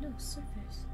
No surface.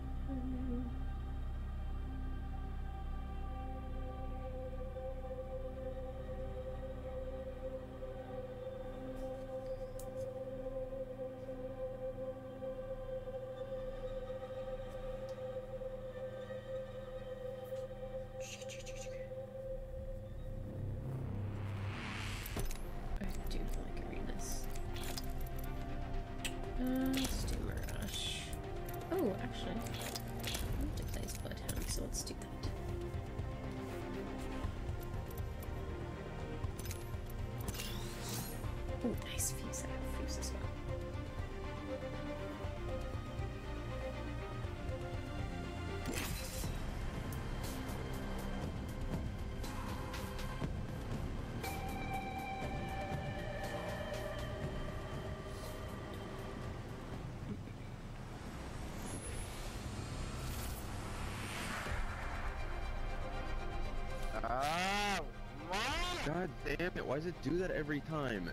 God damn it, why does it do that every time?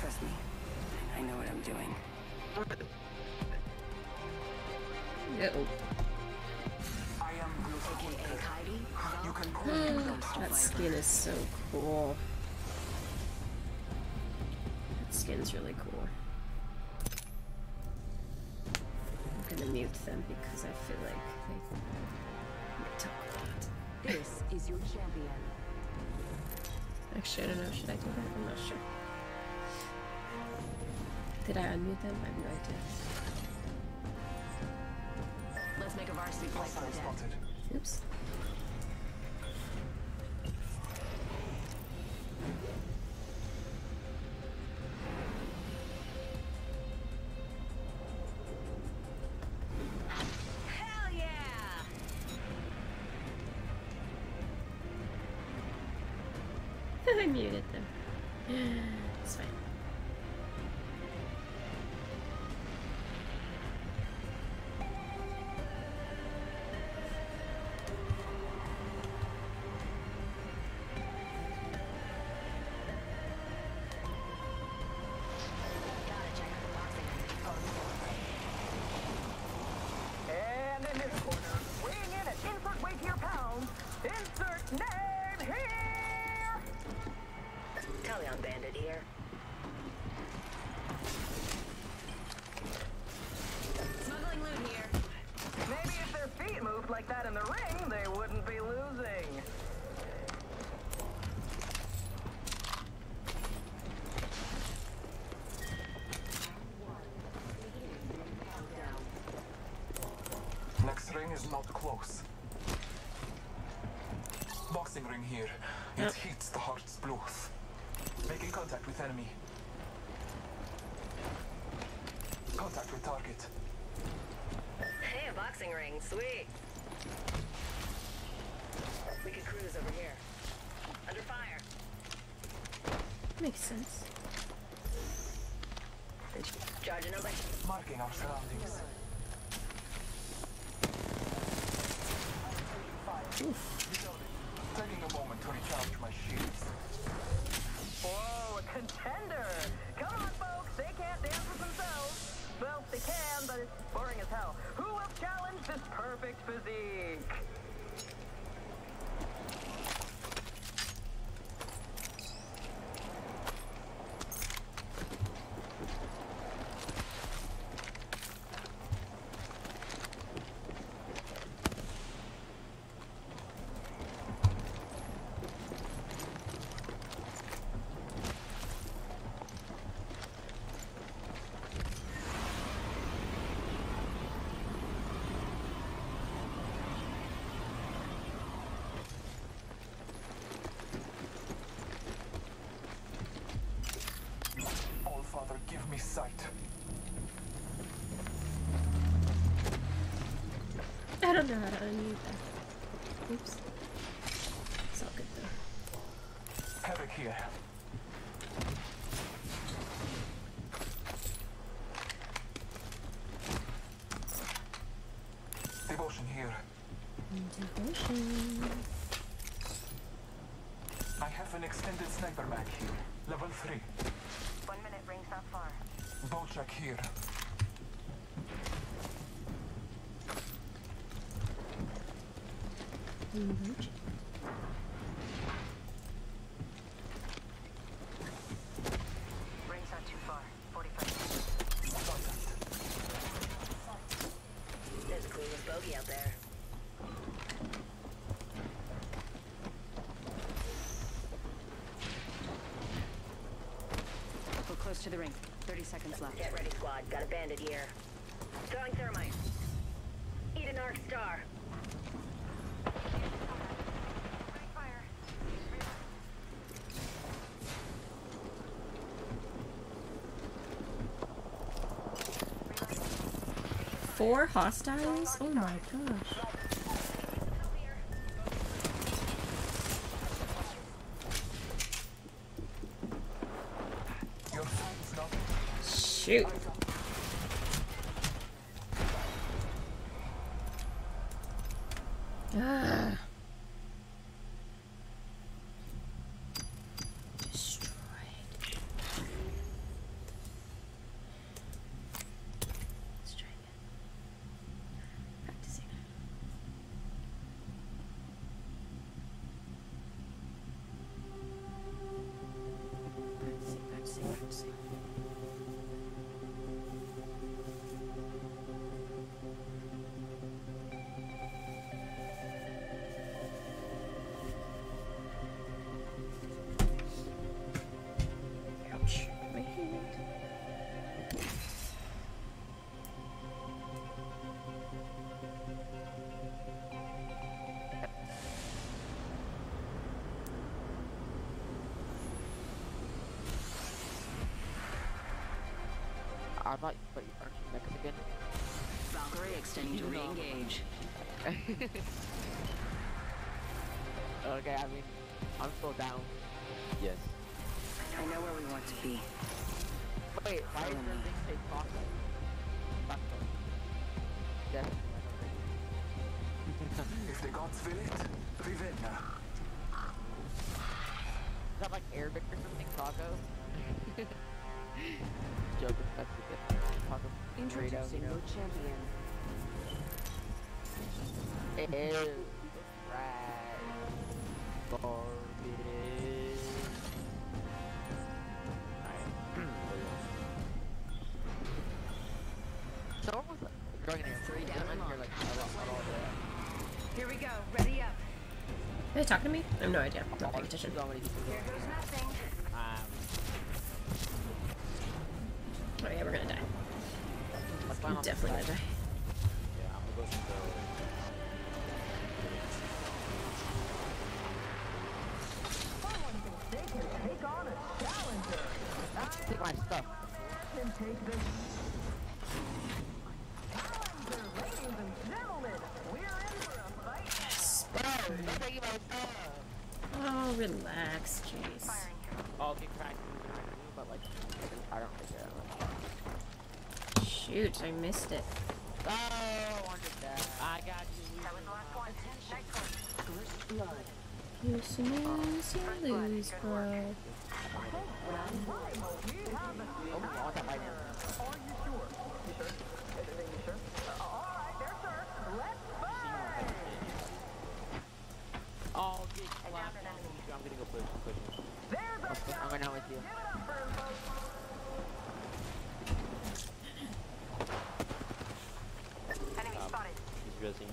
Trust me, I know what I'm doing. Uh-oh. I am AKA You can call That skin is so cool. That skin's really cool. I'm gonna mute them because I feel like they, they talk a lot. This is your champion. Actually, I don't know. Should I do that? I'm not sure. Did I unmute them? I have no idea. Let's make a varsity play for dead. Oops. I muted ring is not close. Boxing ring here. It Yep. hits the heart's blues. Making contact with enemy. Contact with target. Hey, a boxing ring. Sweet. We could cruise over here. Under fire. Makes sense. Charging over. Marking our surroundings. Reloading. Taking a moment to recharge my shields. Whoa, a contender! Come on, folks, they can't dance with themselves. Well, they can, but it's boring as hell. Who will challenge this perfect physique? All Father, give me sight. I don't know how to unmute that. Oops. It's all good though. Havoc here. Devotion here. Devotion. I have an extended sniper mag here. Level 3. One minute, ring's not far. Bow check here. Ring's not too far. 45 There's a bogey out there. We're close to the ring. 30 seconds left. Get ready, squad. Got a bandit here. Throwing thermite. Four hostiles? Oh my gosh. Shoot. Extending to re-engage. okay, I mean, I'm still down. Yes. I know where we want to be. Wait, why is Follow the me. thing say taco? Taco. If the gods will it, Vivenna. Is that like Arabic or something? Taco? Joking, Mexican. Taco. burrito, you know? champion. Ew. Right. Garbage. Someone was like, drugging here. Three down I'm here like a lot, a lot Here we go. Ready up. Are they talking to me? I have no idea. I'm not paying attention. So many people Here here. goes fight. Oh, get slapped. down an enemy. I'm gonna go push, push. There's a I'm going out with you. Give it up for him, folks. Enemy spotted. He's resing.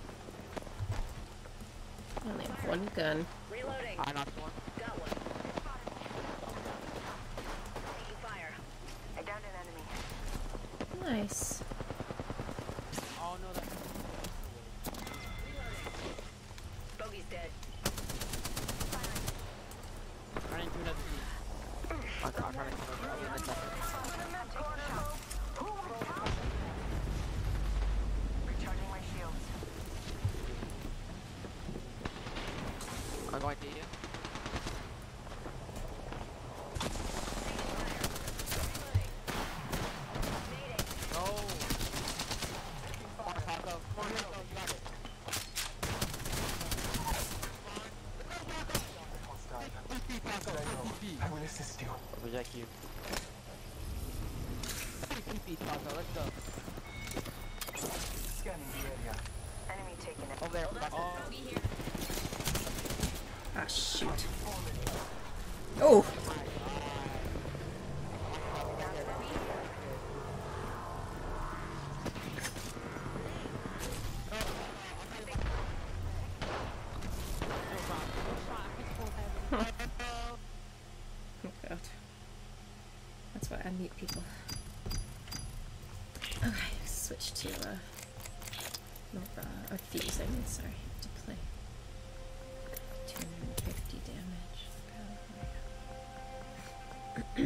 Only have one gun.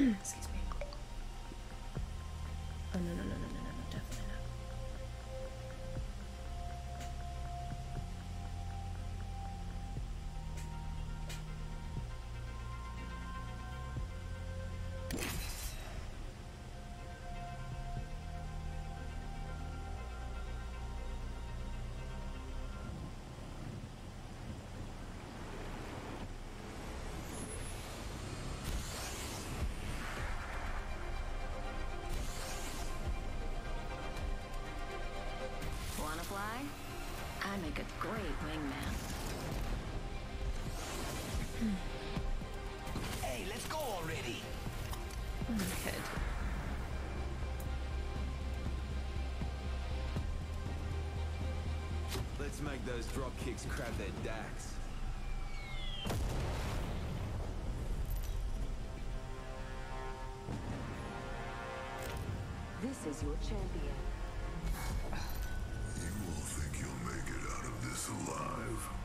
Mm. Excuse me. Wanna fly? I make a great wingman. Hmm. hey, let's go already! Hmm, good. Let's make those drop kicks crab their dacks. This is your champion alive.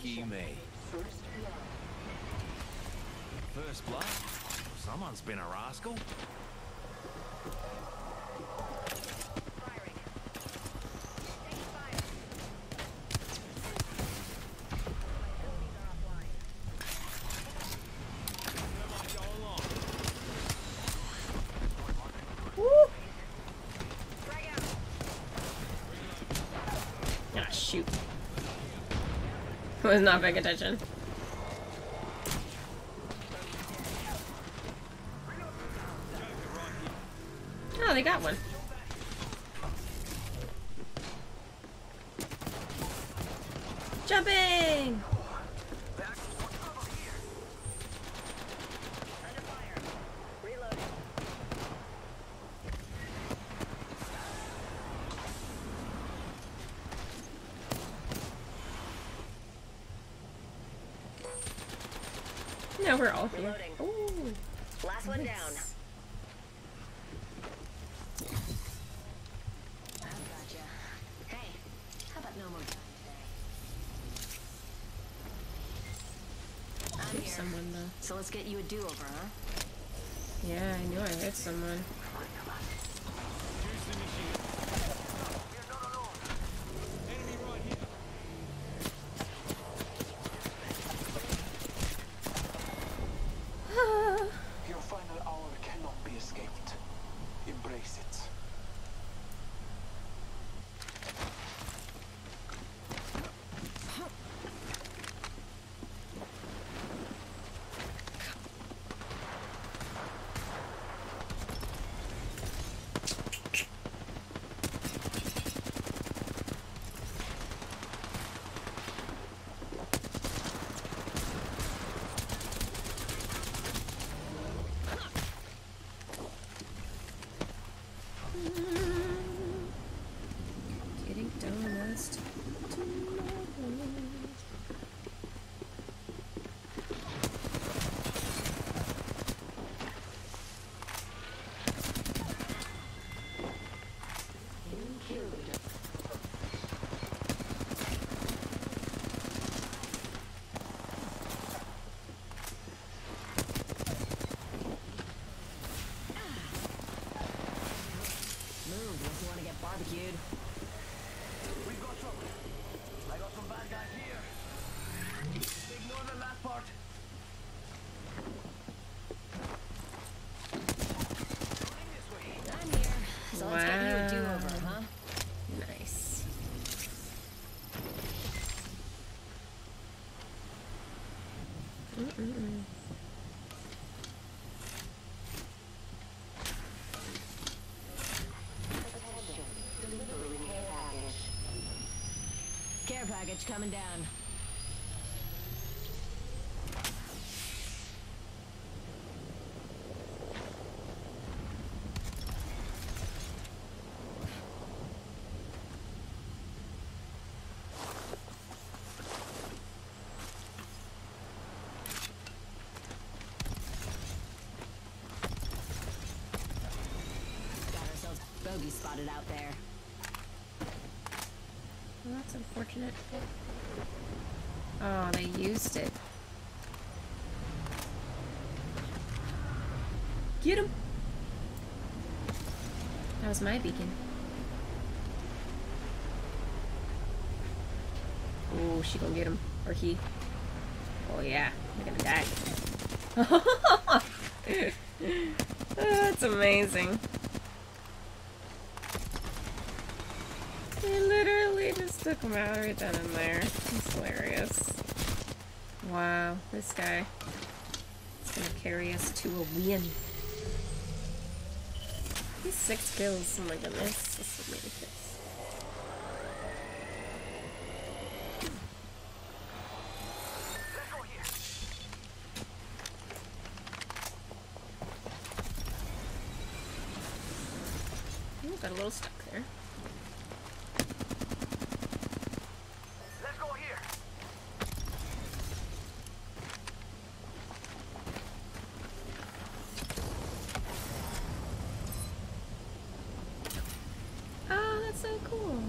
Akime. First blood. First blood? Someone's been a rascal. was not paying attention. let's get you a do-over, huh? Yeah, I knew I hit someone. Care package coming down. Got ourselves bogey spotted out there. Well, that's unfortunate. Oh, they used it. Get him! That was my beacon. Oh, she gonna get him. Or he. Oh yeah, they're gonna die. that's amazing. They literally just took him out right then and there. It's hilarious. Wow, this guy is gonna carry us to a win. He's six kills. Oh my goodness, this is ridiculous. Got a little stuck there. Let's go here. Oh, that's so cool.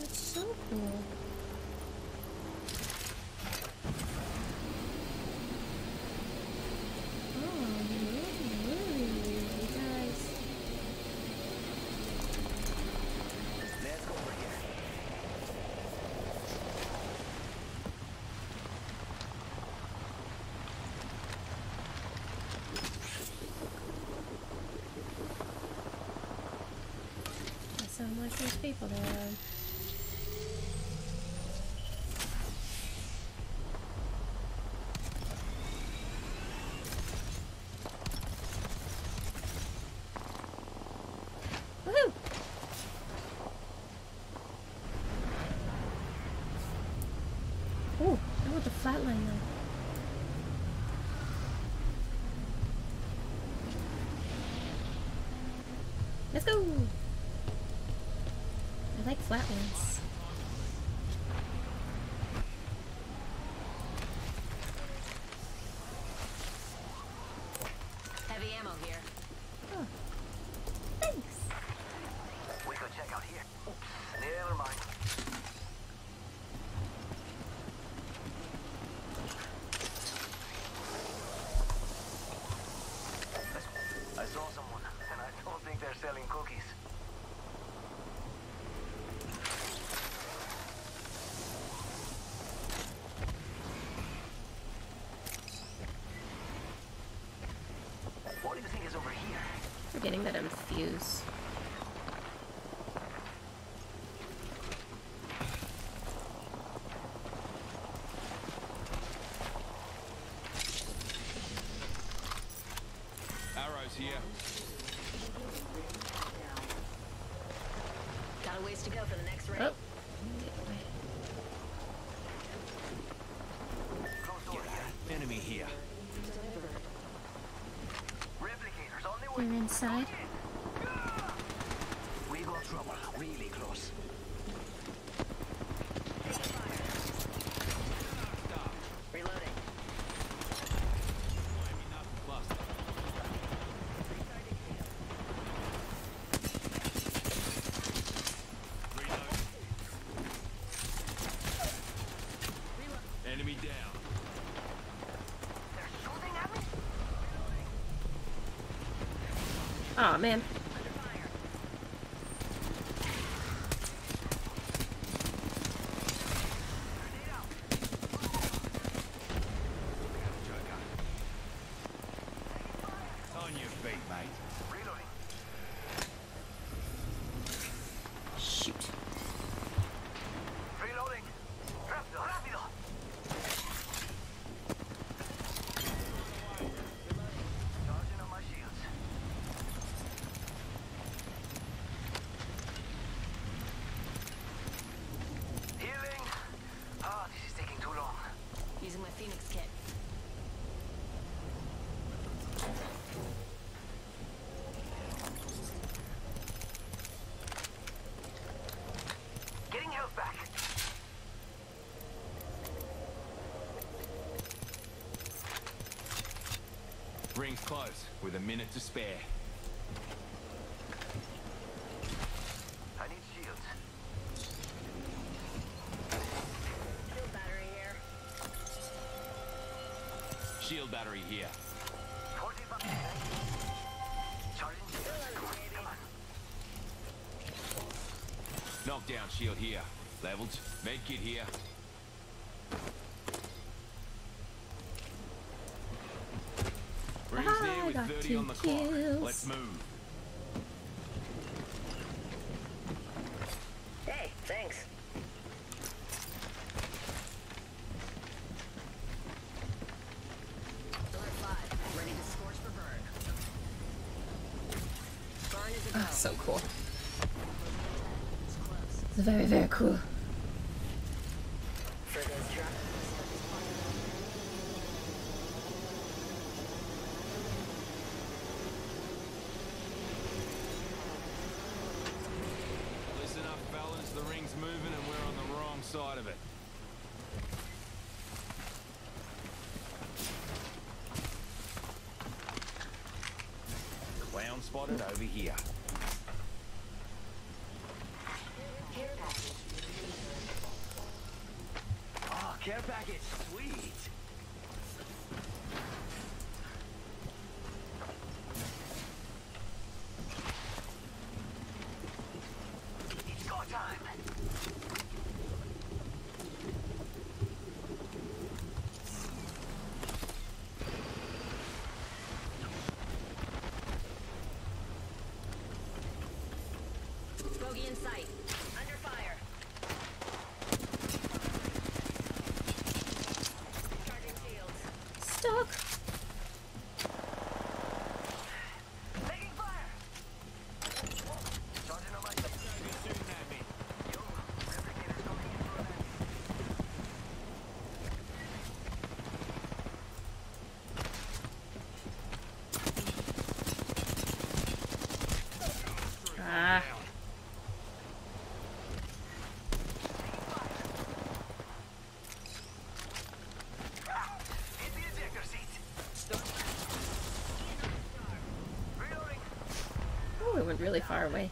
That's so cool. Oh, really, really, you guys. Let's go over here. That sound like there's people there. Woohoo! Oh, I want the flatline though. Let's go! I like flatlines. Heavy ammo here. Oh. Thanks! We could check out here. Oops, never mind. Let's go. I saw someone, and I don't think they're selling cookies. What do you think is over here fuse. Arrows here. Got a ways to go for the next ring. Oh. Close door here. Enemy here. Replicators on the way. They're inside. We got trouble. Really close. Reloading. Cluster. Enemy down. They're shooting at me. Aw, man. Close, with a minute to spare. I need shields. Shield battery here. Shield battery here. 45 Charging shields. Come on. Knockdown shield here. Leveled. Medkit here. Rings Ah, there I with got 30 two on the kills. Let's move. Hey, thanks. Alert 5. Ready to scorch for burn. Burn is a go. Oh, so cool. It's very, very cool. For those drop. Listen up, fellas. The ring's moving and we're on the wrong side of it. Clown spotted over here. Oh, care package. Ah, Sweet. It's go time. Bogey in sight. Under fire. Charging shields. Stuck. Taking fire. Charging on my Shooting at me. Yo, replicator's coming in for a match. Ah. In the ejector seat. Reloading. Oh, it went really far away.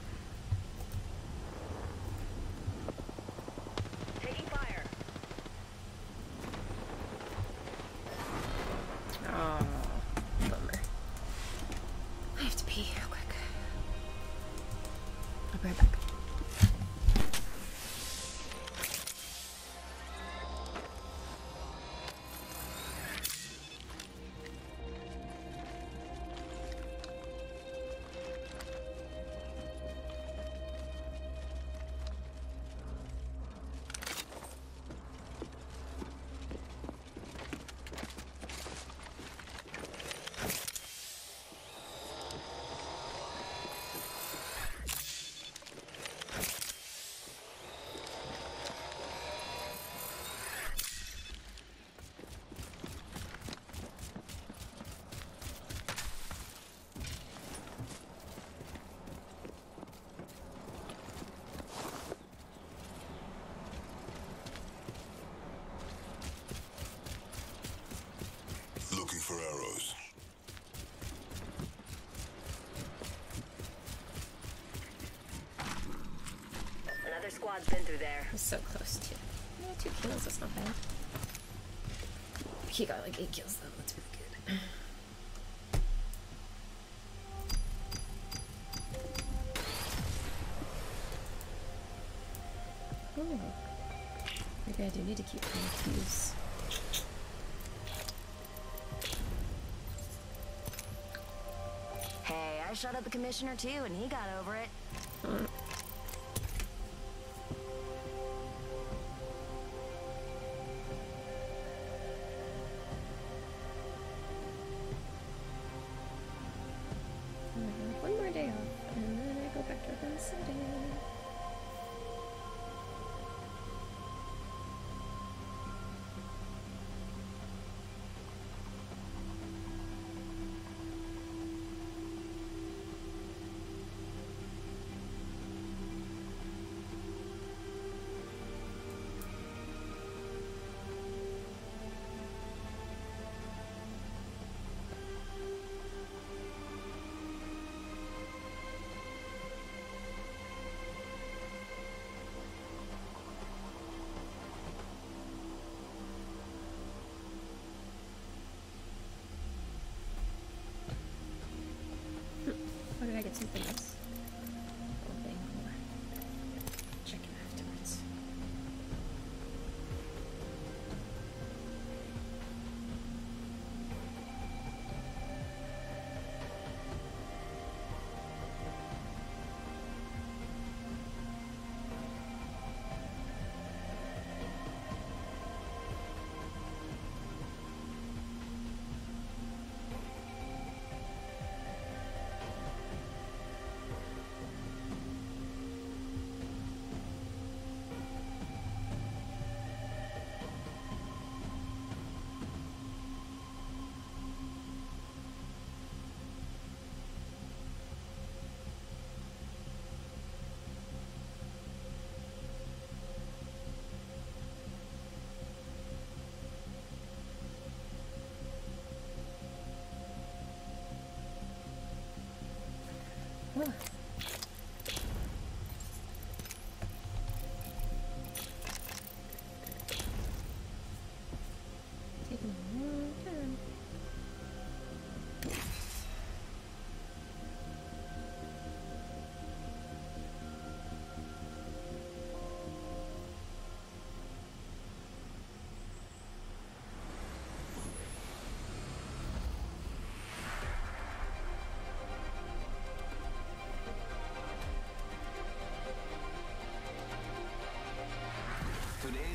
Squad's been through there. I was so close to. Yeah, two kills, that's not bad. He got like eight kills though, that's really good. Oh. Maybe I do need to keep my cues. Hey, I shot at the commissioner too, and he got something else. Huh.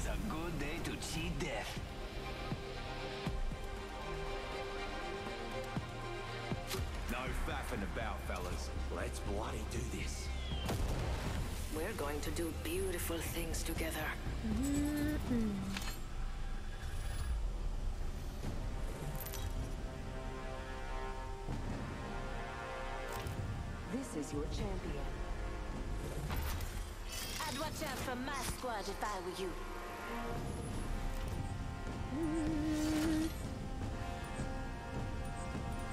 Today's a good day to cheat death. No faffing about, fellas. Let's bloody do this. We're going to do beautiful things together. This is your champion. I'd watch out for my squad if I were you.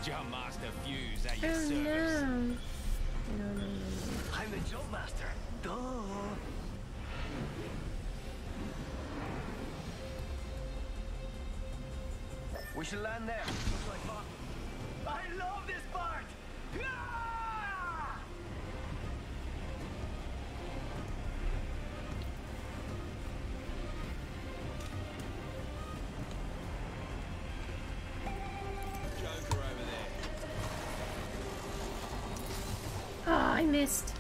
Jump Master Fuse at your Oh service. no. No, no, no, no. I'm the job master. Duh. We should land there. I missed.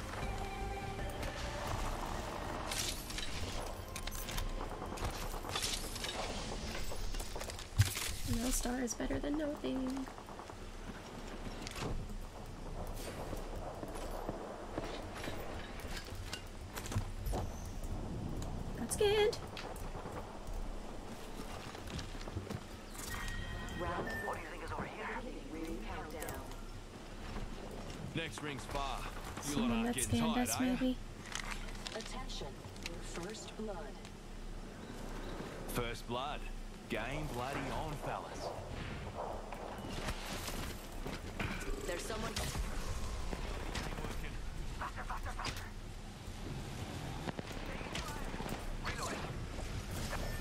No star is better than nothing. Us, are maybe. Attention. First blood. First blood. Game bloody on, fellas. There's someone. Faster, faster, faster. Reloading.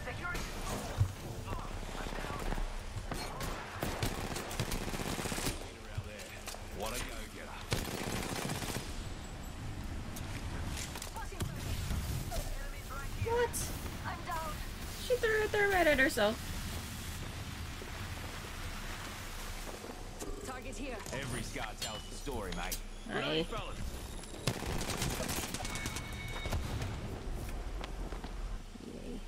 Security. Out there. What a go-getter. What? She threw a thermite at herself. Target here. Every scar tells the story, mate. Aye. Ready, fellas? Yay.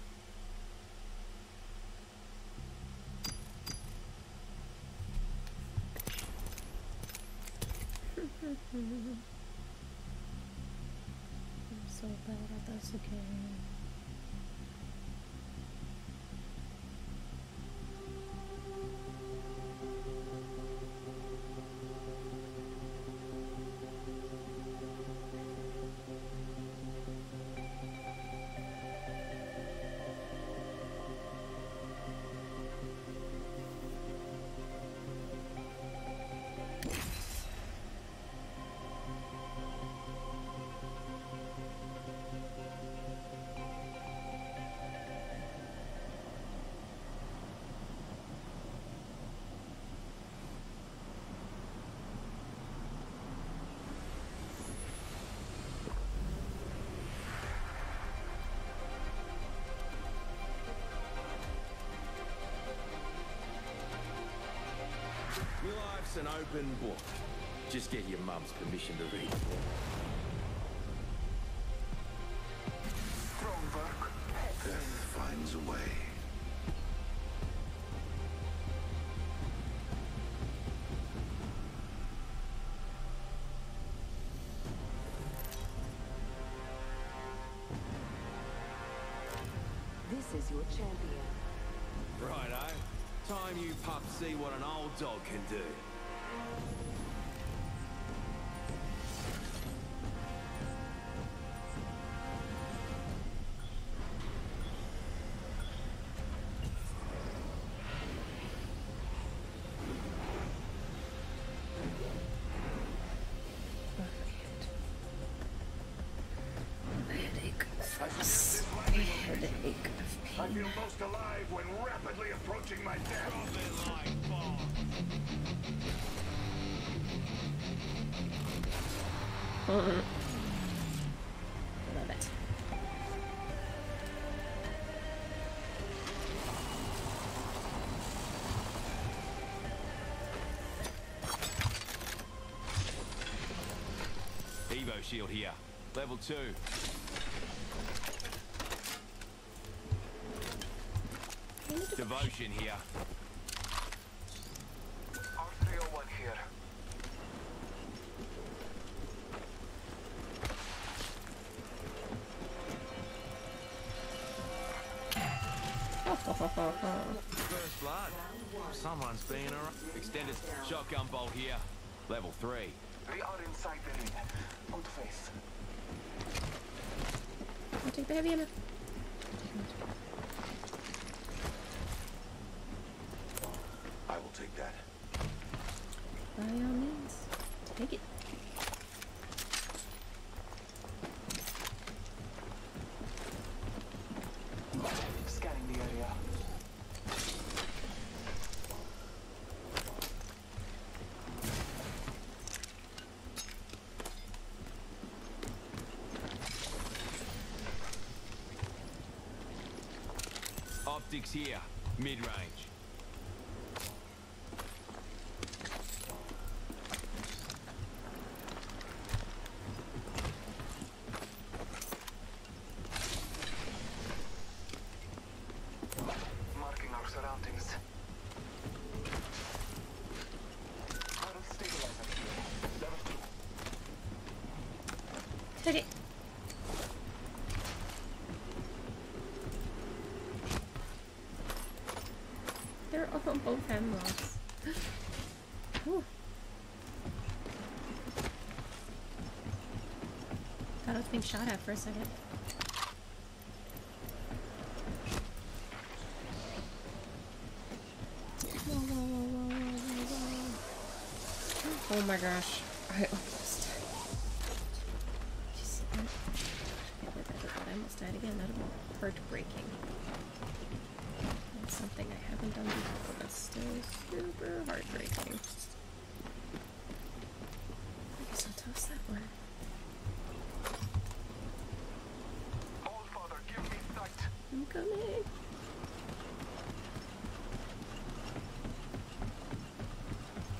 I'm so bad at this again. Life's an open book. Just get your mum's permission to read. Death finds a way. This is your champion. Righto. Time you pups see what an old dog can do. A headache of I feel most alive when rapidly approaching my death. Mm. Love it. Evo shield here. Level two. Devotion here. R301 here. First blood. Someone's being a extended shotgun bolt here. Level three. We are inside the ring. Good faith. I'll take the heavy ammo. I will take that. By all means, take it. Scanning the area. Optics here. Mid-range. Marking our surroundings. Auto stabilizer here. Level two. Take it. They're all both Hemloks. Thought I was being shot at for a second. Oh my gosh. I almost died. I almost died again. That would be heartbreaking. That's something I haven't done before, but still super heartbreaking. I guess I'll toast that one. All father, give me sight. I'm coming.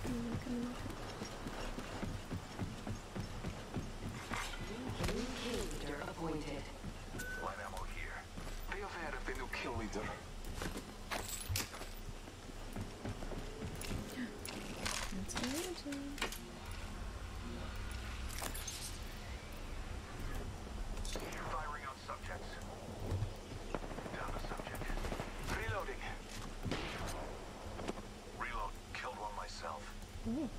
Coming, coming. New kill leader appointed. Light ammo here. Be aware of the new kill leader. That's what I do. Firing on subjects. Down a subject. Reloading. Reload. Killed one myself. Ooh.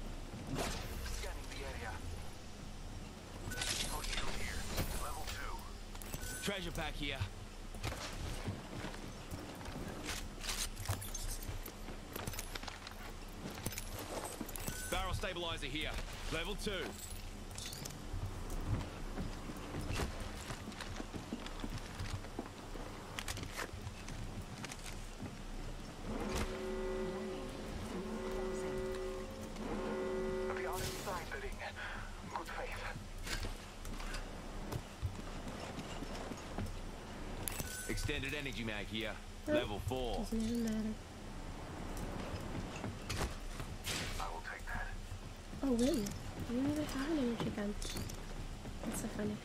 Scanning the area. Oh, shield here. Level two. Treasure pack here. Barrel stabilizer here. Level two. We are inside the ring. Good faith. Extended energy mag here. Oh. Level four. Doesn't even matter. I will take that. Oh, really? You didn't even have an energy gun. That's so funny.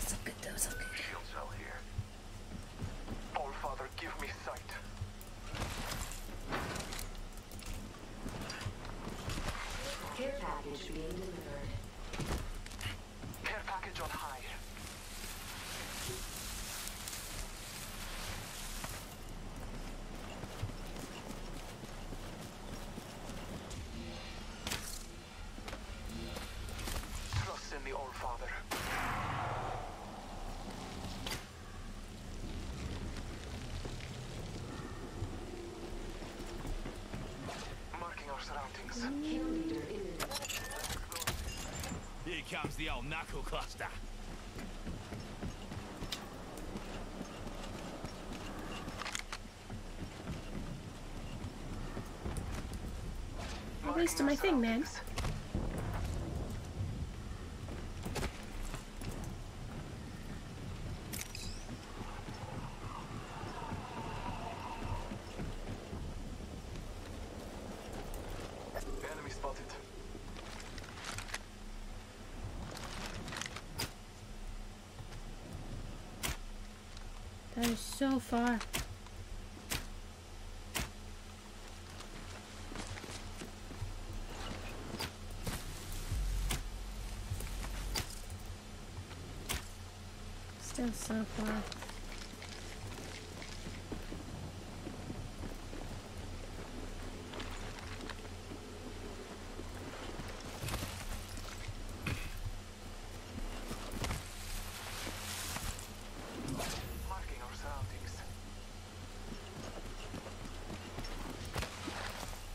So good though, so good. Shield cell here. All Father, give me sight. Care package being delivered. Care package on high. Trust in the All Father. Marking our surroundings. Here comes the old knuckle cluster. I wasted my thing, man. Enemy spotted. That is so far. Still so far.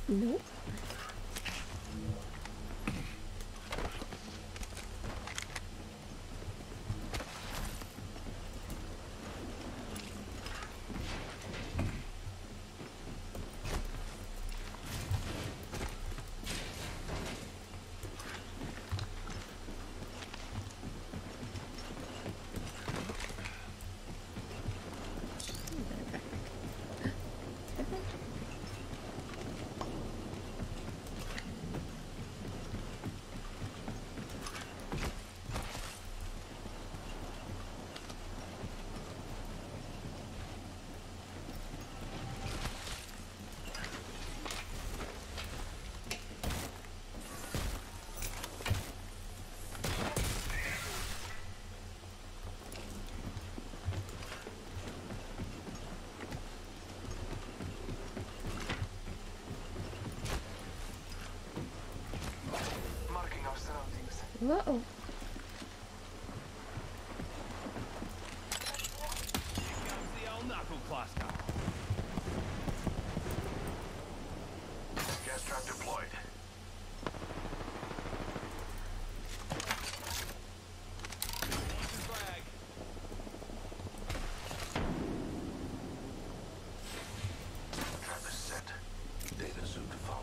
Nope. Marking our surroundings. Whoa. Here comes the old knuckle cluster. Gas trap deployed. Frag. Trap is set. Data soon to follow.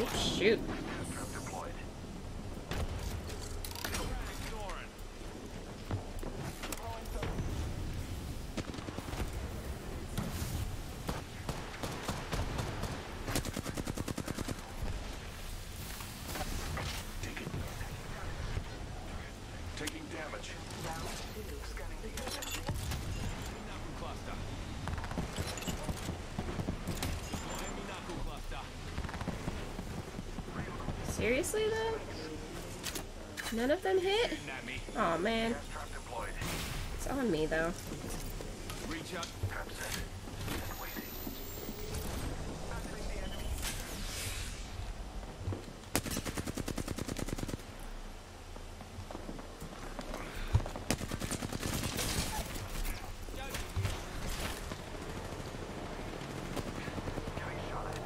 Oops, shoot. Gas trap deployed. Doran. Taking. Taking damage. Scanning the area. Knuckle cluster. Miami knuckle cluster. Seriously though? None of them hit? Oh man. It's on me though. Reach up. Trap set. Waiting. Battling the enemy. Getting shot at.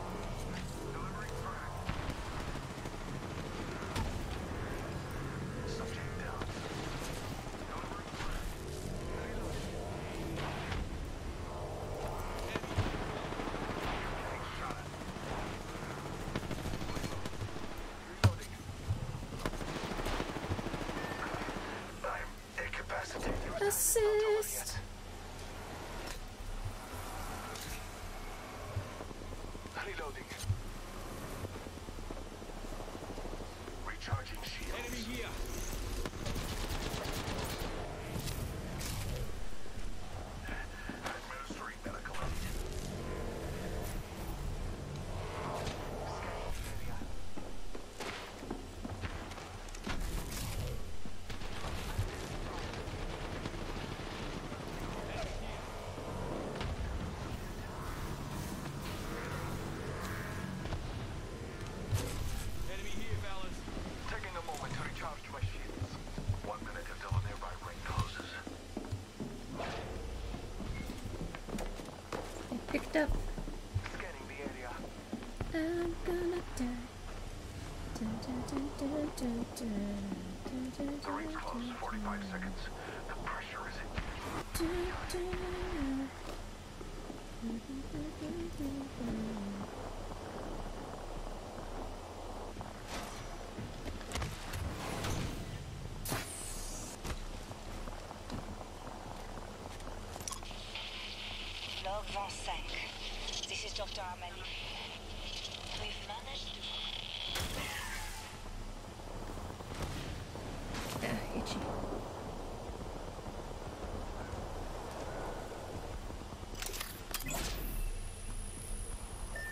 Delivering frag. Subject down. Delivering frag. Reloading. fucked up. Scanning the area. I'm gonna die. Dun, dun, dun, dun, dun, dun, dun, dun, The ring's close. dun, 45 seconds. The pressure is in. dun, dun. Dun, dun, dun, dun, dun, dun. Log 25. This is Dr. Amelie. We've managed to Ah, itchy.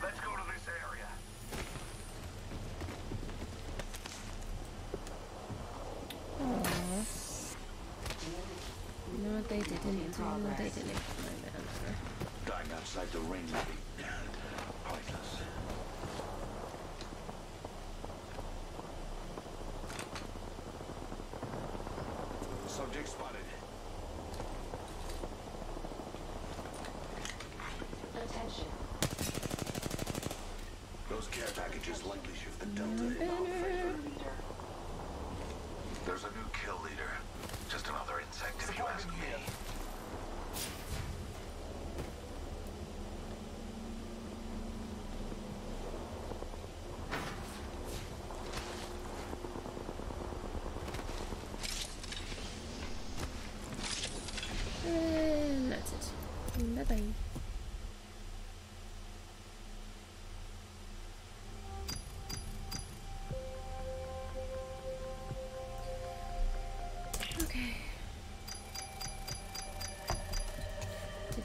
Let's go to this area. Aww. You know what they didn't? They didn't find that. Dying outside the ring will be pointless. Subject spotted. Attention. Those care packages likely shift the delta. There's a new kill leader.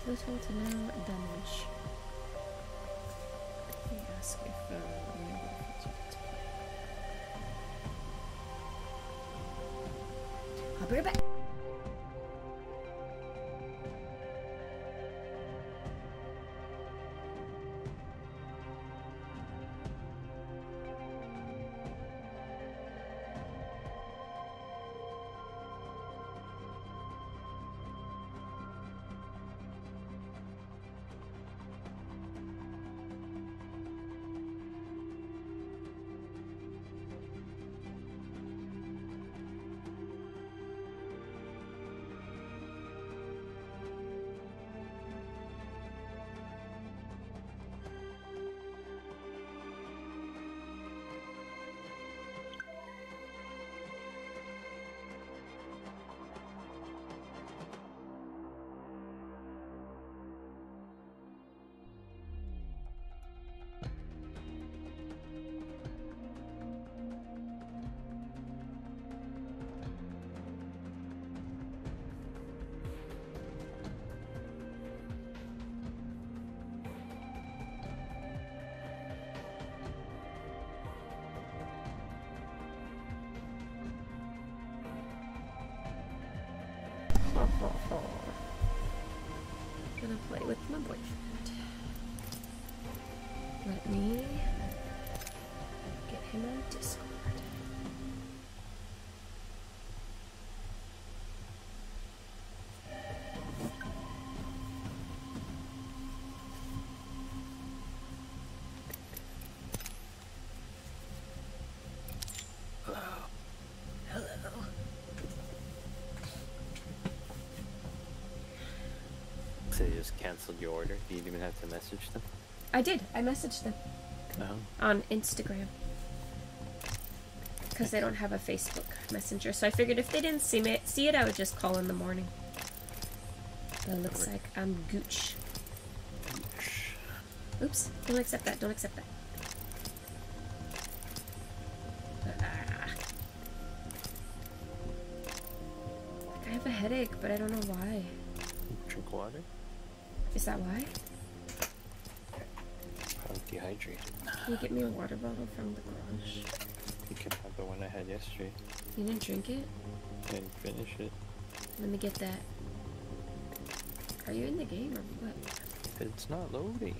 Little to no damage. Gonna play with my boyfriend. So they just canceled your order? You didn't even have to message them? I did. I messaged them No. on Instagram. Because they don't have a Facebook Messenger. So I figured if they didn't see, me, see it, I would just call in the morning. But it looks like I'm gooch. Oops. Don't accept that. Don't accept that. Ah. I have a headache, but I don't know why. Drink water? Is that why? I'm dehydrated. Can you get me a water bottle from the garage? You can have the one I had yesterday. You didn't drink it? Didn't finish it. Let me get that. Are you in the game or what? It's not loading.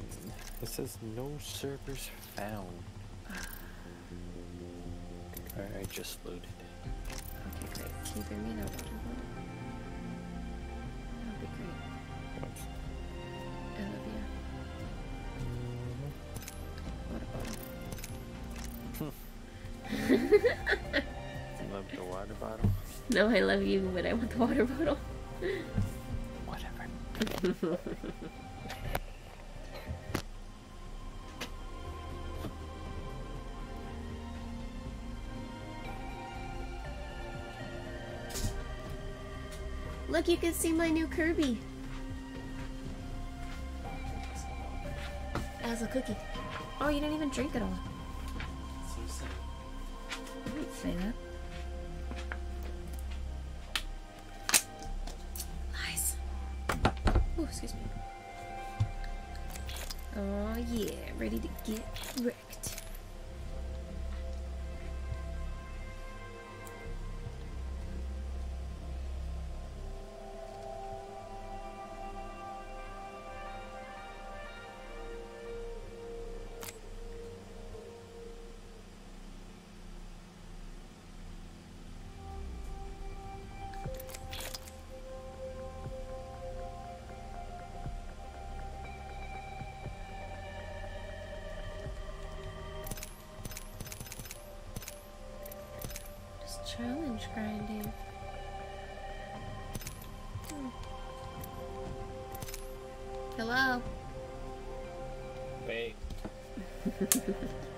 It says no servers found. Ah. Alright, I just loaded. it. Okay, great. Can you bring me that water No, I love you, but I want the water bottle. Whatever. Look, you can see my new Kirby. As a cookie. Oh, you didn't even drink it all. Challenge grinding. Hmm. Hello. Wait.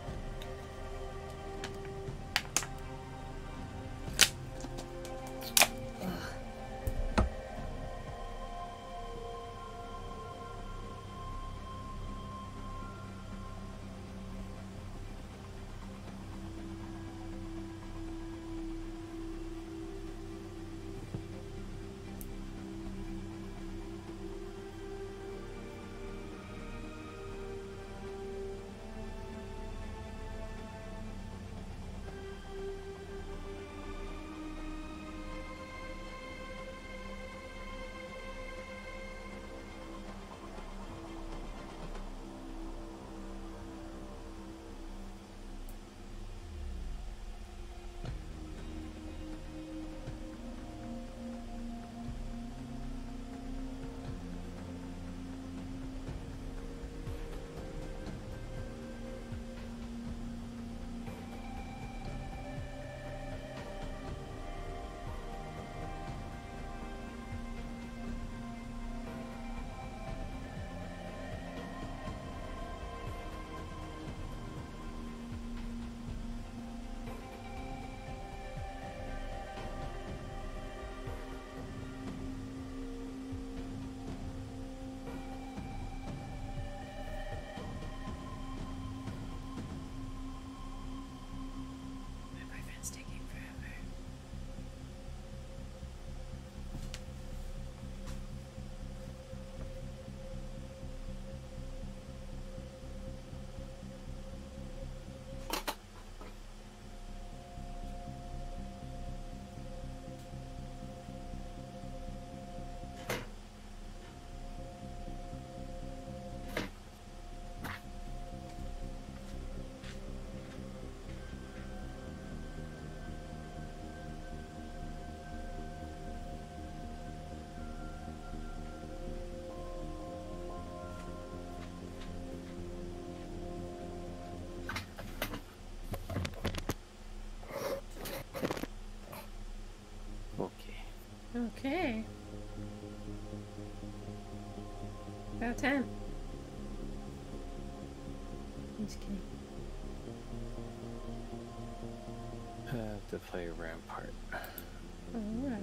Okay. About time. I'm just kidding. I have to play Rampart. Alright.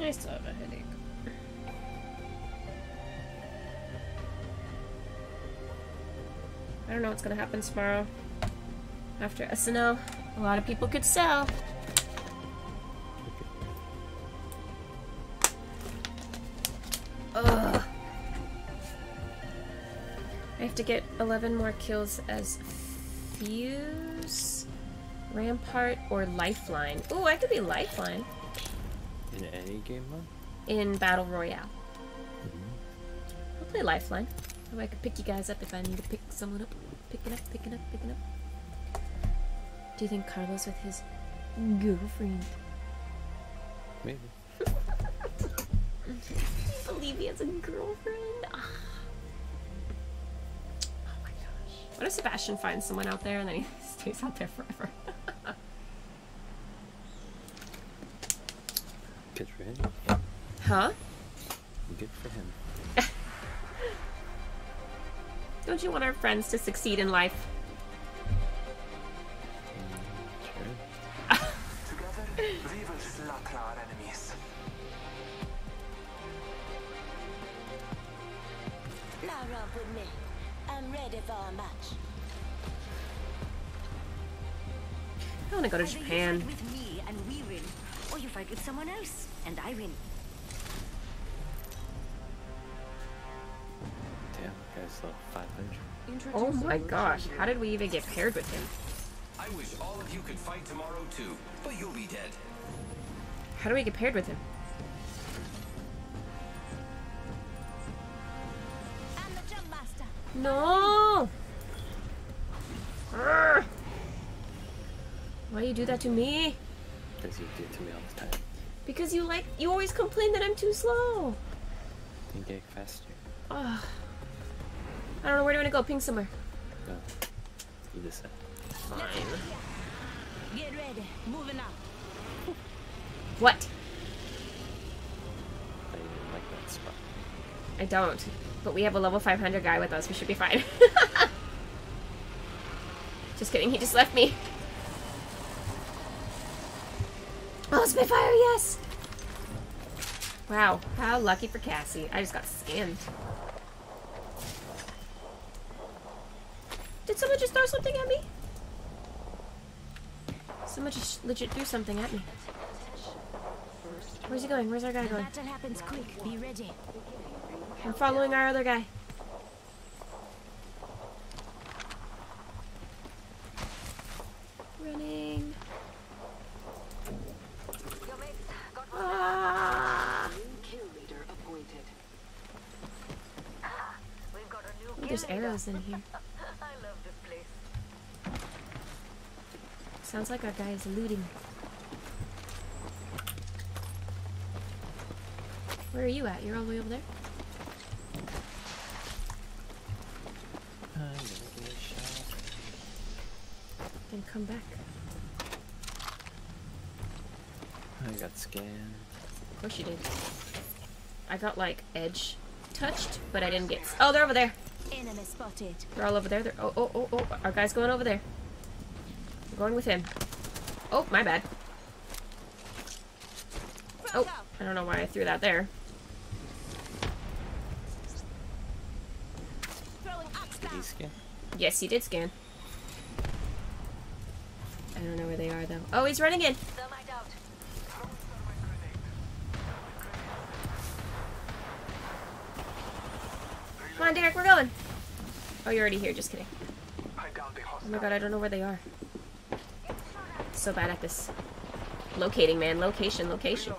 I still have a headache. Don't know what's gonna happen tomorrow. After SNL, a lot of people could sell. Ugh. I have to get 11 more kills as Fuse, Rampart, or Lifeline. Ooh, I could be Lifeline In any game mode? in Battle Royale. I'll play Lifeline. So I could pick you guys up if I need to pick someone up. Pick it up, pick it up, pick it up. Do you think Carlos with his girlfriend. Maybe. You believe he has a girlfriend? Ah. Oh my gosh. What if Sebastian finds someone out there and then he stays out there forever? Good for him. huh? Good for him. Don't you want our friends to succeed in life? Together, we will slaughter our enemies. Now romp with me. I'm ready for a match. I want to go to Either You Japan. fight with me and we win, or you fight with someone else and I win. Damn, level 500. Oh my gosh, how did we even get paired with him? I wish all of you could fight tomorrow too, but you'll be dead. How do we get paired with him? I'm the jump master. No! Urgh. Why do you do that to me? Because you do it to me all the time. Because you like, you always complain that I'm too slow. You get faster. Ugh. I don't know, where do you want to go? Ping somewhere. No. You decide. Fine. Get ready. Moving up. What? I didn't like that spot. I don't. But we have a level 500 guy with us. We should be fine. just kidding. He just left me. Oh, Spitfire, yes! Wow. How lucky for Cassie. I just got scanned. Did someone just throw something at me? Someone just legit threw something at me. Where's he going? Where's our guy going? battle happens quick. Be ready. I'm following our other guy. Running. Ah! Kill leader appointed. We've got a new Ooh, there's arrows in here. Sounds like our guy is looting. Where are you at? You're all the way over there? I'm gonna get shot. Then come back. I got scanned. Of course you did. I got like edge touched, but I didn't get. Oh, they're over there. Enemy spotted. They're all over there. They're oh oh oh oh. Our guy's going over there. Going with him. Oh, my bad. Oh, I don't know why I threw that there. Did he scan? Yes, he did scan. I don't know where they are though. Oh, he's running in. Come on, Derek, we're going. Oh, you're already here. Just kidding. I downed the Oh my god, I don't know where they are. So bad at this. Locating, man. Location, location.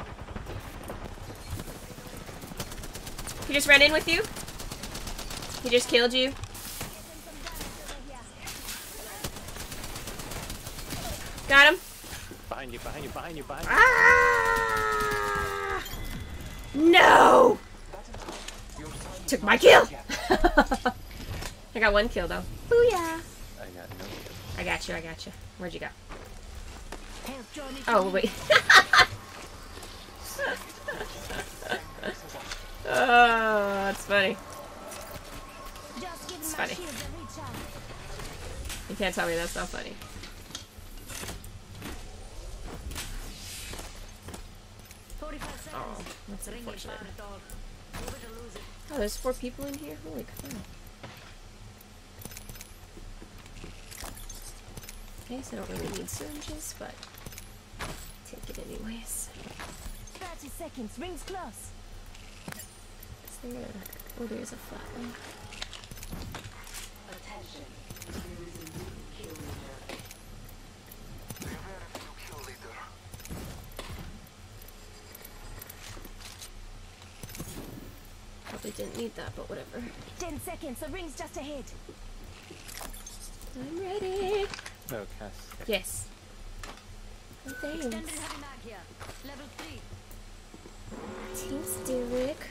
He just ran in with you? He just killed you? Got him? Behind you, behind you, behind you, behind you. Ah! No! Took my kill! I got one kill though. Booyah! I got no kill. I got you, I got you. Where'd you go? Oh, wait. oh, that's funny. It's funny. You can't tell me that's not funny. Oh, that's unfortunate. Oh, there's four people in here? Holy crap. Okay, so I don't really need syringes, but anyways. Thirty seconds. Rings close. Is there a... Oh, there's a flat one. Attention. There is a new kill leader. They a new kill leader. Probably didn't need that, but whatever. Ten seconds. The ring's just ahead. I'm ready. Oh, no, Cass. Yes. thanks. Extended heavy here. Level 3. Thanks, Derek.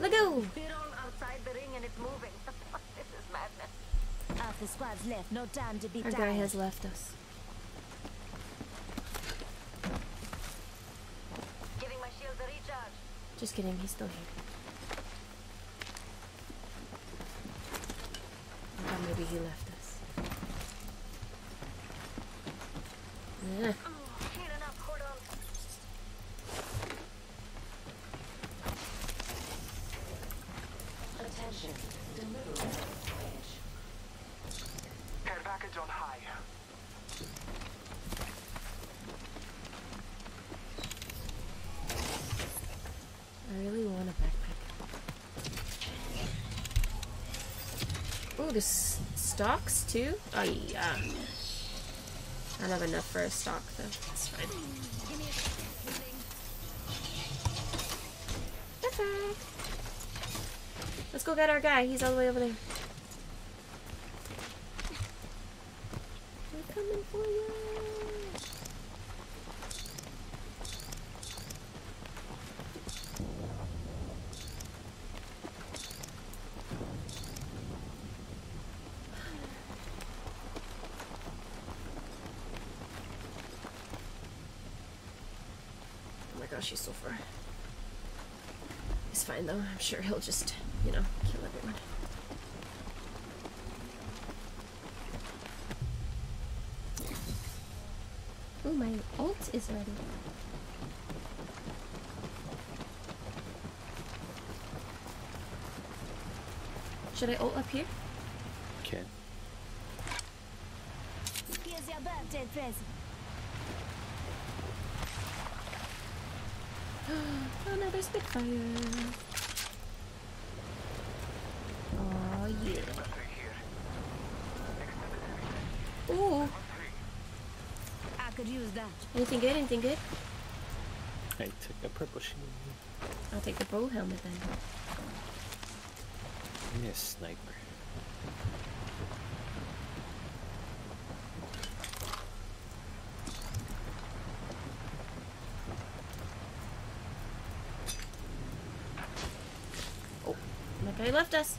Let go! We're all outside the ring and it's moving. this is madness. Half the squad's left. No time to be Our guy has left us. Giving my shields a recharge. Just kidding, he's still here. I thought maybe he left us. Yeah. Healing up, hold on. Attention. Delivery package. Care package on high. I really want a backpack. Ooh, the s- stocks too? Oh yeah. I don't have enough for a stock though. It's fine. Let's go get our guy. He's all the way over there. We're coming for you. My gosh, he's so far. He's fine though. I'm sure he'll just, you know, kill everyone. Oh, my ult is ready. Should I ult up here? Okay. Here's your birthday present. Another Spitfire. Oh yeah. Ooh. I could use that. Anything good? Anything good? I took a purple shield. I'll take the bow helmet then. Give me a sniper. Oh, that guy left us.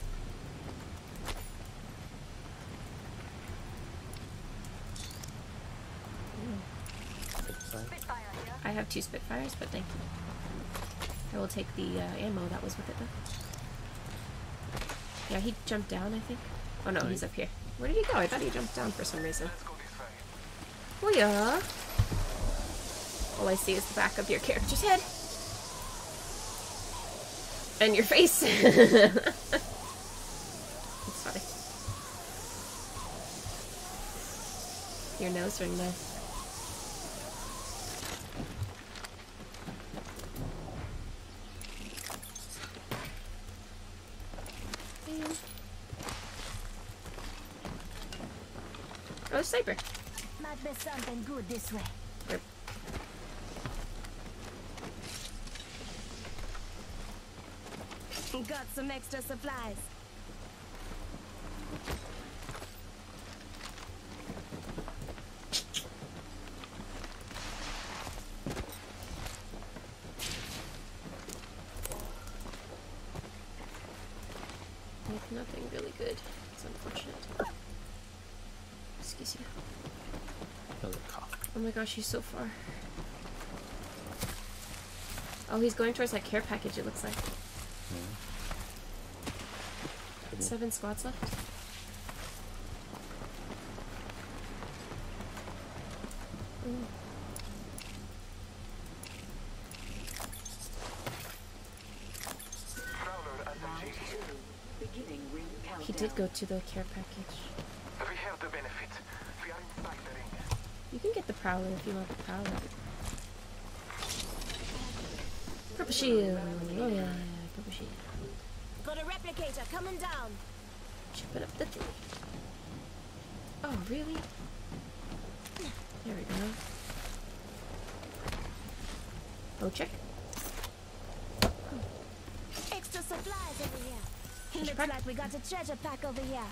I have two Spitfires, but thank you. I will take the uh, ammo that was with it though. Yeah, he jumped down, I think. Oh no, he's up here. Where did he go? I thought he jumped down for some reason. Oh yeah. All I see is the back of your character's head. And your face. it's funny. Your nose ring there. Oh, sniper. Might be something good this way. Got some extra supplies. Like nothing really good. It's unfortunate. Excuse you. Another cough. Oh my gosh, he's so far. Oh, he's going towards that care package, it looks like. Seven squads left. Ooh. Beginning ring countdown. He did go to the care package. We have the benefit. We are inside the ring. You can get the prowler if you want the prowler. Purple shield. Oh yeah, purple shield. Got a replicator coming down. Chip it up the thing. Oh, really? There we go. Oh, check. Extra supplies over here. Treasure Looks pack? like we got a treasure pack over here.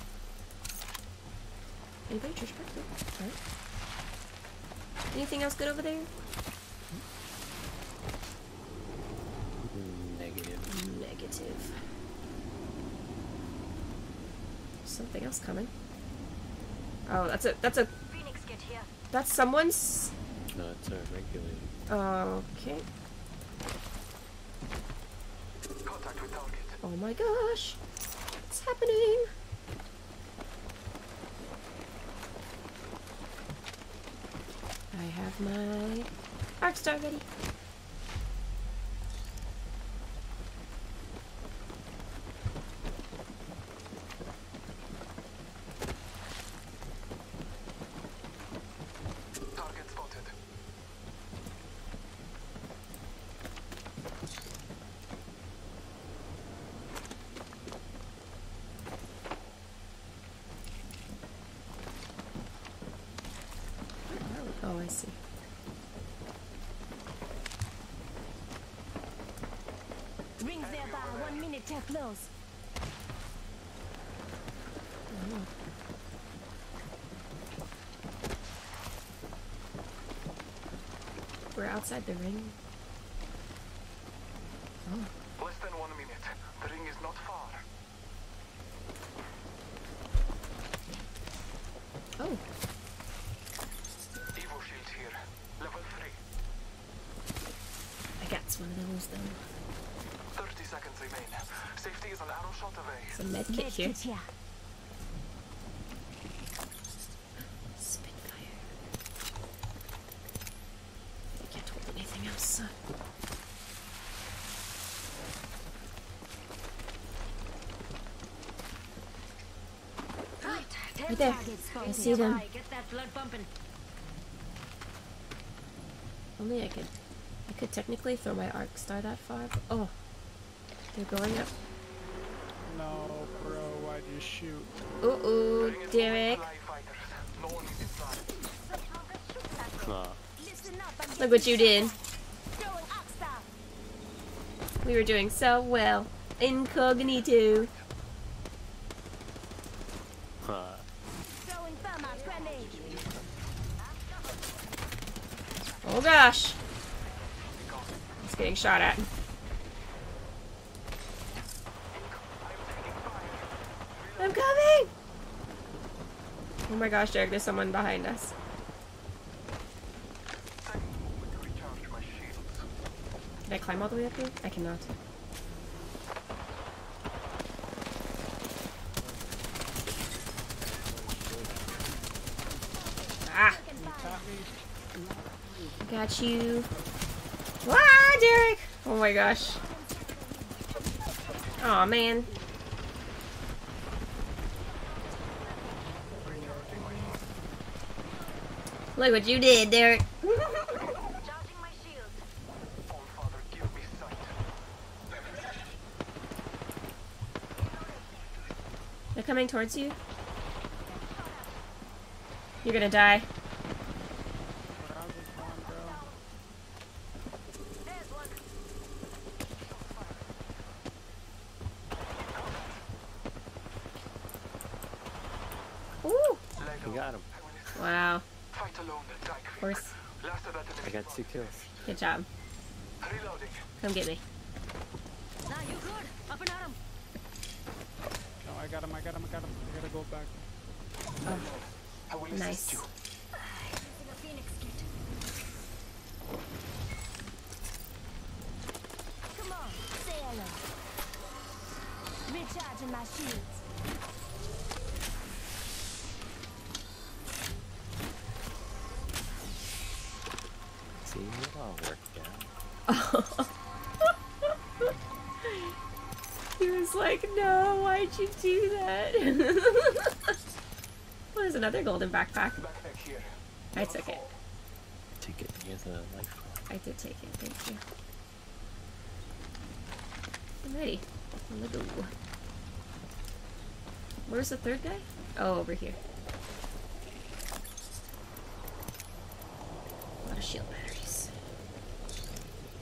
Anybody? Park? No. Alright. Anything else good over there? Negative. Negative. Something else coming. Oh, that's a that's a Phoenix, get here. that's someone's. No, it's a regulator. Okay. Contact with target. Oh my gosh, what's happening? I have my arc star ready. Target spotted. Oh, I see. Rings there close. We're outside the ring. A med kit here. Medkit here. Spitfire. I can't hold anything else. Right, there. I see them. Aye, Get that blood pumping. Only I could. I could technically throw my arc star that far. But, oh, they're going up. No, bro, why'd you shoot? Ooh, Derek. Look what you did. We were doing so well. Incognito. Oh gosh. It's getting shot at. I'm coming! Oh my gosh, Derek, there's someone behind us. Can I climb all the way up here? I cannot. Ah! Got you. Ah, Derek! Oh my gosh. Oh man. Look what you did, Derek. They're coming towards you. You're gonna die. There's one. Ooh! You got him. Wow. Fight alone, die Of course. Last of that I got two kills. Good job. Reloading. Come get me. You do that? well, there's another golden backpack. Backpack. I took it. Take it near the life. I did take it, thank you. I'm ready. On the go. Where's the third guy? Oh, over here. A lot of shield batteries.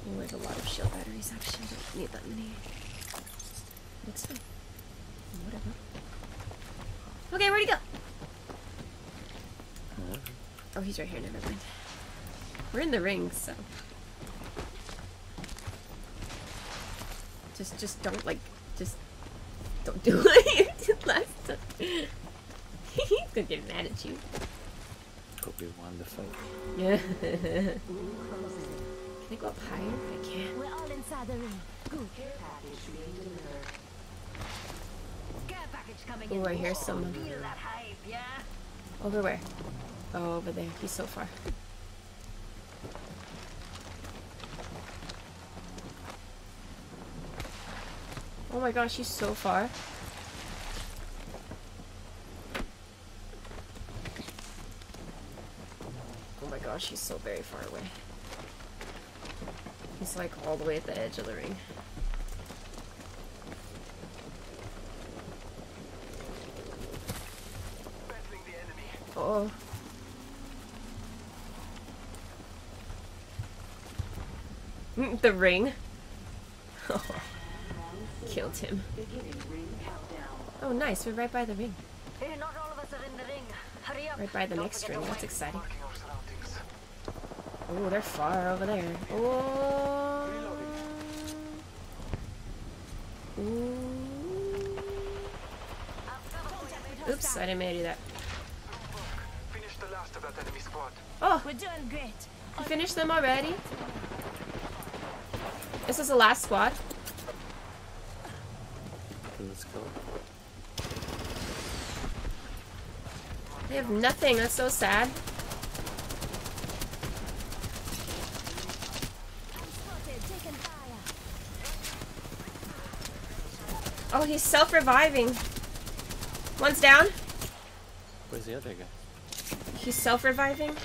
Oh, there's a lot of shield batteries actually. I Don't need that many. It's fine. Whatever. Okay, where'd he go? Oh, he's right here. Never mind. We're in the ring, so just just don't like just don't do what you did last time. he's gonna get mad at you. But we won the fight. Yeah. Can I go up higher? I can. We're all inside the ring. Good. Care package coming Oh, in. I hear someone. Feel that hype, yeah? Over where? Oh, over there. He's so far. Oh my gosh, he's so far. Oh my gosh, he's so very far away. He's like all the way at the edge of the ring. Oh. Mm, the ring. Killed him. Oh, nice. We're right by the ring. Hey, not all of us are in the ring. Hurry up. Right by the Don't next ring. That's exciting. Oh, they're far over there. Oh. Ooh. Oops, I didn't mean to do that. Finish the last of that enemy squad. Oh, We're doing great. you finished them already? This is the last squad. Let's go. They have nothing. That's so sad. Spotted, taking fire. Oh, he's self-reviving. One's down. Where's the other guy? He's self-reviving.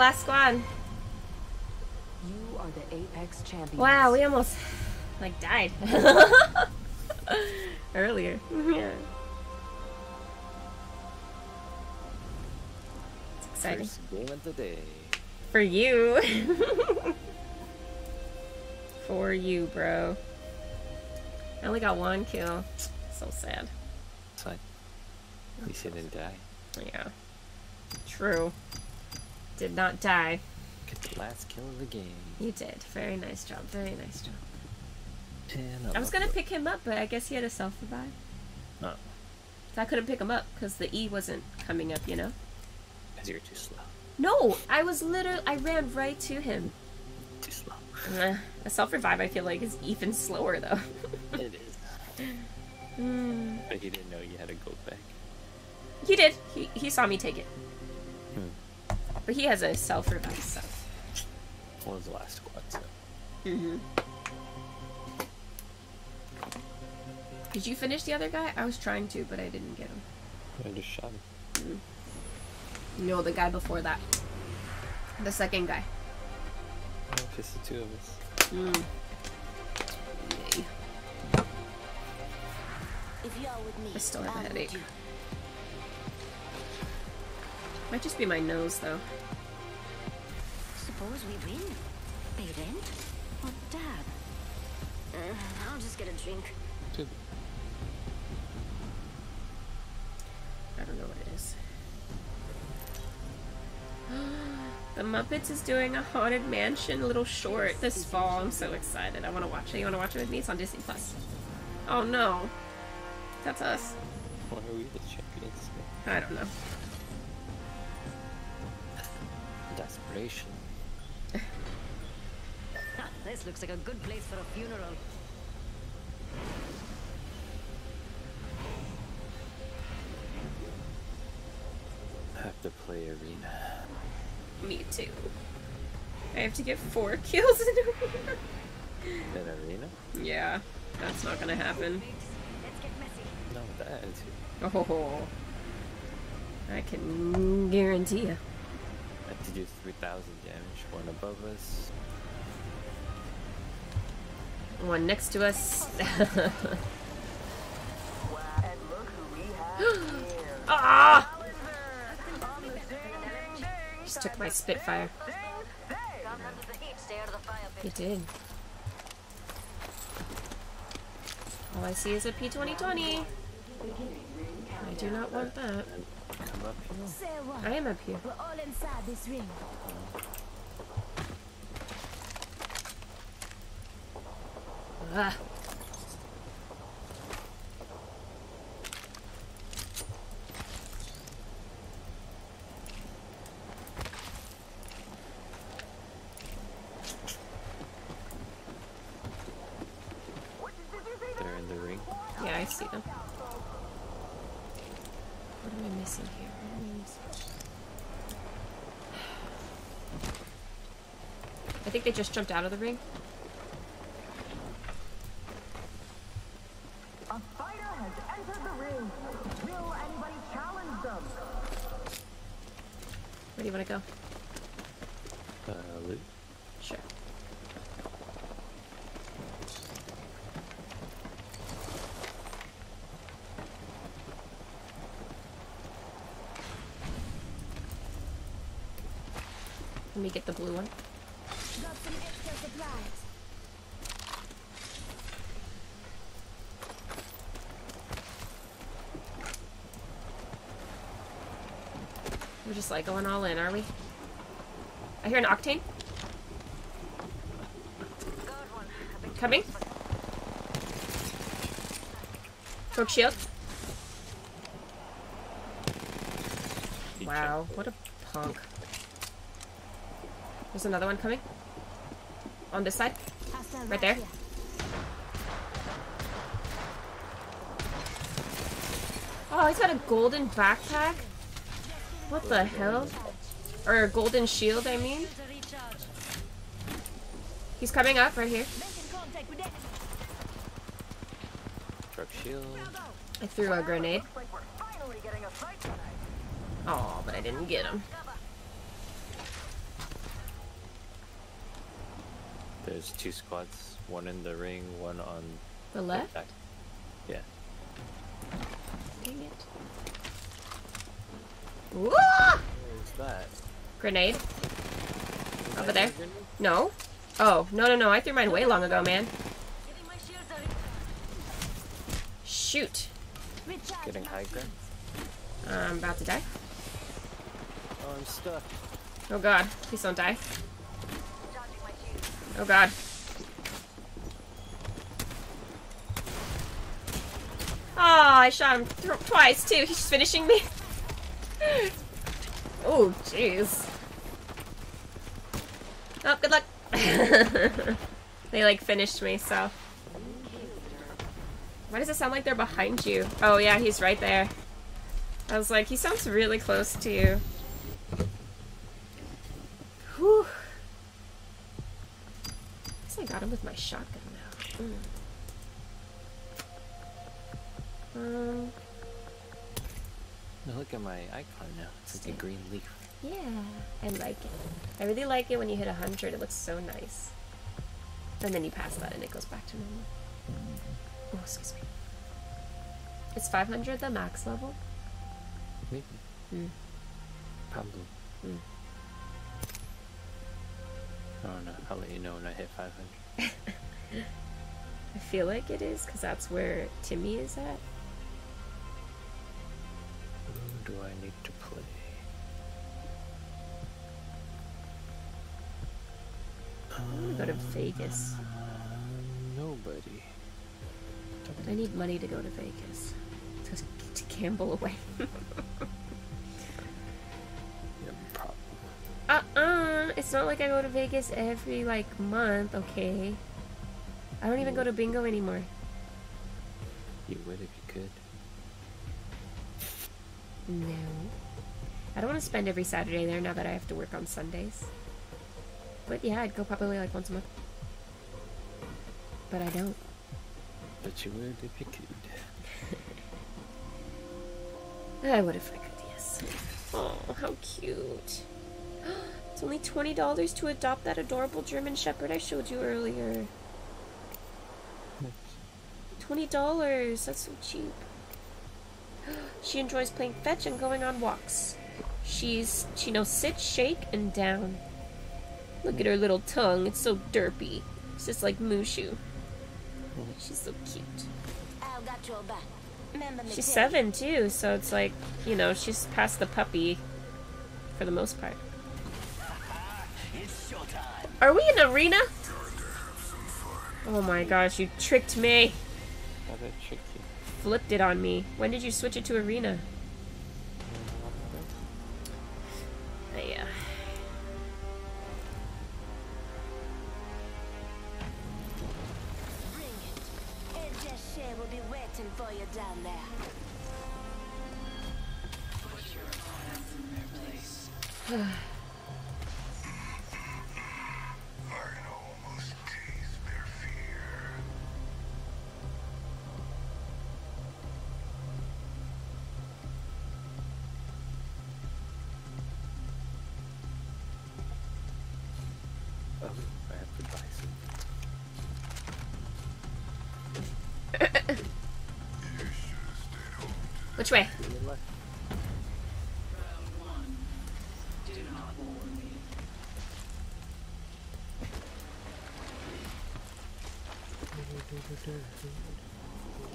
Last squad. You are the Apex champions. Wow, we almost like died earlier. yeah. It's exciting First game of the day. for you. for you, bro. I only got one kill. So sad. It's fine. At least he didn't die. Yeah. True. Did not die. Get the last kill of the game. You did. Very nice job. Very nice job. And I was gonna pick him up, but I guess he had a self revive. Oh, So I couldn't pick him up because the E wasn't coming up, you know? because you're too slow. No! I was literally. I ran right to him. Too slow. Uh, a self revive, I feel like, is even slower, though. it is. Hmm. But he didn't know you had to go back. He did. He, he saw me take it. Hmm. But he has a self revive, so. What was the last squad? So. Mm-hmm. Did you finish the other guy? I was trying to, but I didn't get him. I just shot him. No, the guy before that. The second guy. Oh, just the two of us. Mm. Yay. If you're with me, I still have a I'm with headache. You. Might just be my nose, though. Suppose we win. Pay rent? Or dab? Uh, I'll just get a drink. Two. I don't know what it is. the Muppets is doing a Haunted Mansion little short this fall. I'm so excited. I want to watch it. You want to watch it with me? It's on Disney Plus. Oh no. That's us. Why are we the champions? I don't know. Desperation. This looks like a good place for a funeral. Have to play arena. Me too. I have to get four kills in arena. In arena? Yeah, that's not gonna happen. Let's get messy. No, with that attitude. Oh, I can guarantee you. I have to do 3,000 damage. One above us. One next to us. And look who we have Ah! Just took my Spitfire. It did. All I see is a P2020. I do not want that. Come up here. I am up here. We're all inside this ring. Ah. They're in the ring. Yeah, I see them. What am I missing here? What am I missing? I think they just jumped out of the ring. A fighter has entered the ring. Will anybody challenge them? Where do you want to go? Uh, loot. Sure. Let me get the blue one. Got some extra supplies. We're just like going all in, are we? I hear an octane. Coming. Broke shield. Wow, what a punk. There's another one coming. On this side. Right there. Oh, he's got a golden backpack? What the hell? Or a golden shield, I mean? He's coming up right here. Truck shield. I threw a grenade. Oh, but I didn't get him. There's two squads. One in the ring, one on The left? back. Yeah. Dang it. Woo! Where's that? Grenade. Over there. No. Oh, no, no, no. I threw mine way long ago, man. Shoot. Getting high ground. I'm about to die. Oh, I'm stuck. Oh god. Please don't die. Oh god. Oh, I shot him th twice too. He's finishing me. oh, jeez. Oh, good luck. they like finished me, so. Why does it sound like they're behind you? Oh yeah, he's right there. I was like, he sounds really close to you. Whew. guess I got him with my shotgun now. Mm. Um, Now look at my icon now. It's like a green leaf. Yeah, I like it. I really like it when you hit 100. It looks so nice. And then you pass that and it goes back to normal. Oh, excuse me. Is 500 the max level? Maybe. Hmm. Probably. Hmm. I don't know. I'll let you know when I hit 500. I feel like it is because that's where Timmy is at. Vegas. Nobody. I need money to go to Vegas. To, to gamble away. Uh-uh. It's not like I go to Vegas every, like, month, okay? I don't even go to bingo anymore. You would if you could. No. I don't want to spend every Saturday there now that I have to work on Sundays. But yeah, I'd go probably like once a month. But I don't. But you would if you could. I would if I could, yes. Oh, how cute. It's only $20 to adopt that adorable German Shepherd I showed you earlier. $20. That's so cheap. She enjoys playing fetch and going on walks. She's she knows sit, shake, and down. Look at her little tongue. It's so derpy. It's just like Mushu. She's so cute. I've got your back. She's seven too, so it's like you know she's past the puppy for the most part. Are we in arena? Oh my gosh, you tricked me. How did I trick you? Flipped it on me. When did you switch it to arena? Uh, yeah. Ugh.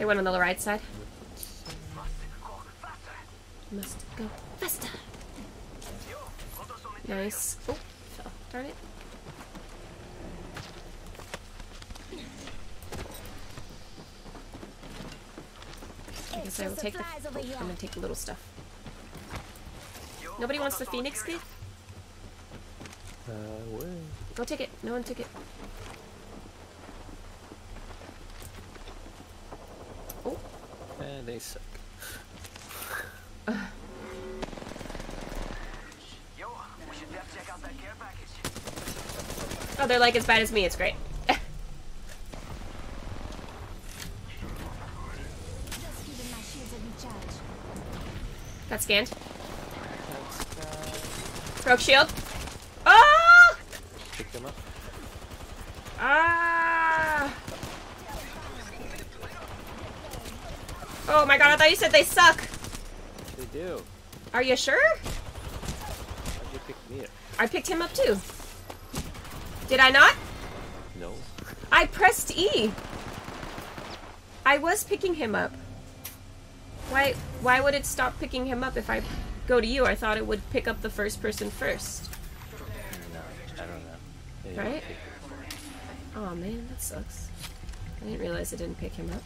They went on the right side. Must go faster. Nice. Oh, fell. Darn it. I guess I will take the. Oh, I'm gonna take the little stuff. Nobody wants the phoenix kit? Uh, where? Go take it. No one took it. And they suck. Oh, they're like as bad as me. It's great. Got scanned. Broke shield. Ah! Pick them up. Ah! Oh my god, I thought you said they suck. They do. Are you sure? How'd you pick me up? I picked him up too. Did I not? No. I pressed E. I was picking him up. Why why would it stop picking him up if I go to you? I thought it would pick up the first person first. No, I don't know. Right? Oh man, that sucks. I didn't realize it didn't pick him up.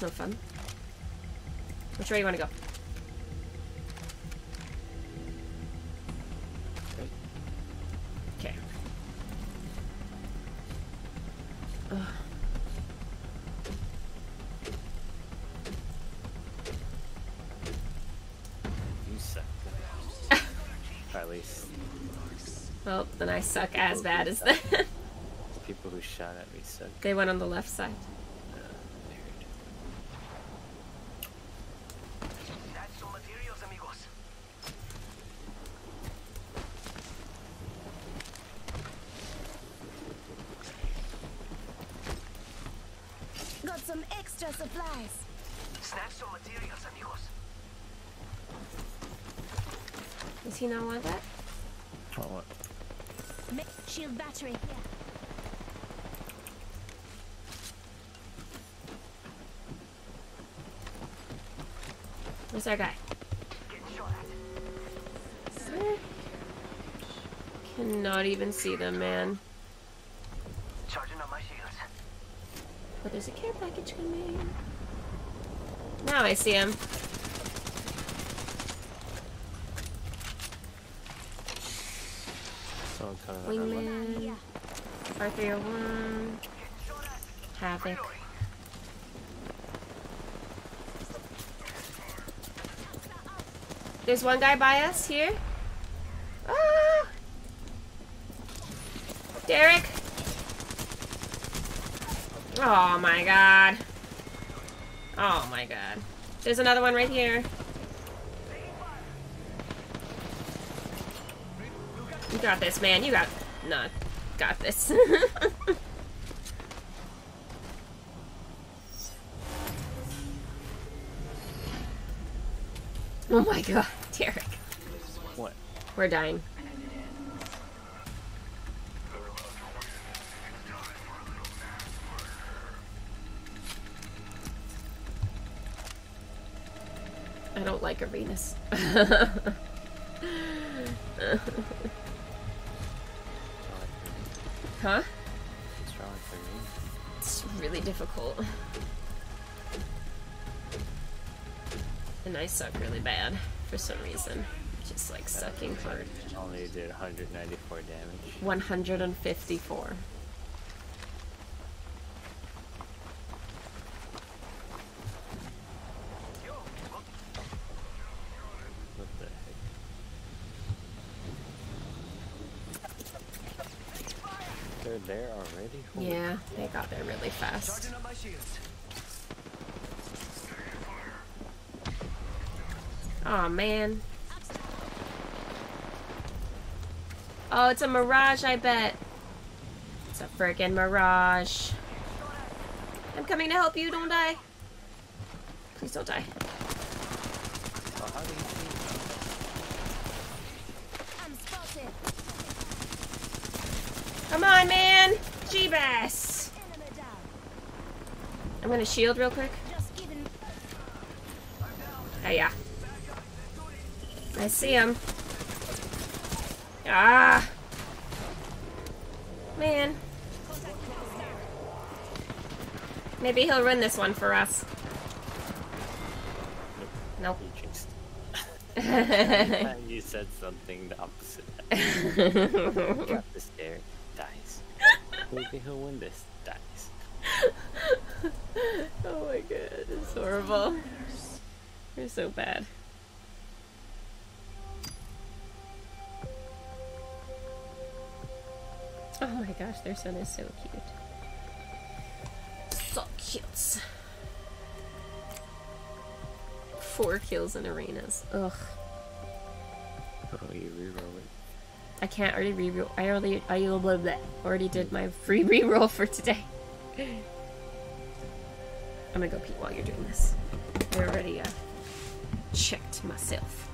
That's no fun. Which way you want to go? Okay. Ugh. You suck. or at least Well, then I suck as bad as them. the people who shot at me suck. they went on the left side. That's some materials, amigos. Got some extra supplies. Snatch some materials, amigos. Does he not want that? Oh, what? Ma- shield battery here. Where's our guy? Cannot even see them, man. Charging up my shields. But there's a care package coming. Now I see him. Someone coming on our. Wingman. R301. Havoc. There's one guy by us here. Derek. Oh my god. Oh my god. There's another one right here. You got this, man. You got... No. Got this. Oh my god, Derek. What? We're dying. I don't like arenas. huh? What's wrong with me? It's really difficult. And I suck really bad for some reason. Just like sucking hard. Only did 194 damage. 154. What the heck? They're there already? Holy Yeah, they got there really fast. Oh man. Oh, it's a mirage, I bet. It's a freaking mirage. I'm coming to help you, don't die. Please don't die. Well, how do you see I'm spotted. Come on, man! G-Bass! Enemy down. I'm gonna shield real quick. Oh, yeah. I see him. Ah! Man. Maybe he'll run this one for us. Nope. You said something the opposite. Drop this there, dies. Maybe he'll win this. oh my god, it's horrible. You're so bad. Oh my gosh, their son is so cute. So cute. Four kills in arenas. Ugh. Oh, you reroll it. I can't already reroll. I already I blah, blah, blah, already did my free reroll for today. I'm gonna go pee while you're doing this. I already uh, checked myself.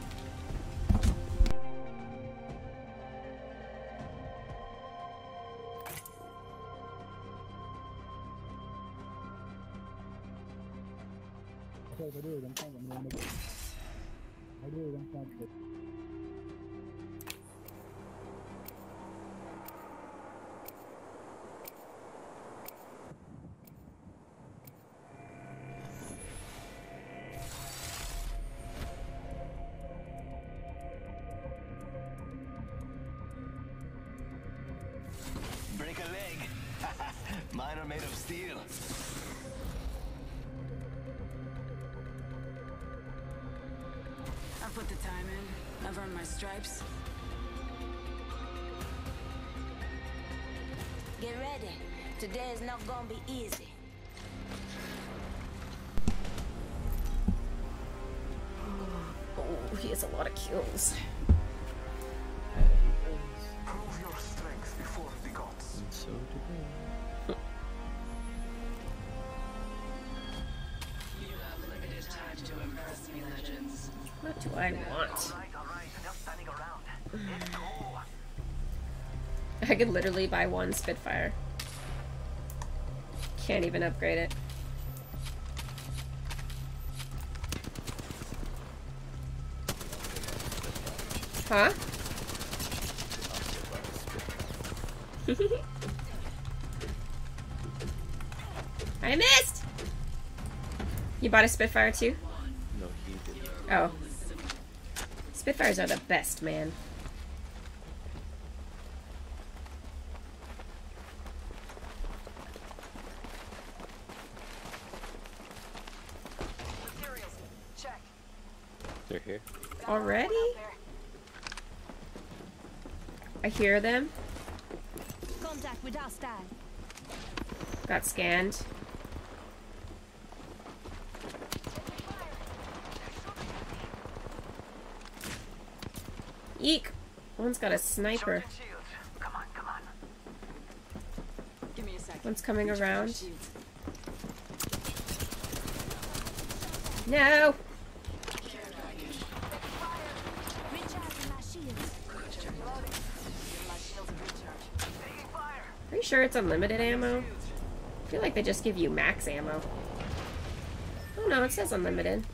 Put the time in. I've earned my stripes. Get ready. Today is not gonna be easy. Oh, he has a lot of kills. Buy one Spitfire. Can't even upgrade it. Huh? I missed! You bought a Spitfire too? No, he didn't. Oh. Spitfires are the best, man. Materials. Check. They're here. Already? I hear them. Contact with hostile. Got scanned. Eek! One's got a sniper. Come on, come on. Give me a second. One's coming around. No! Sure it's unlimited ammo? I feel like they just give you max ammo. Oh no, it says unlimited.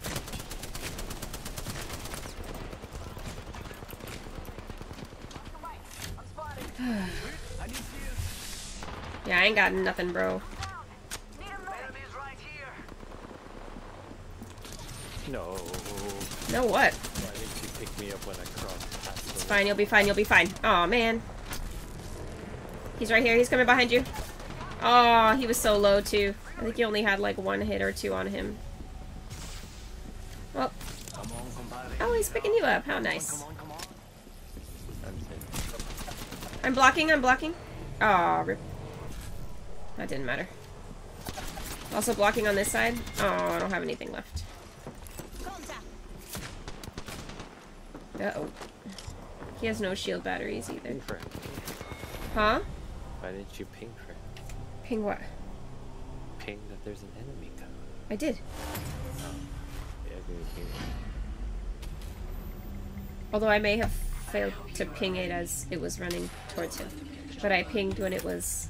yeah, I ain't got nothing, bro. No. No what? Why didn't you pick me up when I crossed It's fine, you'll be fine, you'll be fine. Oh man. He's right here, he's coming behind you. Oh, he was so low too. I think he only had like one hit or two on him. Well. Oh, he's picking you up. How nice. I'm blocking, I'm blocking. Oh, rip. That didn't matter. Also blocking on this side. Oh, I don't have anything left. Uh-oh. He has no shield batteries either. Huh? Why didn't you ping for Ping what? Ping that there's an enemy coming. I did. Oh, yeah, I didn't hear. Although I may have failed to ping it as it was running towards him. But I pinged when it was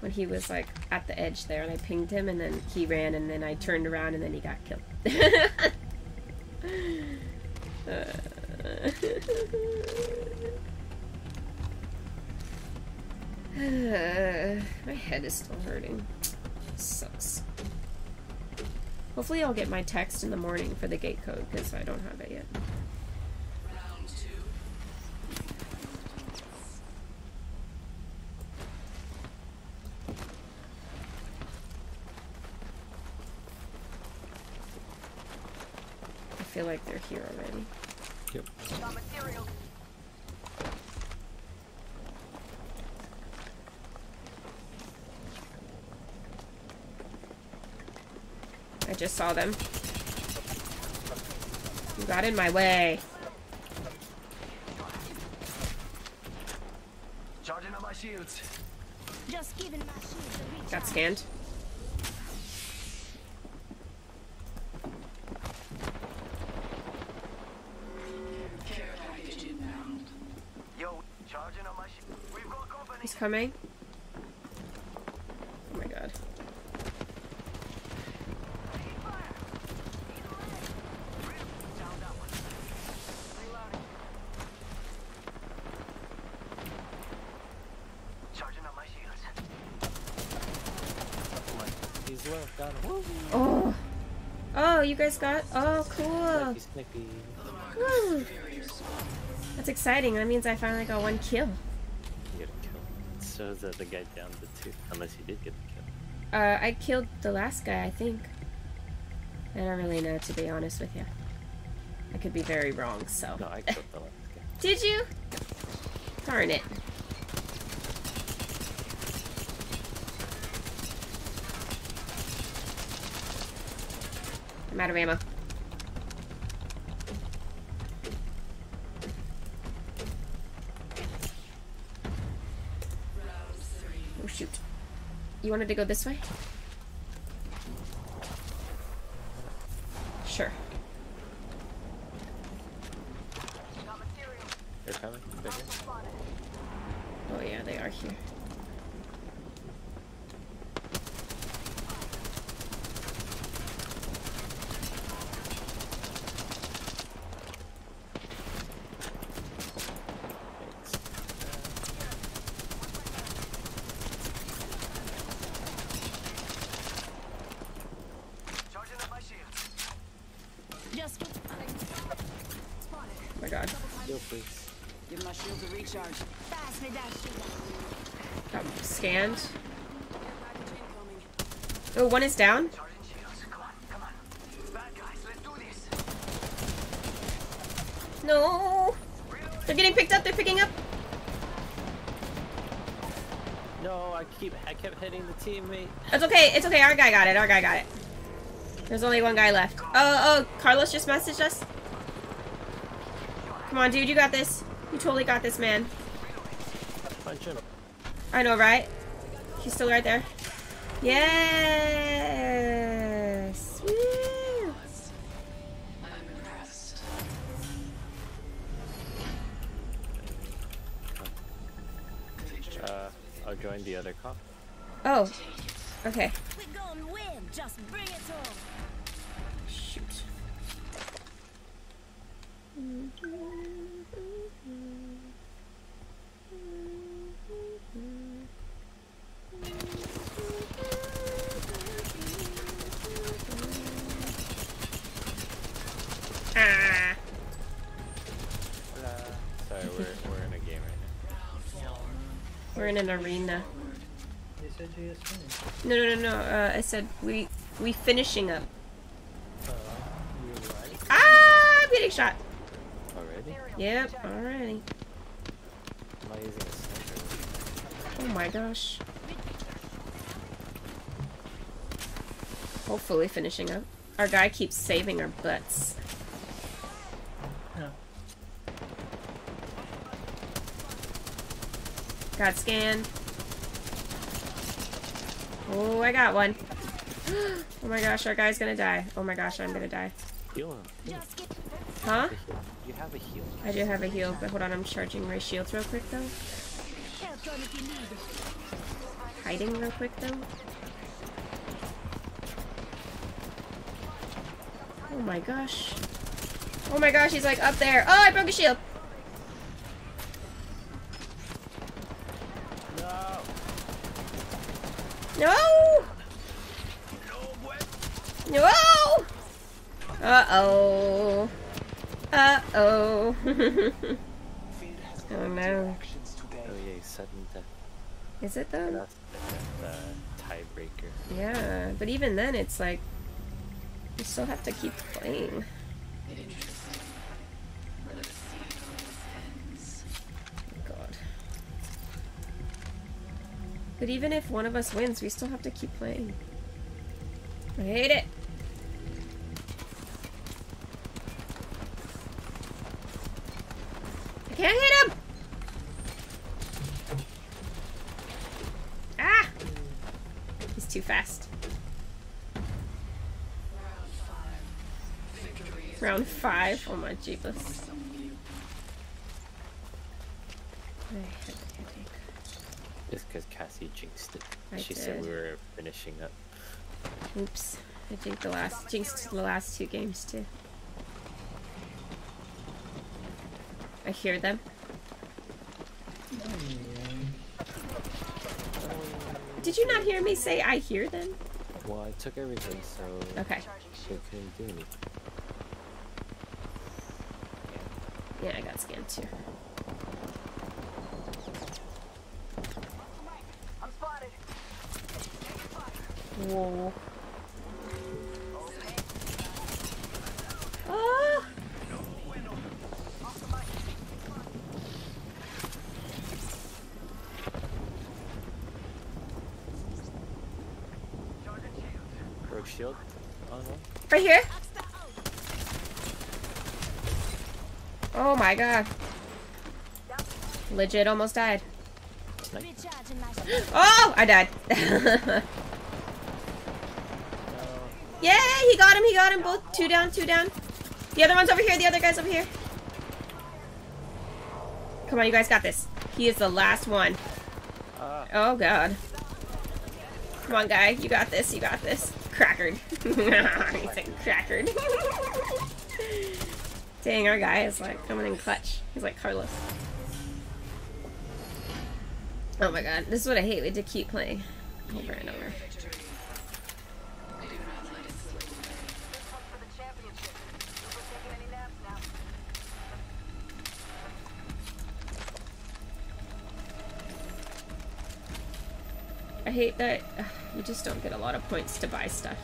when he was like at the edge there and I pinged him and then he ran and then I turned around and then he got killed. Uh, my head is still hurting. Sucks. Hopefully I'll get my text in the morning for the gate code because I don't have it yet. I feel like they're here already. Yep. I just saw them. You got in my way. Charging on my shields. Just giving my shields a reach. Got scanned. Yo, charging on my shield. We've got company. He's coming. Oh my god. Charging on my shields. He's low, got him. Woo! Oh. Oh, you guys got. Oh, cool. Snippy, snippy. That's exciting. That means I finally got one kill. You get a kill. So that the guy down the two. Unless you did get the kill. Uh, I killed the last guy, I think. I don't really know, to be honest with you. I could be very wrong, so. No, I killed the last guy. Did you? Darn it. I'm out of ammo. Oh shoot. You wanted to go this way? Sure. They're coming. They're here. Oh yeah, they are here. Charging on my shields. Just Oh my god. Heal, please. Give my shield a recharge. pass me that shield. Got scanned. Oh, one is down. Charging shields. Come on, come on. Bad guys, let's do this. No. They're getting picked up. They're picking up. No, I keep I kept hitting the teammate. It's okay. It's okay. Our guy got it. Our guy got it. There's only one guy left. Oh, oh, Carlos just messaged us. Come on, dude. You got this. You totally got this, man. Punch him. I know, right? He's still right there. Yes. An arena. You said you just finished. No, no, no, no. Uh, I said we we finishing up. Uh, you right? Ah! I'm getting shot. now. Already? Yep. Alrighty. Am I using a sniper? Oh my gosh. Hopefully finishing up. Our guy keeps saving our butts. Got scanned. Oh, I got one. oh my gosh, our guy's gonna die. Oh my gosh, I'm gonna die. Heal him. Huh? You have a heal. I do have a heal, but hold on, I'm charging my shields real quick though. Help on if you need it. Hiding real quick though. Oh my gosh. Oh my gosh, he's like up there. Oh, I broke a shield. No! No! No! Uh-oh. Uh-oh. oh no. Oh yeah, sudden death. Is it though? That's the, the tiebreaker. Yeah, but even then it's like you still have to keep playing. God. But even if one of us wins, we still have to keep playing. I hate it. I can't hit him! Ah! He's too fast. Round five. Oh my jeepus. I had a headache. Just because Cassie jinxed it. I she said we were finishing up. Oops. I jinxed the last jinxed the last two games too. I hear them. Did you not hear me say I hear them? Well, I took everything, so Okay. we couldn't do anything. Yeah, I got scanned too. Whoa. Ah! Broke shield. Oh no. Right here. Oh my god. Legit almost died. Oh, I died. Yay, he got him, he got him. Both two down, two down. The other one's over here, the other guy's over here. Come on, you guys got this. He is the last one. Ah. Oh god. Come on, guy. You got this, you got this. Crackered. He's like crackered. Dang, our guy is like coming in clutch. He's like Carlos. Oh my god, this is what I hate. We had to keep playing over and over. I hate that ugh, you just don't get a lot of points to buy stuff.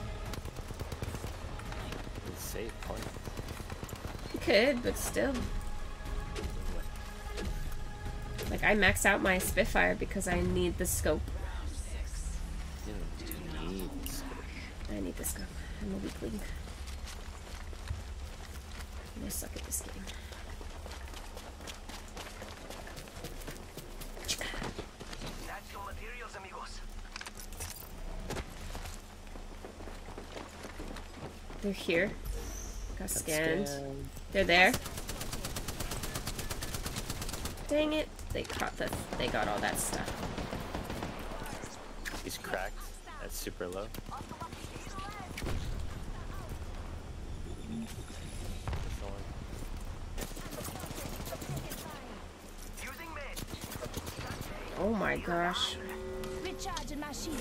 It's save point. You could, but still. Like, I max out my Spitfire because I need the scope. You don't need scope. I need the scope. I'm a weakling. And I suck at this game. Natural materials, amigos. They're here. Got scanned. scanned. They're there. Dang it. They caught the they got all that stuff. He's cracked. That's super low. Oh my gosh. Recharging my shield.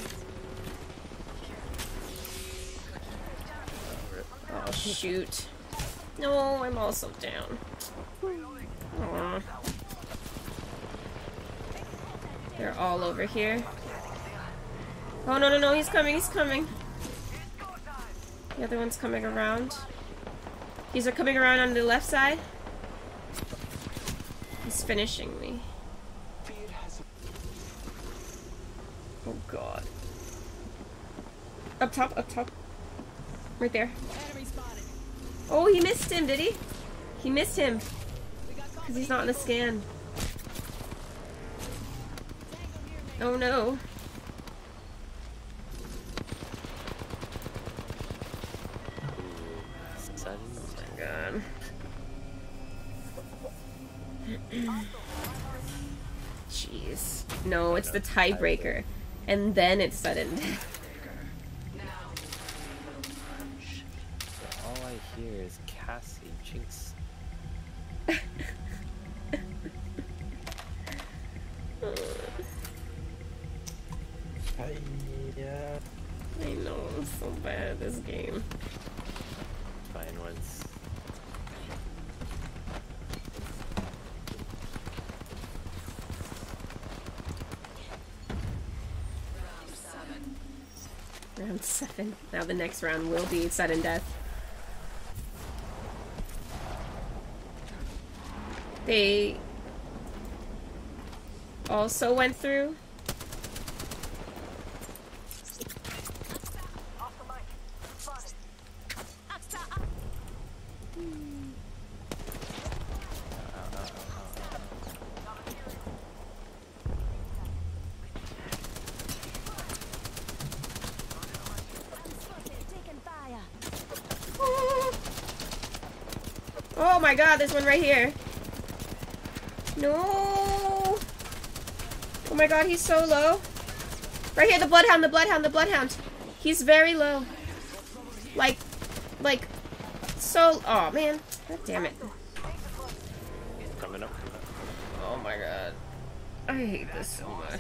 Oh shoot. No, I'm also down. Aw. They're all over here. Oh no no no, he's coming, he's coming. The other one's coming around. These are coming around on the left side. He's finishing me. Oh god. Up top, up top. Right there. Oh, he missed him, did he? He missed him. Because he's not in the scan. Oh no. Oh my god. Jeez. No, it's the tiebreaker. And then it's sudden death. All I hear is Cassie Jinx. Yeah. I know, it's so bad, this game. Fine ones. Round seven. Now the next round will be sudden death. They also went through. Taking fire. Oh my god, there's one right here. No. Oh my god, he's so low. Right here, the bloodhound, the bloodhound, the bloodhound. He's very low. Like, like, so. Oh man, god damn it. Coming up. Oh my god. I hate this so much.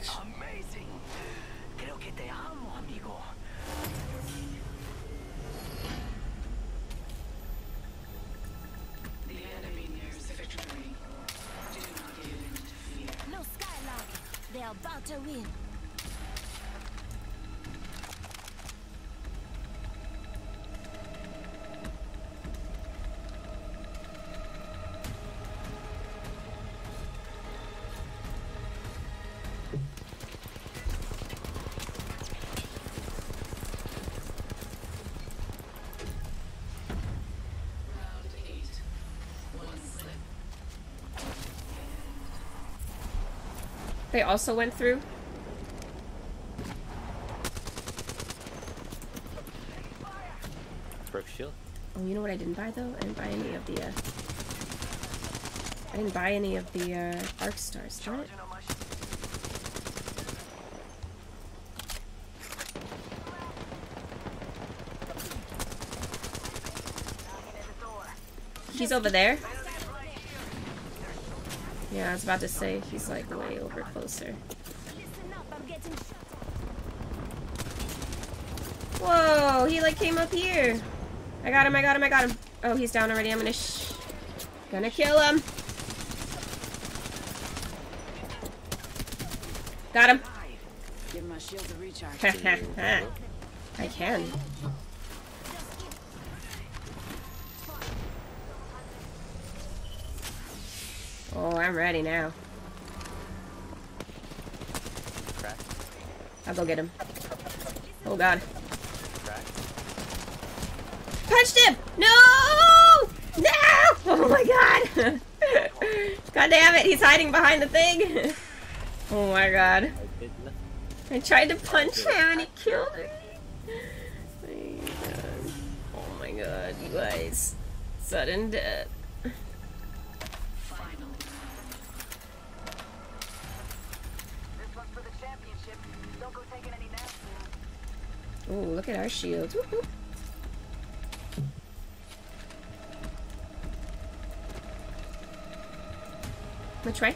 They also went through. Broke shield. Oh, you know what I didn't buy though? I didn't buy any of the. Uh, I didn't buy any of the uh, arc stars. Darn it. He's over there. Yeah, I was about to say he's like way over closer. Listen up, I'm getting shot. Whoa, he like came up here. I got him, I got him, I got him. Oh, he's down already. I'm gonna sh gonna kill him. Got him. Give my shield a recharge. I can. Ready now. Crack. I'll go get him. Oh god. Crack. Punched him! No! No! Oh my god! god damn it, he's hiding behind the thing! oh my god. I. I tried to punch him and he killed me. Oh my god. Oh my god, you guys. Sudden death. This one's for the championship. Don't go taking any naps. Oh, look at our shields. Which way?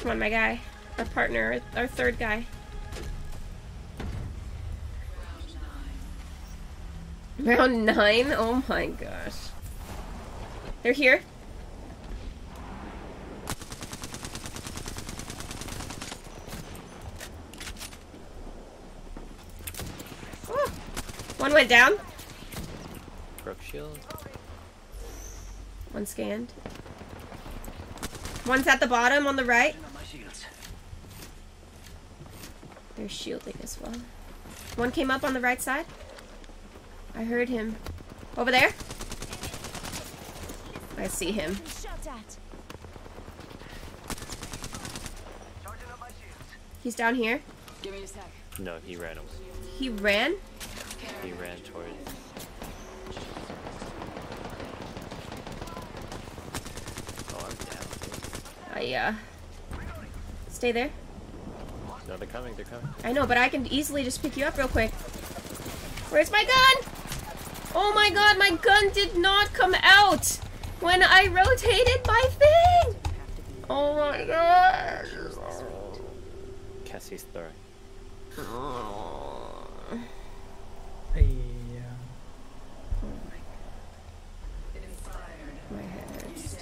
Come on, my guy. Our partner, our third guy. Round nine? Oh my gosh. They're here. Went down. Broke shield. One scanned. One's at the bottom on the right. My shields. They're shielding as well. One came up on the right side. I heard him. Over there? I see him. He's down here. Give me a sec. No, he ran away. He ran. Towards. Oh, I'm down. Uh... Stay there. No, they're coming. They're coming. I know, but I can easily just pick you up real quick. Where's my gun? Oh my god, my gun did not come out when I rotated my thing! Oh my god. Cassie's throwing. Hey, My head hurts.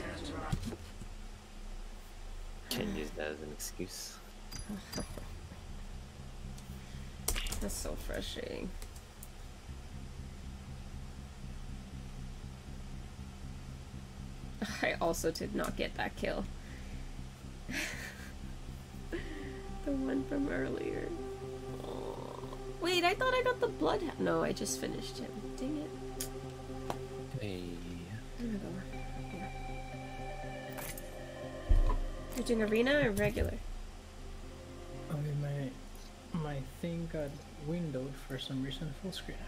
Can't use that as an excuse. That's so frustrating. I also did not get that kill. the one from earlier. Aw. Wait, I thought I got the blood. No, I just finished him. Dang it. Hey. I'm go. You're doing arena or regular? I mean, my my thing got windowed for some reason full screen.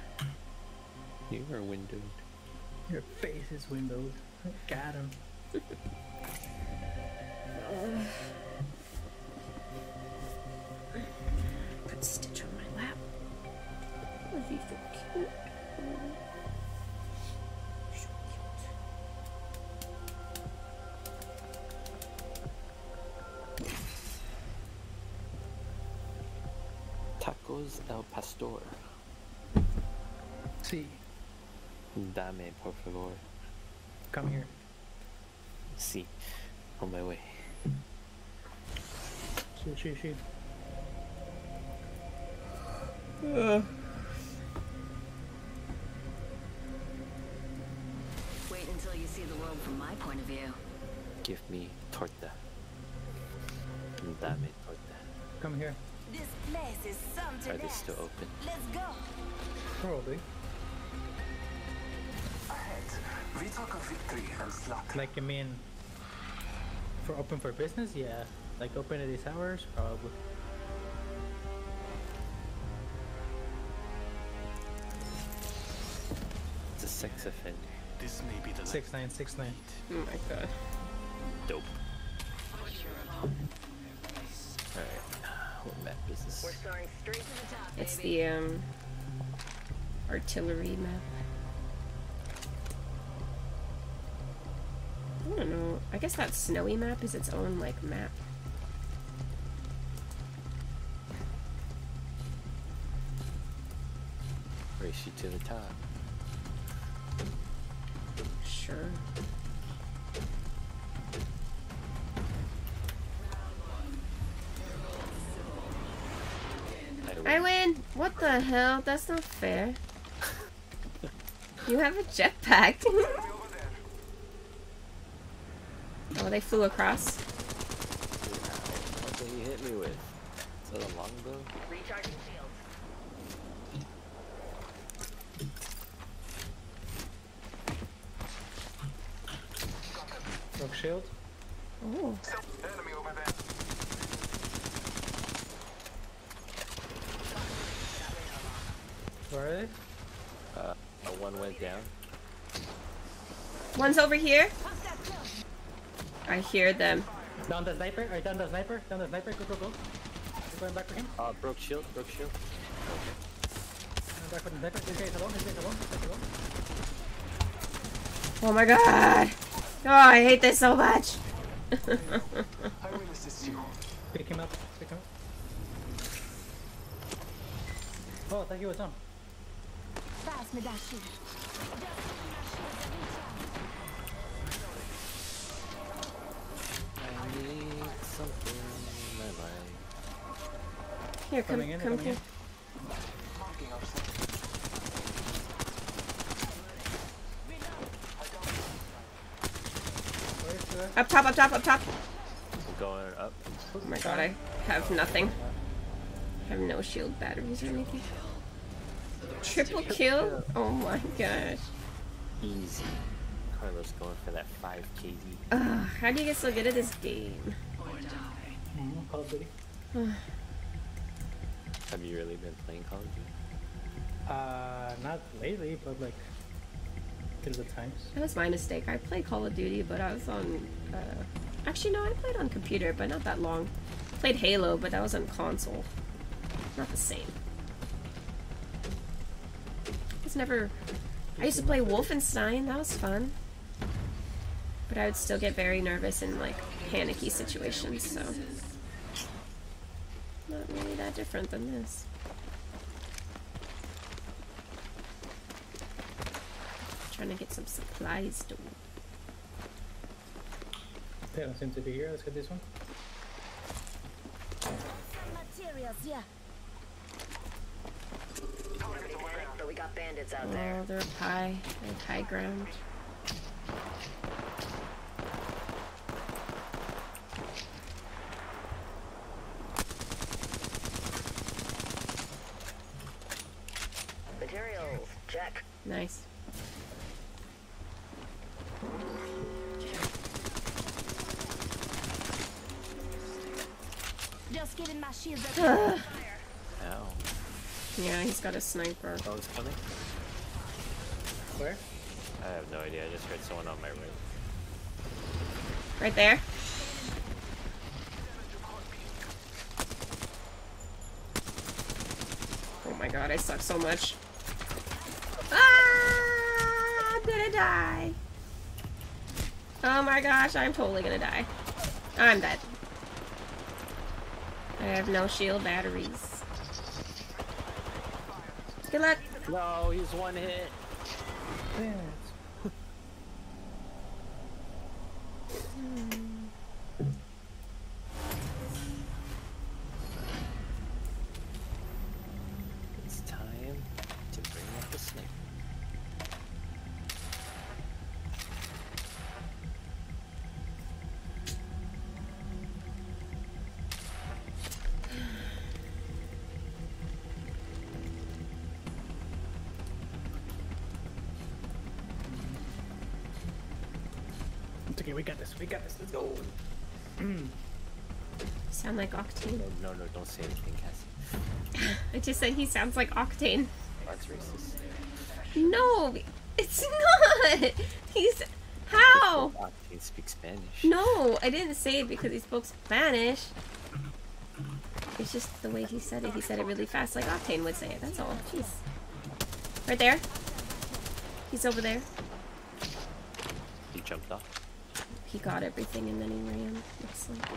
You were windowed. Your face is windowed. Got him. Put Stitch on my lap. Oh, he's so cute. So Tacos El Pastor. See, Dame, por favor. come here. See. On my way. Shoot, shoot, shoot. Wait until you see the world from my point of view. Give me torta. Dame torta. Come here. This place is something Are they still open? Let's go. Probably. Ahead, we talk of victory and slaughter. Like, I mean, for open for business, yeah. Like, open at these hours, probably. It's a sex offender. This may be the Six nine six nine. Oh my god. Dope. Alright. What map is this? We're soaring straight to the top, It's baby. the um artillery map. I don't know. I guess that snowy map is its own like map. Race you to the top. Sure. I win! What the hell? That's not fair. You have a jetpack. oh, they flew across. What did he hit me with? Is that a longbow? Recharging shields. Rock shield. Oh. Enemy over there. Where are they? Uh, uh, one went down. One's over here. I hear them. Down the sniper. Alright, down the sniper. Down the sniper. Go, go, go. You're going back for him. Uh, broke shield, broke shield. Going back for the sniper. This guy's alone. This guy's alone. This guy's alone. Oh my god! Oh, I hate this so much! I will assist you. Pick him up. Pick him up. Oh, thank you, Tom. Pass me that Here, come, Coming in, come coming here. in. Marking our sector. Where's the... Up top, up top, up top! Going up. Oh my god, I have nothing. I have no shield batteries or anything. Triple kill? Oh my gosh. Easy. Carlos going for that 5 KD. Ugh, how do you get so good at this game? Call of Duty. Have you really been playing Call of Duty? Uh, not lately, but like, till the times. That was my mistake. I played Call of Duty, but I was on. Uh, actually, no, I played on computer, but not that long. Played Halo, but that was on console. Not the same. It's never. I used to play Wolfenstein. That was fun. But I would still get very nervous in like panicky situations. So not really that different than this. Trying to get some supplies though. They don't seem to be here. Let's get this one. Materials, yeah. But we got bandits out oh, there. Oh, they're up high. They're high ground. Materials, check. Nice. Just giving my shield a Ugh. Ow. Yeah, he's got a sniper. Oh, it's coming? Where? I have no idea. I just heard someone on my right. Right there. Oh my god, I suck so much. Ah, I'm gonna die. Oh my gosh, I'm totally gonna die. I'm dead. I have no shield batteries. Good luck. No, he's one hit. It's We got this. We got this. Let's go. Mm. Sound like Octane. No, no, don't say anything, Cassie. I just said he sounds like Octane. That's racist. No, it's not. He's how? Octane speaks Spanish. No, I didn't say it because he spoke Spanish. It's just the way he said it. He said it really fast, like Octane would say it. That's all. Jeez. Right there. He's over there. He jumped off. He got everything and then he ran. Looks like.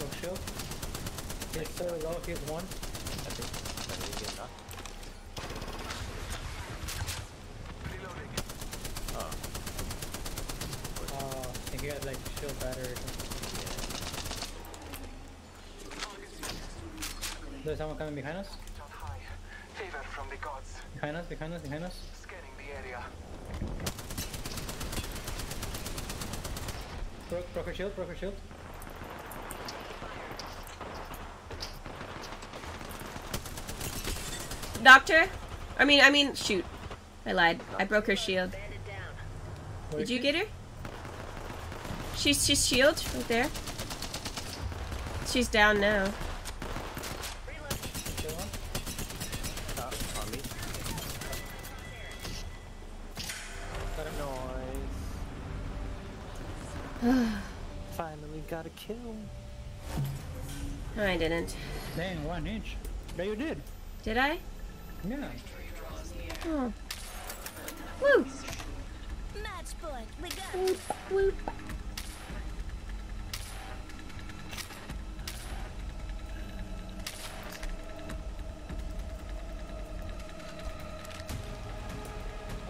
Go shield. Low. One. I think. I think get knocked. Oh. Uh, I think he had like shield battery or. There's someone coming behind us. Favor from the gods. Behind us. Behind us. Behind us. Scanning the area. Broke, broke her shield. Broke her shield. Doctor? I mean, I mean, shoot. I lied. I broke her shield. Did you get her? She's she's shield right there. She's down now. Uh, on me. got a kill. I didn't. Dang, one inch. Yeah, you did. Did I? Yeah. Oh. Woo! Match point. We got Whoop, whoop.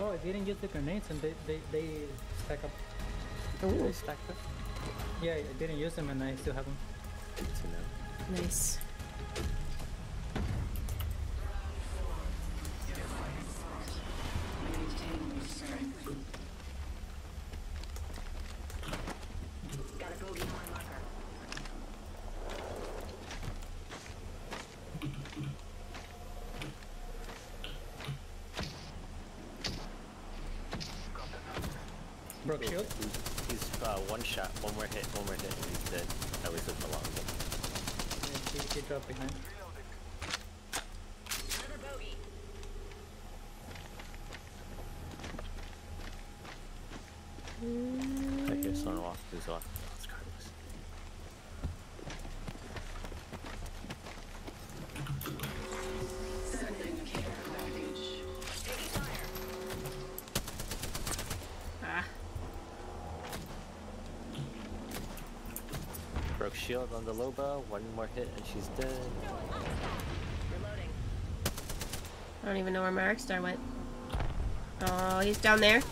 Oh, I didn't use the grenades and they, they, they stack up. Ooh. They stacked up. Yeah, I didn't use them and I still have them. Good to know. Nice. Got a bogey on my marker. Broke shield. He's, he's uh, one shot, one more hit, one more hit, and he's dead. At least with the longbow. Yeah, he, he dropped behind. Another bogey. I hear someone walk through off. It's Carlos. Ah. Broke shield on the Loba, one more hit and she's dead. Reloading. I don't even know where my arc star went. Oh, he's down there.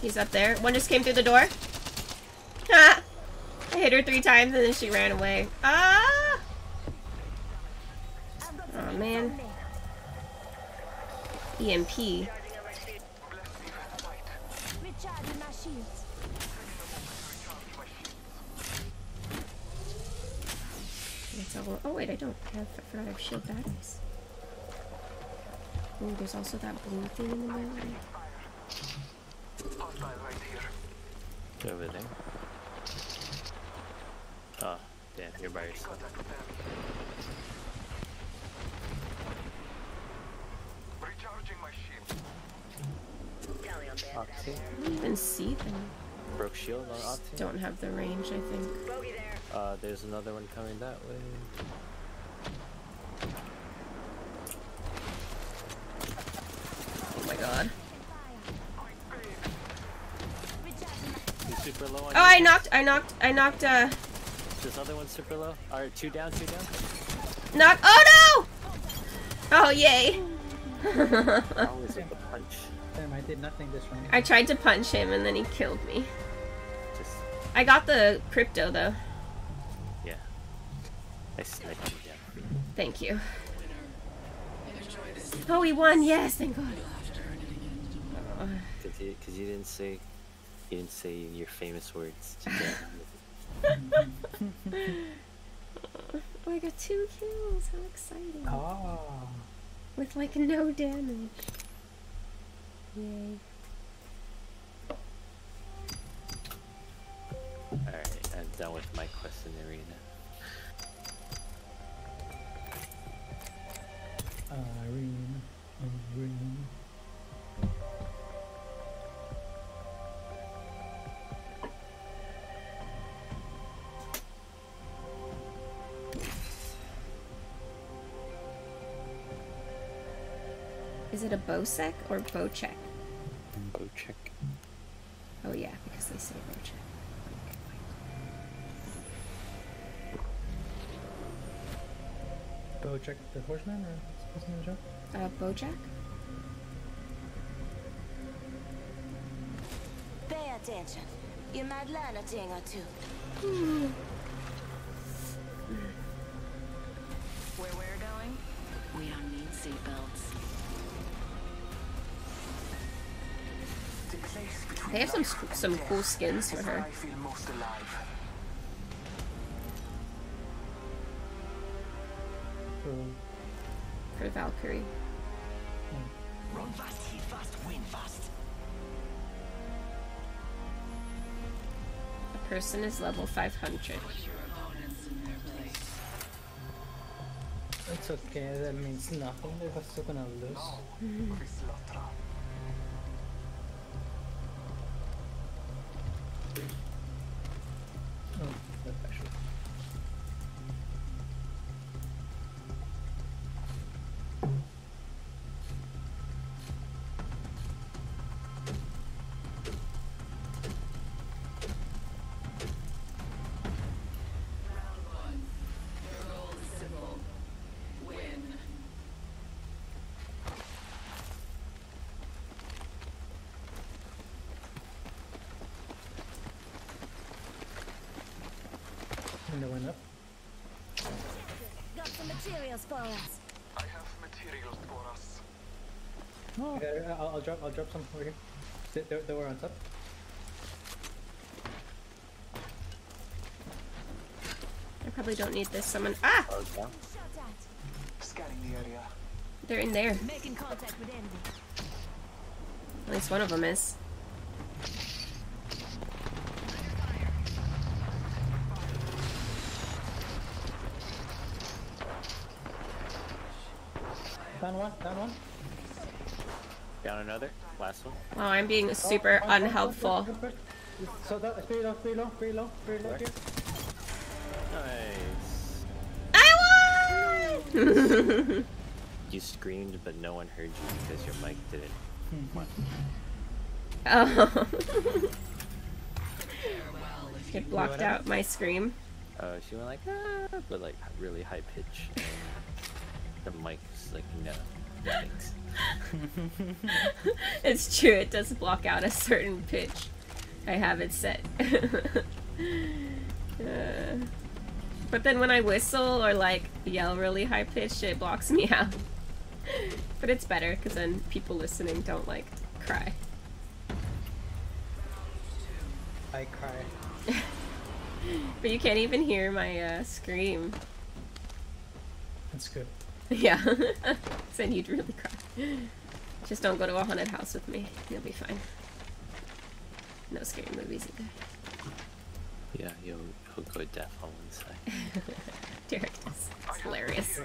He's up there. One just came through the door. I hit her three times and then she ran away. Ah! Oh man. EMP. recharging my shields. It's all, oh wait, I don't. I, have, I forgot I have shield batteries. Oh, there's also that blue thing in the middle. Over there. Oh, damn, you're by yourself. Recharging my shield. Tally on bandit. Octane. I don't even see them. Broke shield on Just don't have the range, I think. Bogey there. Uh, there's another one coming that way. Oh my god. He's super low on Oh, you. I knocked, I knocked, I knocked, uh, This other one's super low. Alright, two down, two down. knock, oh no! Oh, yay. Always with the punch. Damn, I did nothing this round. I tried to punch him and then he killed me. Just, I got the crypto though. yeah. I sniped you down. Thank you. Oh, he won, yes, thank god. Oh, Cause you, cause you didn't say, you didn't say your famous words. to. Oh, I got two kills, how exciting. Ah. With like no damage. Yay. Is it a Bosec or Bocek? Bow check. Oh yeah, because they say Bocek. Go check the horseman or what's his name, Joe? Uh, Bojack? Pay attention. You might learn a thing or two. Where we're going, we don't need seatbelts. They have some some cool skins for her. I feel most alive. For Valkyrie. Run fast, hit fast, win fast. A person is level 500. It's okay, that means nothing. They're still gonna lose. Chris mm-hmm. Materials for us. I have materials for us. Yeah, I'll, I'll drop. I'll drop some over here. They, they, they were on top. I probably don't need this. Someone. Ah! Oh, down. Scanning the area. They're in there. Making contact with enemy. At least one of them is. Down one. Down one. Down another. Last one. Wow, I'm being super Oh, one, one, unhelpful. one, one, one. So that is pretty low, pretty low, pretty low, pretty low here. Nice. I won! You screamed, but no one heard you because your mic didn't. oh. it blocked out my scream. Oh, she went like ah, but like really high pitch. And the mic was like no, no it's true, it does block out a certain pitch. I have it set. Uh, but then when I whistle or like yell really high pitched, it blocks me out. but it's better because then people listening don't like cry. I cry. But you can't even hear my uh, scream. That's good. Yeah. then you'd really cry. Just don't go to a haunted house with me. You'll be fine. No scary movies either. Yeah, you'll, you'll go deaf on one side. Derek is it's hilarious.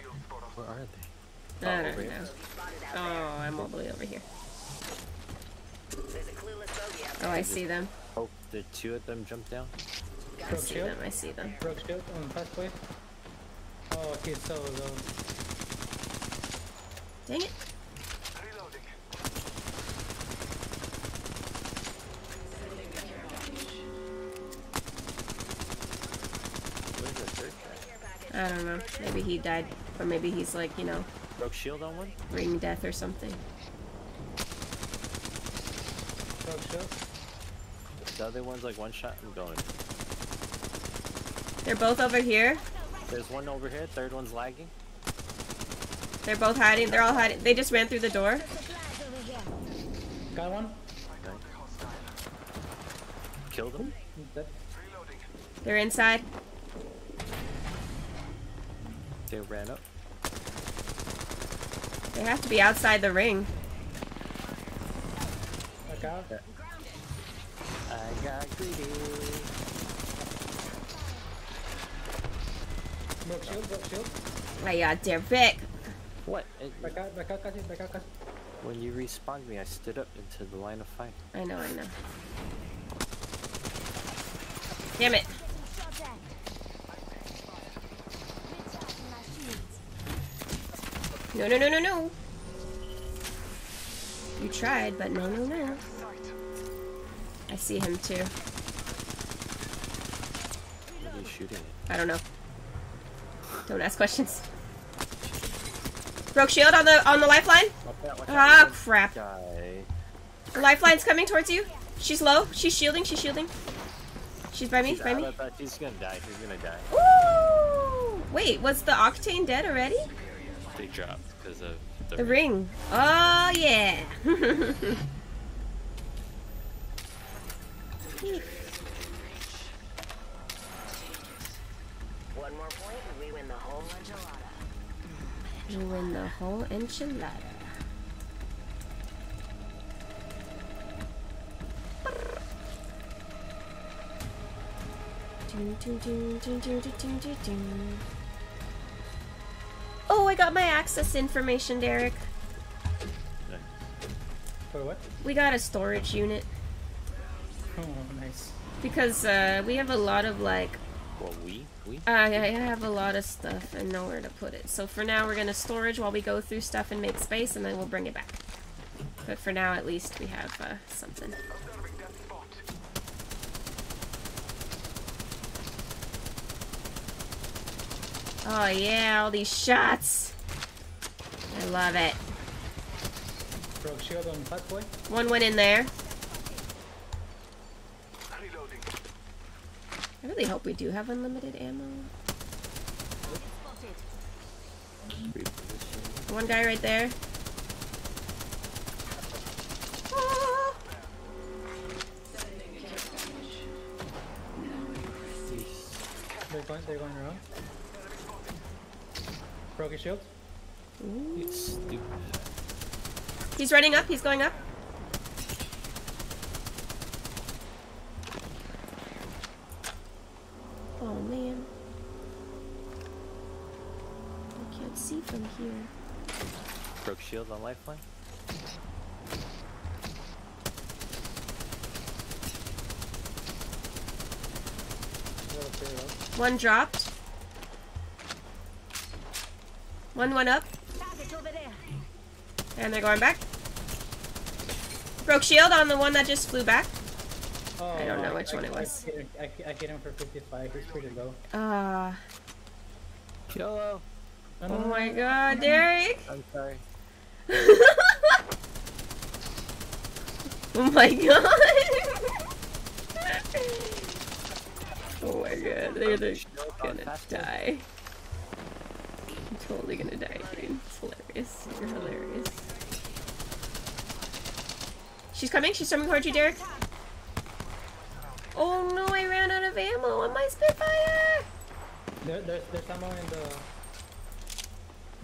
Where are they? I Oh, don't over here? know. Oh, I'm all the way over here. Oh, I see them. Oh, the two of them jumped down. I Broke see shield. them. I see them. Broke shield on fast way. Oh, he's so low. Dang it. Where's the third guy? I don't know. Maybe he died. Or maybe he's like, you know, Broke shield on one. ring death or something. Broke shield. The other one's like one shot and going. They're both over here. There's one over here. Third one's lagging. They're both hiding. They're all hiding. They just ran through the door. Got one. Kill them. They're inside. They ran up. They have to be outside the ring. Back out. I got greedy. Broke shield. Broke shield. I got Derek. What? It- Back out. Back out. Back out. When you respawned me, I stood up into the line of fire. I know, I know. Damn it. No, no, no, no, no. You tried, but no, no, no. I see him too. What are you shooting at? I don't know. Don't ask questions. Broke shield on the on the lifeline. Watch out, watch out, Ah, there's crap. Lifeline's coming towards you. She's low. She's shielding. She's shielding. She's by me. She's by me. She's gonna die. She's gonna die. Ooh! Wait, was the octane dead already? They dropped because of the, The ring. Oh yeah. You win the whole enchilada. Oh, I got my access information, Derek. For what? We got a storage unit. Oh, nice. Because uh, we have a lot of like. What we? We. I, I have a lot of stuff and nowhere to put it. So for now, we're gonna storage while we go through stuff and make space, and then we'll bring it back. But for now, at least we have uh, something. Oh yeah, all these shots. I love it. Broke shield on Fat Boy. One went in there. I really hope we do have unlimited ammo. One guy right there. Ah! They're going, they're going around. Broke his shield. You stupid. He's running up. He's going up. Oh man. I can't see from here. Broke shield on lifeline. One dropped. One went up. And they're going back. Broke shield on the one that just flew back. Oh, I don't know which one it was. hit I, I hit him for 55. He's pretty low. Ah. YOLO. No, no, oh no, my god, Derek! I'm sorry. Oh my god! oh my god, they're, they're gonna die. I'm totally gonna die, dude. It's hilarious. You're hilarious. She's coming, she's coming towards you, Derek. Oh no, I ran out of ammo on my Spitfire! There, there's, there's ammo in the...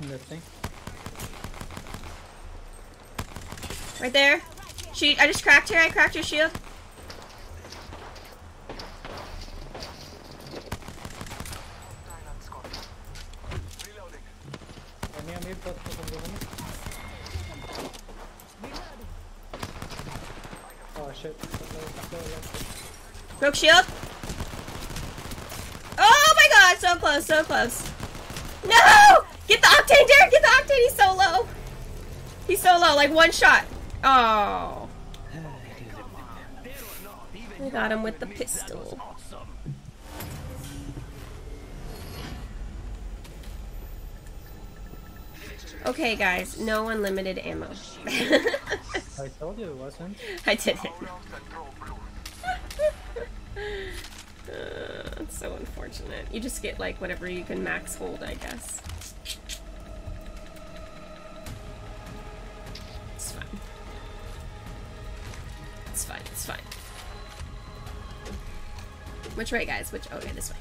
In the thing. Right there. She, I just cracked her, I cracked her shield. Enemy, enemy, plus, plus, plus, plus. Oh shit. Broke shield. Oh my god, so close, so close. No! Get the octane, Derek, get the octane, he's so low. He's so low, like one shot. Oh. I got him with the pistol. Okay, guys, no unlimited ammo. I told you it wasn't. I didn't. Uh, it's so unfortunate. You just get like whatever you can max hold, I guess. It's fine. It's fine. It's fine. Which way, guys? Which? Oh, okay, this way.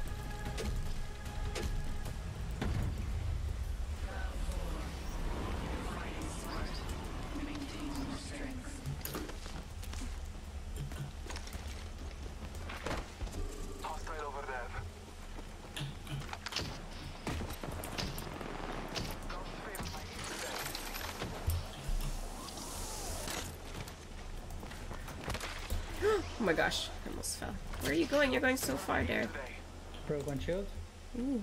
Where you going? You're going so far, there. Broke one shield. Ooh.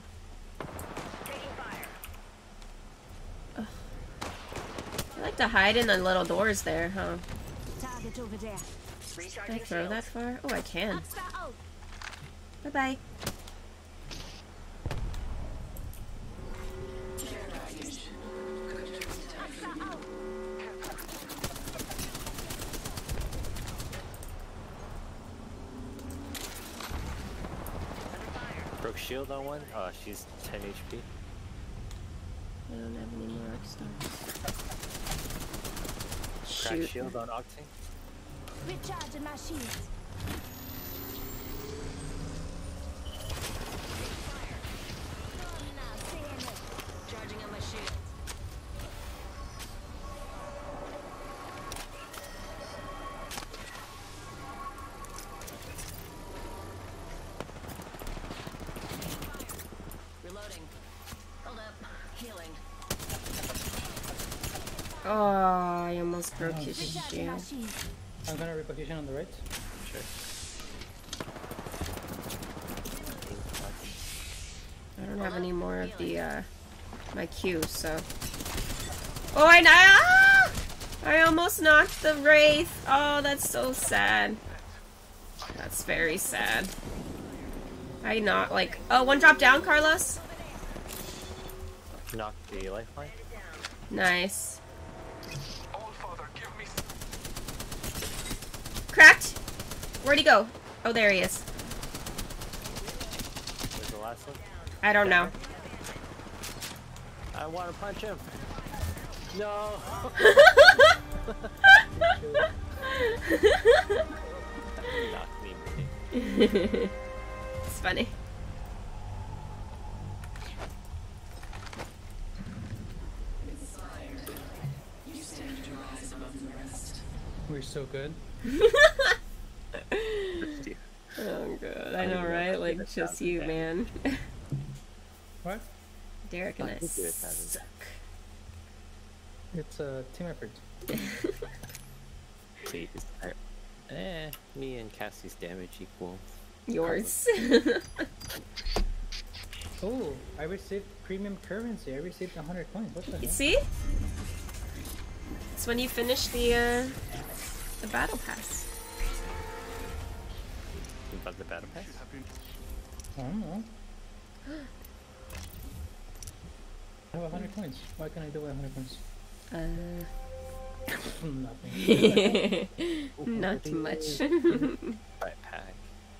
Ugh. I like to hide in the little doors there, huh? Target over there. Can I throw that far? Oh, I can. Bye bye. Broke shield on one. Oh, she's 10 HP. I don't have any more arc stars. Crack Shoot. shield on Octane. Recharging my shield. here. I'm gonna repetition on the right. Sure. I don't have any more of the uh, my Q, so. Oh, I ah! I almost knocked the wraith. Oh, that's so sad. That's very sad. I not like. Oh, one drop down, Carlos. Knocked the lifeline. Nice. Go? Oh, there he is. Where's the last one? I don't know. I want to punch him. No. Knock me, Minnie. it's funny. You stand to rise above the rest. We're so good. Oh god, I know, right? Like just you, man. What? Derek and I Fucking suck. It's a team effort. Please. I- Eh, me and Cassie's damage equal. Yours. Oh, I received premium currency. I received 100 coins. What the you heck? see? It's when you finish the uh the battle pass. I don't know. I have 100 coins. What can I do with 100 coins? Uh Nothing. not much. Right pack.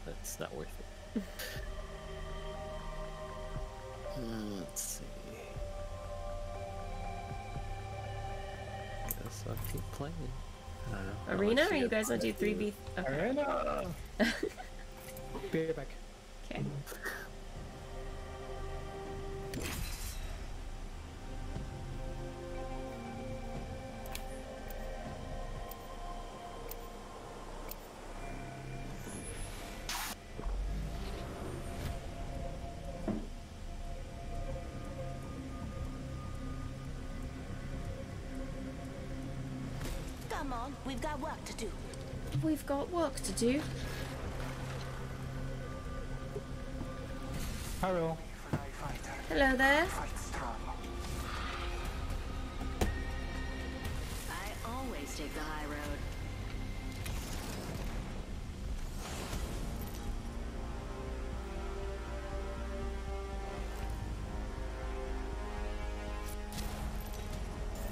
That's not worth it. Uh, let's see. Guess I'll keep playing. I don't know. Arena, are you guys gonna do three v? Okay. Arena. Be right back. Okay. Come on, we've got work to do. We've got work to do. Hello. Hello there. I always take the high road.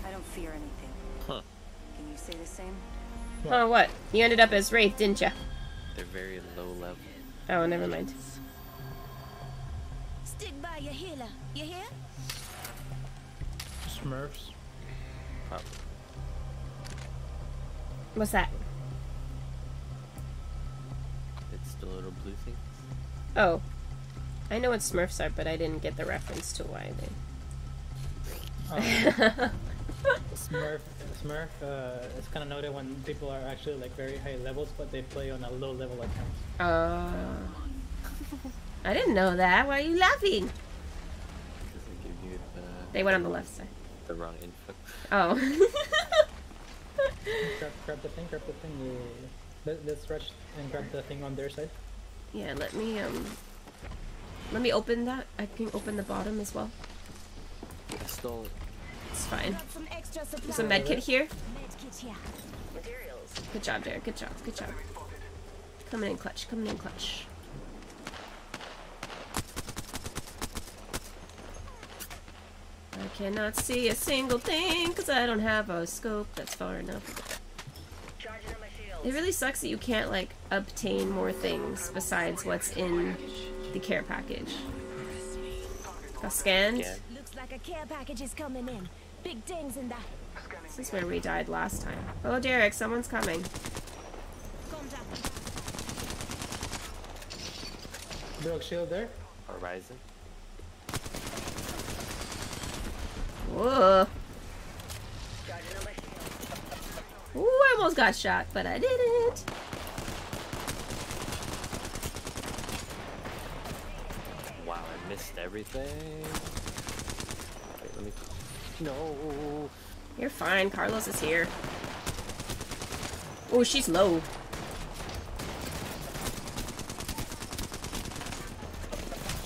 I don't fear anything. Huh. Can you say the same? Oh, what? You ended up as Wraith, didn't you? They're very low level. Oh, never mind. Stick by your healer. You hear? Smurfs. Oh, What's that? it's the little blue thing. Oh. I know what Smurfs are, but I didn't get the reference to why they. Um, Smurf, Smurf, uh, it's kind of noted when people are actually like very high levels, but they play on a low level account. Uh, I didn't know that. Why are you laughing? Doesn't give you the, They went on the left side. the wrong info. Oh. grab, grab the thing, grab the thing. Yeah. Let, let's rush and grab the thing on their side. yeah, let me, um. Let me open that. I can open the bottom as well. I stole it. It's fine. Some extra. There's a med kit here. Med here. Good job, Derek. Good job. Good job. Coming in clutch. Coming in clutch. I cannot see a single thing because I don't have a scope that's far enough. Charging on my shield. It really sucks that you can't like obtain more things besides what's in the care package. Got scanned. Yeah. Looks like a care package is coming in. Big things in that. This is where we died last time. Oh, Derek, someone's coming. Contact. Broke shield there. Horizon. Whoa. Charging on my shield. Ooh, I almost got shot, but I didn't. Wow, I missed everything. Wait, let me. No. You're fine. Carlos is here. Oh, she's low.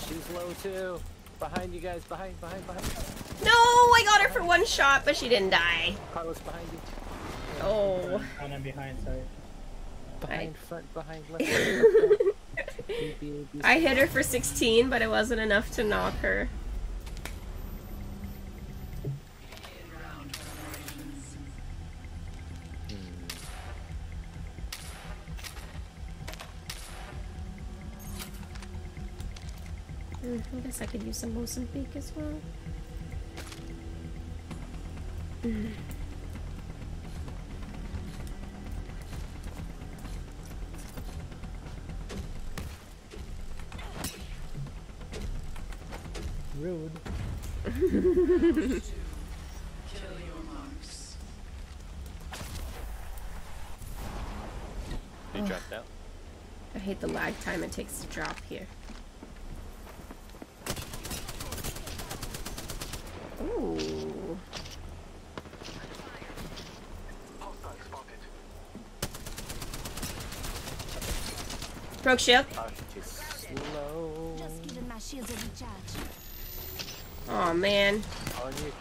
She's low too. Behind you guys, behind, behind, behind. No, I got her for one shot, but she didn't die. Carlos behind you. Oh. And I'm behind, sorry. Behind, front, behind, left. left, left. A, B, A, B, I C. hit her for 16, but it wasn't enough to knock her. Hmm, I guess I could use some Mozambique as well. Rude. Kill your marks. You dropped out. I hate the lag time it takes to drop here. Ooh. Broke shield. Oh, she's slow. Just giving my shields a recharge. Oh man. On you.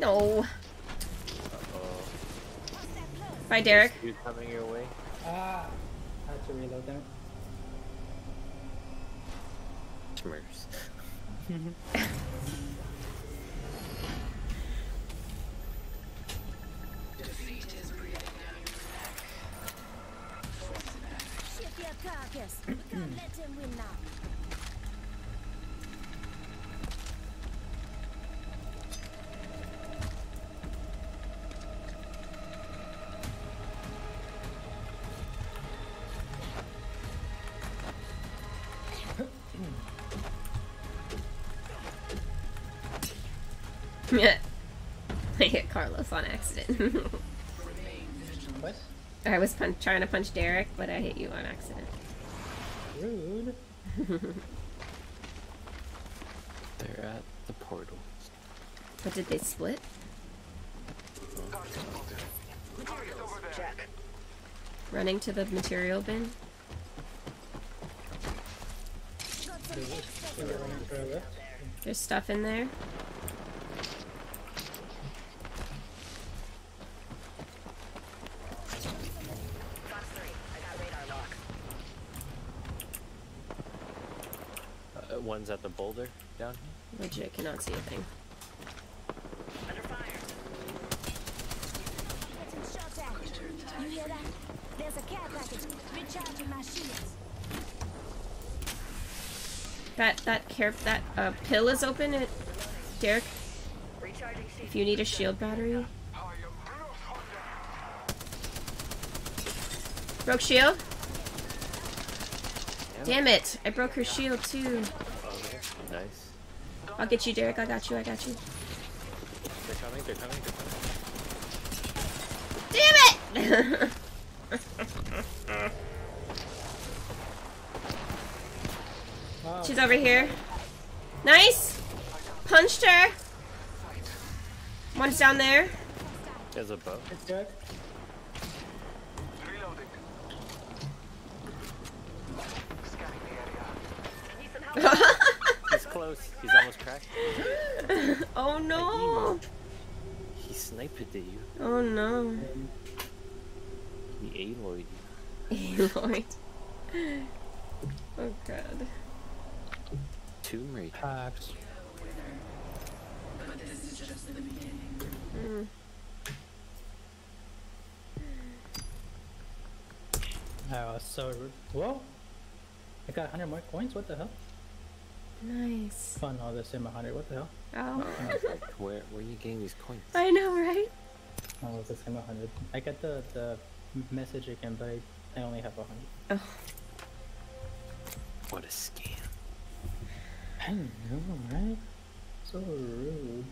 No. Uh-oh. Bye, Derek. You coming your way? Ah! I had to reload that. Smurfs. Defeat is breathing down your neck. Force it back. Shift your carcass. We can't let him win now. I hit Carlos on accident. What? I was pun- trying to punch Derek, but I hit you on accident. Rude. They're at the portal. But did they split? Running to the material bin? There's stuff in there. Fox 3, I got radar lock. One's at the boulder down here. Legit cannot see a thing. Under fire. Getting shot at. You hear that? There's a care package. Recharging my shields. That that care that uh, pill is open. It, Derek, if you need a shield battery. Broke shield. Damn it! I broke her shield too. Okay, nice. I'll get you, Derek. I got you. I got you. They're coming, they're coming, they're coming. Damn it! She's over here. Nice! Punched her! One's down there. There's a boat. It's Derek. He's close. He's almost cracked. oh no! He sniped at you. Oh no. He aloyed you. Aloy. Oh god. Tomb Raider. Hacks. But this is just. Mm. That was so rude. Whoa! I got 100 more coins? What the hell? Nice. Fun all this in my 100. What the hell? Oh. where where are you getting these coins? I know, right? Oh, it's the same 100. I got the, the message again, but I, I only have 100. Oh. What a scam. I know, right? So rude.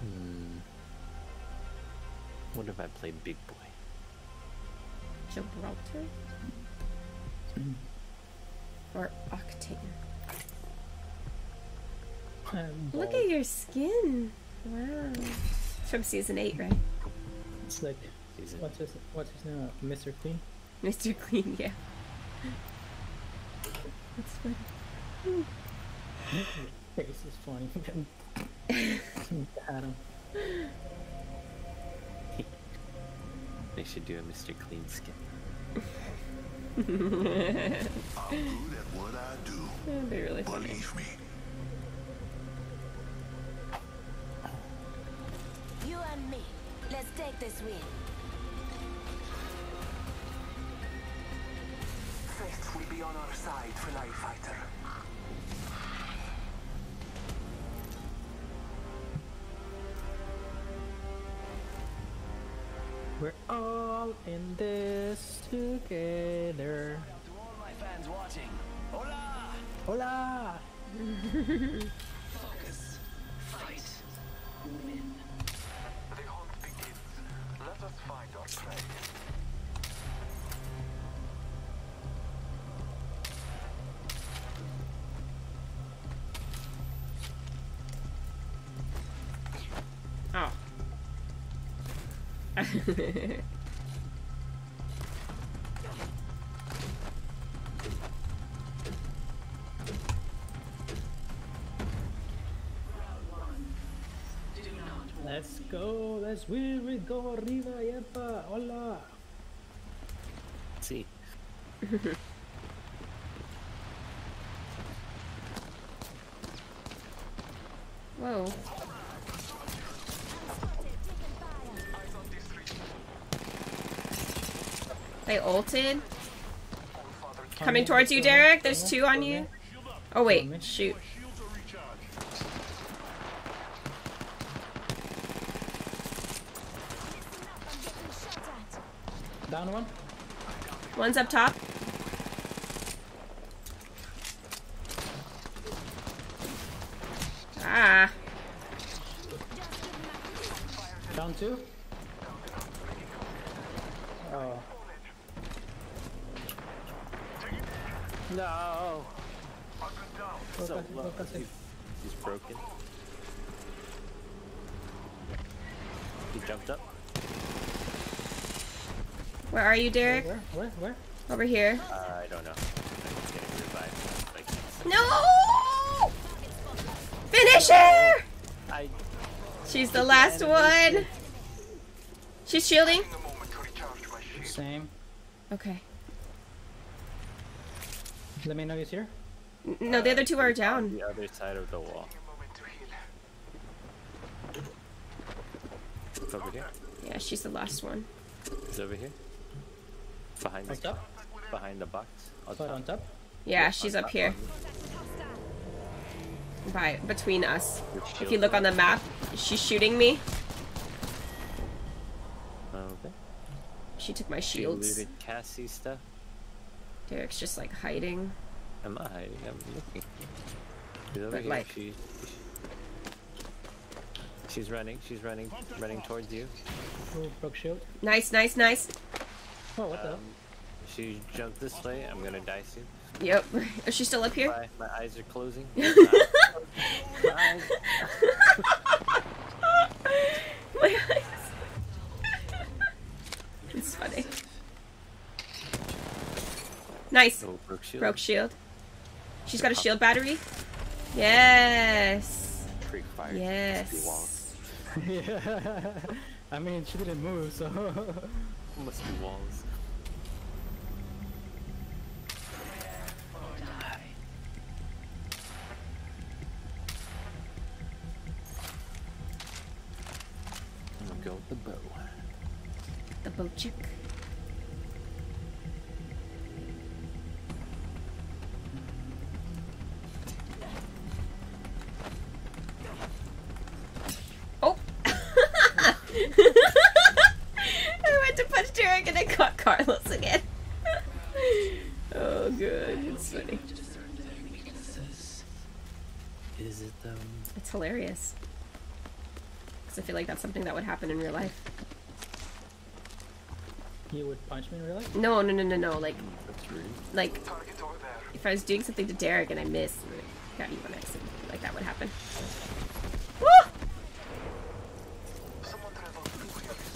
Hmm. What if I played Big Boy? Gibraltar? or Octane? Look at your skin. Wow. It's from season 8, right? It's like, what's his, what's his name? Mr. Clean? Mr. Clean, yeah. That's funny. Face is funny. Adam. They should do a Mr. Clean skin. I'm good at what I do. That'd be really funny. Believe me. You and me. Let's take this win. Faith will be on our side, Fly Fighter. We're all in this together. To all my fans watching, hola! Hola! Focus. Fight. Win. The hunt begins. Let us find our prey. Let's go, let's win, we go arriba, yepa, hola! See. Whoa. They ulted? Coming towards you, Derek. There's two on you. Oh wait, shoot. Down one. One's up top. Ah. Down two. Oh. No. So Focus, low. focus it. He- He's broken. He jumped up. Where are you, Derek? Where, where, where? Over here. Uh, I don't know. He's getting revived. Like, No! Finish her! I. She's the last one. She's shielding. Same. Okay. Let me know he's here. No, the other two are down. the other side of the wall. It's over here. Yeah, she's the last one. He's over here. Behind On the top? behind the box. On Foot on top. Yeah, she's up here. By between us. If you look on the map, she's shooting me. Okay. She took my She shields. looted Cassie stuff. Derek's just like hiding. I'm not hiding. I'm looking. She's over But, here. like- She, she's running. She's running. Running towards you. Oh, broke shield. Nice, nice, nice. Oh, what Um, she jumped this way. I'm gonna die soon. Yep. Is she still up here? My, my eyes are closing. My eyes. it's funny. Nice. Oh, broke shield. Broke shield. She's got a shield battery. Yes. Free fire. Yes. Walls. yeah. I mean, she didn't move, so. Must be walls. Hilarious. Because I feel like that's something that would happen in real life. You would punch me in real life? No, no, no, no, no. Like, like, if I was doing something to Derek and I missed, got you on accident, like that would happen. Woo!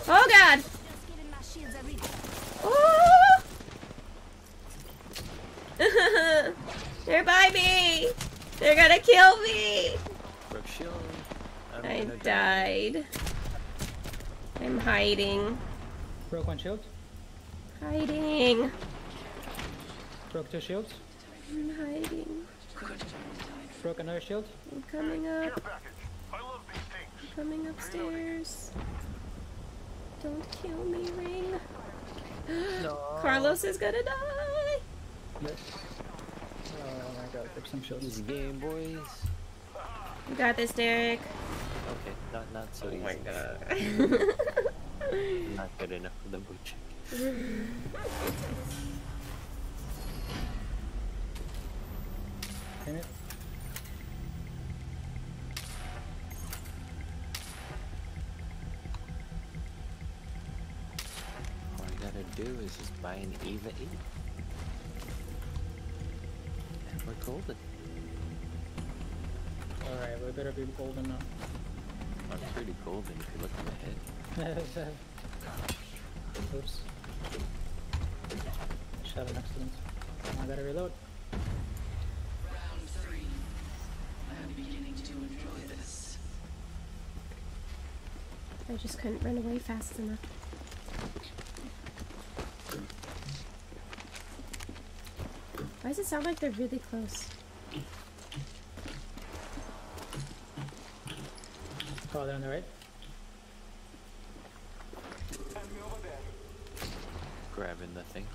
Oh God! Oh! They're by me. They're gonna kill me. Broke shield. I'm I gonna die. died. I'm hiding. Broke one shield. Hiding. Broke two shields. I'm hiding. Broke another shield. I'm coming up. I'm coming upstairs. Don't kill me, Ring. No. Carlos is gonna die. Yes. Oh my god, broke some shields. Easy game, boys. You got this, Derek. Okay, not not so Oh easy. my god. not good enough for the boot check. Damn it. All I gotta do is just buy an Eva 8. And we're golden. Alright, we better be golden now. I'm pretty golden if you look at my head. Oops. Shot an accident. I gotta reload. Round three. I'm beginning to enjoy this. I just couldn't run away fast enough. Why does it sound like they're really close? Oh, they're on the right. Grabbing the thing.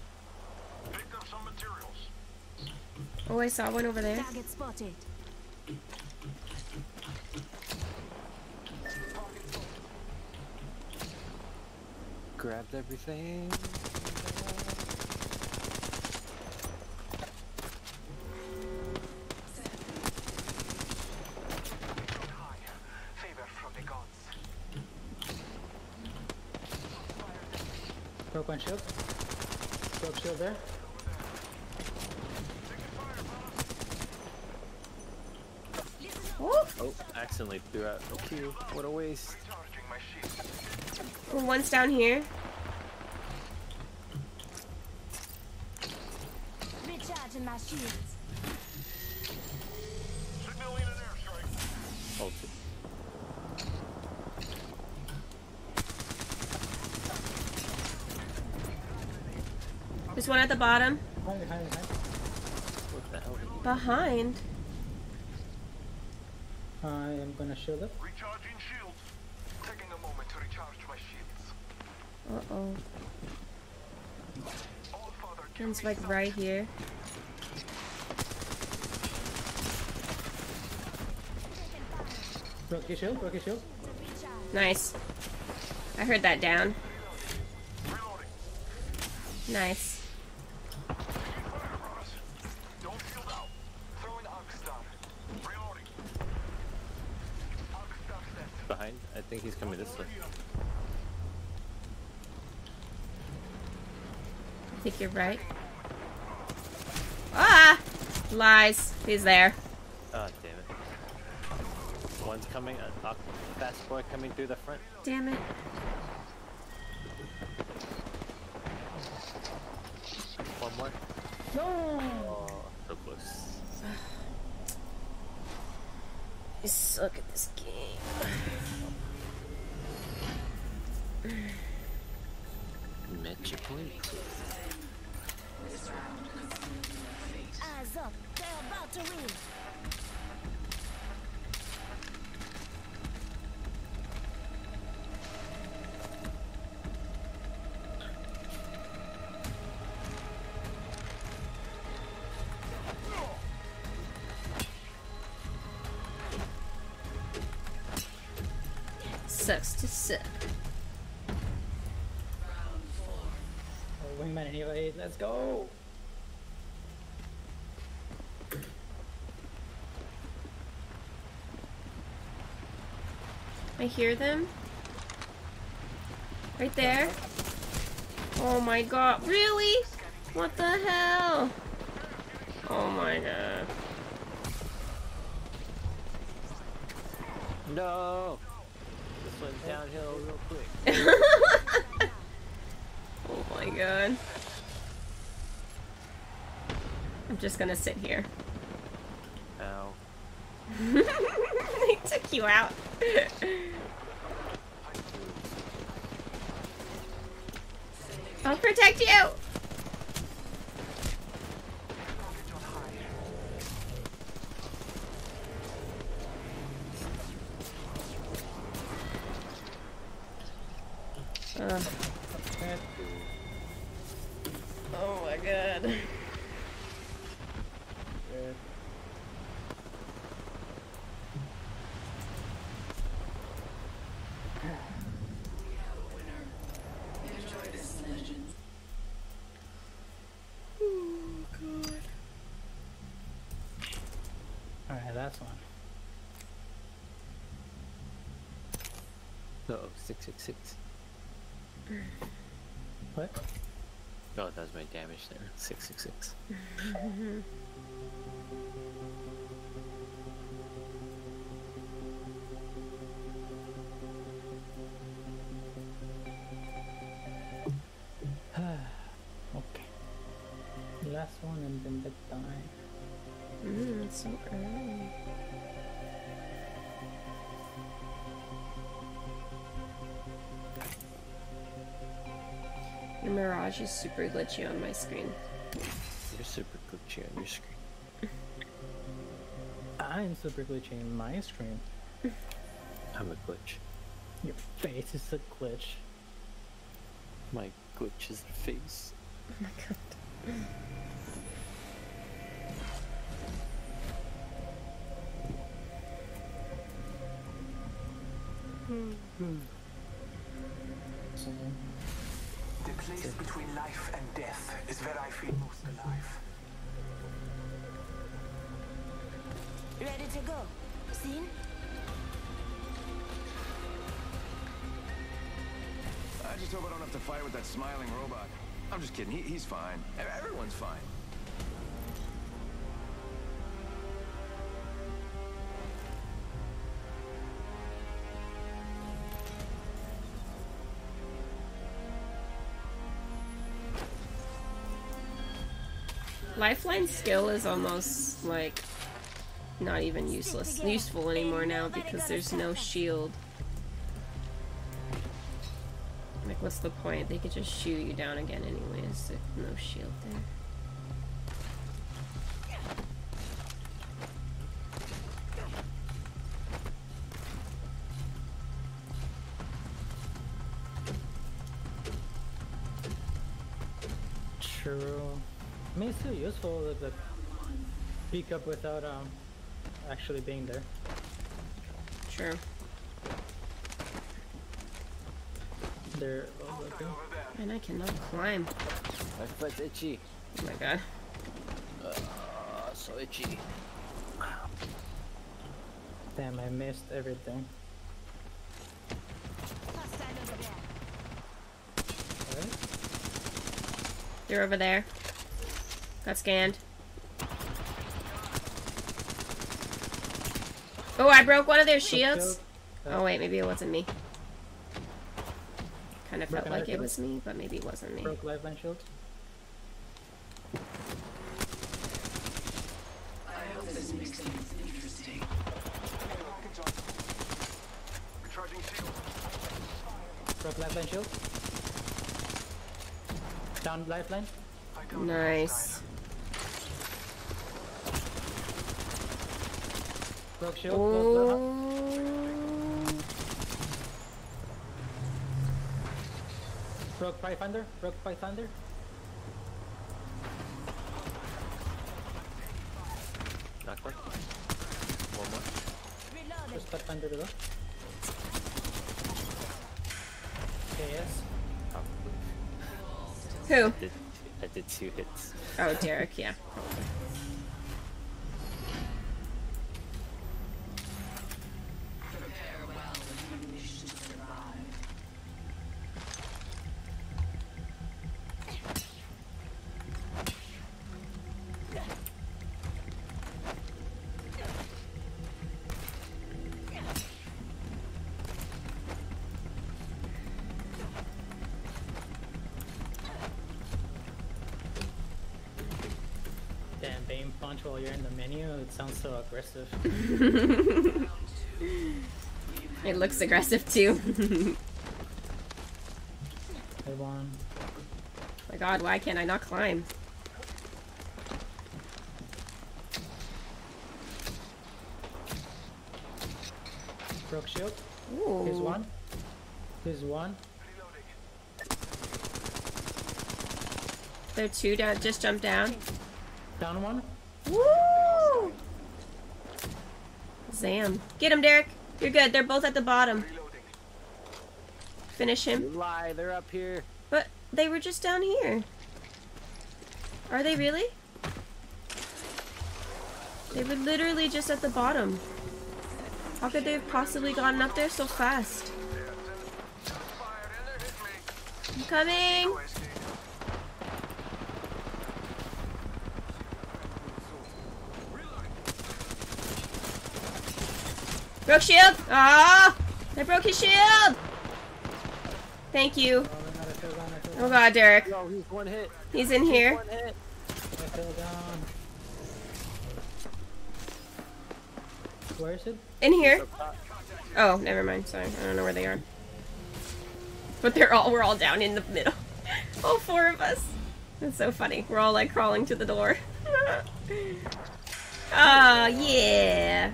Oh, I saw one over there. Target spotted. Grabbed everything. Broke one shield. Broke shield there. Oh, Oh, accidentally threw out a Q. What a waste. well, one's down here. Bottom. Behind, behind, behind. What the hell? Behind. I am gonna shield up. Recharging shields. Taking a moment to recharge my shields. Uh oh. One's like right here. Broke your shield, broke your shield. Nice. I heard that down. Nice. Don't field out. Throwing Arcstar. Reloading. Arcstar set. Behind? I think he's coming this way. I think you're right. Ah! Lies. He's there. Oh, damn it. One's coming, a fast boy coming through the front. Damn it. One more. No! Oh, so close. I suck at this game. Met your point. Eyes up. They're about to win. Sucks to suck. Oh, wingman and Eva 8, let's go! I hear them. Right there. Oh my god. Really? What the hell? Oh my god. No! This went downhill real quick. Oh my god. I'm just gonna sit here. Ow. they took you out. I'll protect you. Ugh. Oh my god. Enjoy this legend. Oh god. Alright, last one. Uh oh, 666. What? Oh, that was my damage there. 666. is super glitchy on my screen. You're super glitchy on your screen. I'm super glitchy on my screen. I'm a glitch. Your face is a glitch. My glitch is the face. Oh my god. The place between life and death is where I feel most alive. Ready to go. Seen? I just hope I don't have to fight with that smiling robot. I'm just kidding. He, he's fine. Everyone's fine. Lifeline skill is almost like not even useless useful anymore now because there's no shield. Like what's the point? They could just shoot you down again anyways. There's no shield there. Peek up without um actually being there. Sure. They're overlooking. And I cannot climb. My foot's itchy. Oh my god. Uh, so itchy. Damn, I missed everything. They're over there. Got scanned. Oh, I broke one of their shields. Oh wait, maybe it wasn't me. Kind of felt like it was me, but maybe it wasn't me. Broke lifeline shield. I hope this makes things interesting. Recharging shield. Broke lifeline shield. Down lifeline. Nice. Broke shield. Oh. Broke Pry Thunder. Broke Pry Thunder. Knock one. One more. Just Pry Thunder below. KS. Who? I did, I did two hits. Oh, Derek, yeah. Sounds so aggressive. It looks aggressive too. Hey, one. my god, why can't I not climb? Broke shield. Ooh. Here's one. Here's one. There are two down, just jump down. Down one. Woo! Zam. Get him, Derek. You're good. They're both at the bottom. Finish You him. lie, they're up here. But they were just down here. Are they really? They were literally just at the bottom. How could they have possibly gotten up there so fast? I'm coming! Broke shield! Ah! I broke his shield! Thank you. Oh god, Derek. Yo, he's one hit. He's in here. One hit. I fell down. Where is it? In here. Oh, never mind. Sorry, I don't know where they are. But they're all we're all down in the middle. all four of us. It's so funny. We're all like crawling to the door. oh yeah.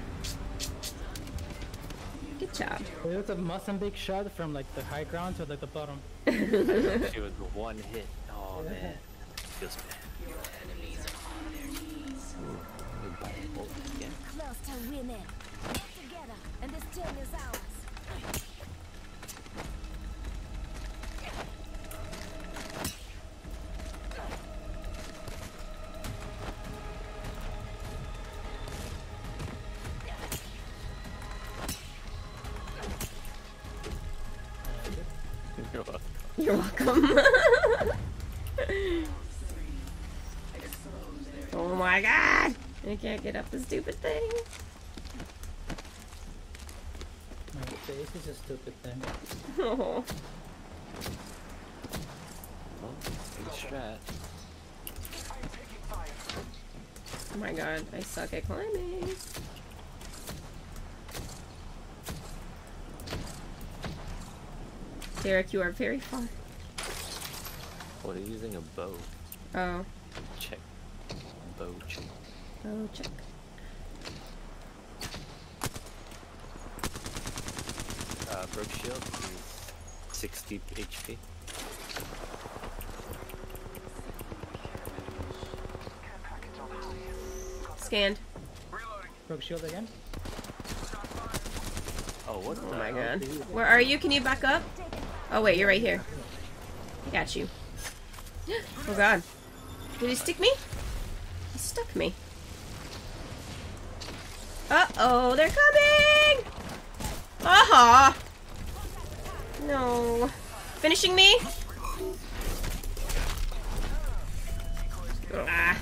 Good job. It was a Mozambique shot from like the high ground to like the bottom. She was one hit. Oh man. Feels bad. Ooh, bite bolt again. Close to winning. Get together, and this team is ours. Oh my god! I can't get up the stupid thing. My face is a stupid thing. Oh. Good strat. Oh my god, I suck at climbing. Derek, you are very far. What are you using a bow? Oh, Check. Bow check. oh, check. Uh, broke shield is 60 HP. Scanned. Broke shield again. Oh, what Oh the my god. Where are you? Can you back up? Oh wait, you're right here. I got you. Oh god. Did he stick me? He stuck me. Uh-oh, they're coming! Aha! No. Finishing me? Ah.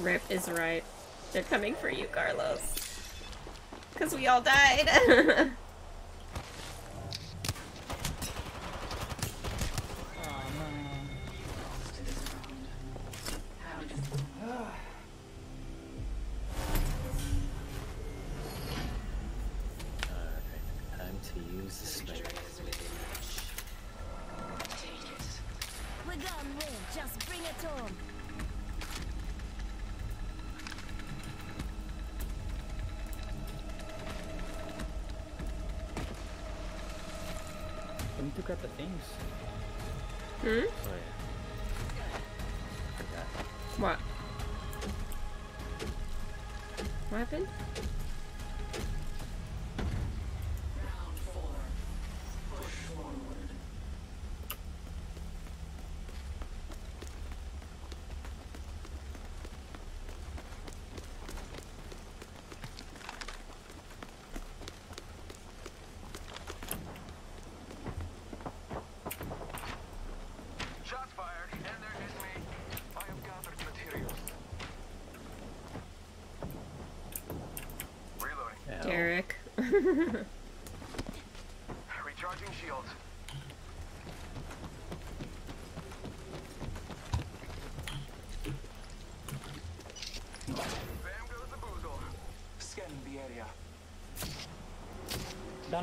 Rip is right. They're coming for you, Carlos. Because we all died.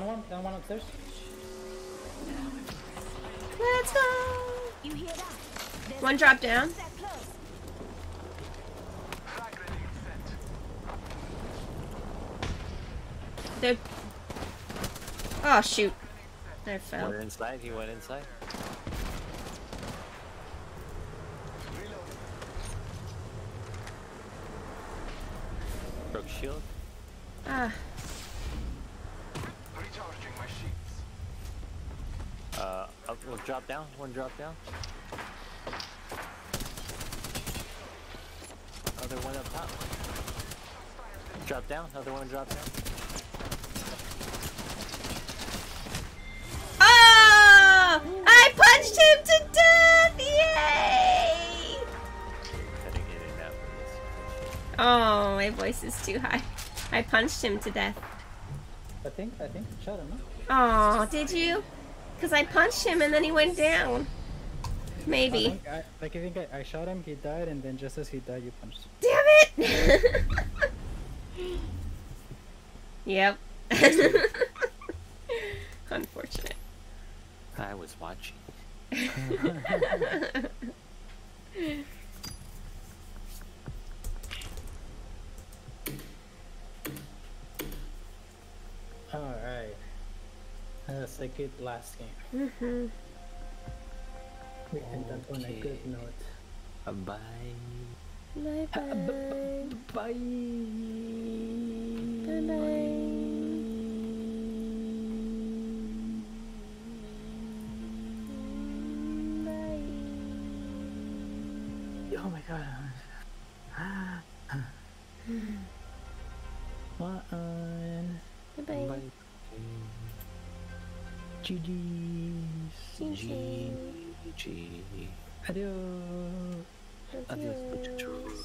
Down one, down one upstairs. Let's go. You hear that? There's One drop down. that. They're. Oh shoot! I fell. Went inside. He went inside. Broke shield. Ah. Recharging my sheets. Uh, up, one drop down. One drop down. Other one up top. Drop down. Other one drop down. Oh! I punched him to death! Yay! Couldn't get it out for this. Oh, my voice is too high. I punched him to death. I think, I think, shot him? Oh, did you? Because I punched him and then he went down. Maybe. I, like, I think I, I shot him, he died, and then just as he died, you punched. him. Damn it! yep. Unfortunate. I was watching. Alright. That's last game. hmm We end that on a good note. Uh, bye. Bye bye. Bye. Bye bye. Oh my god. GG's. GG. Adios. Adios, muchachos.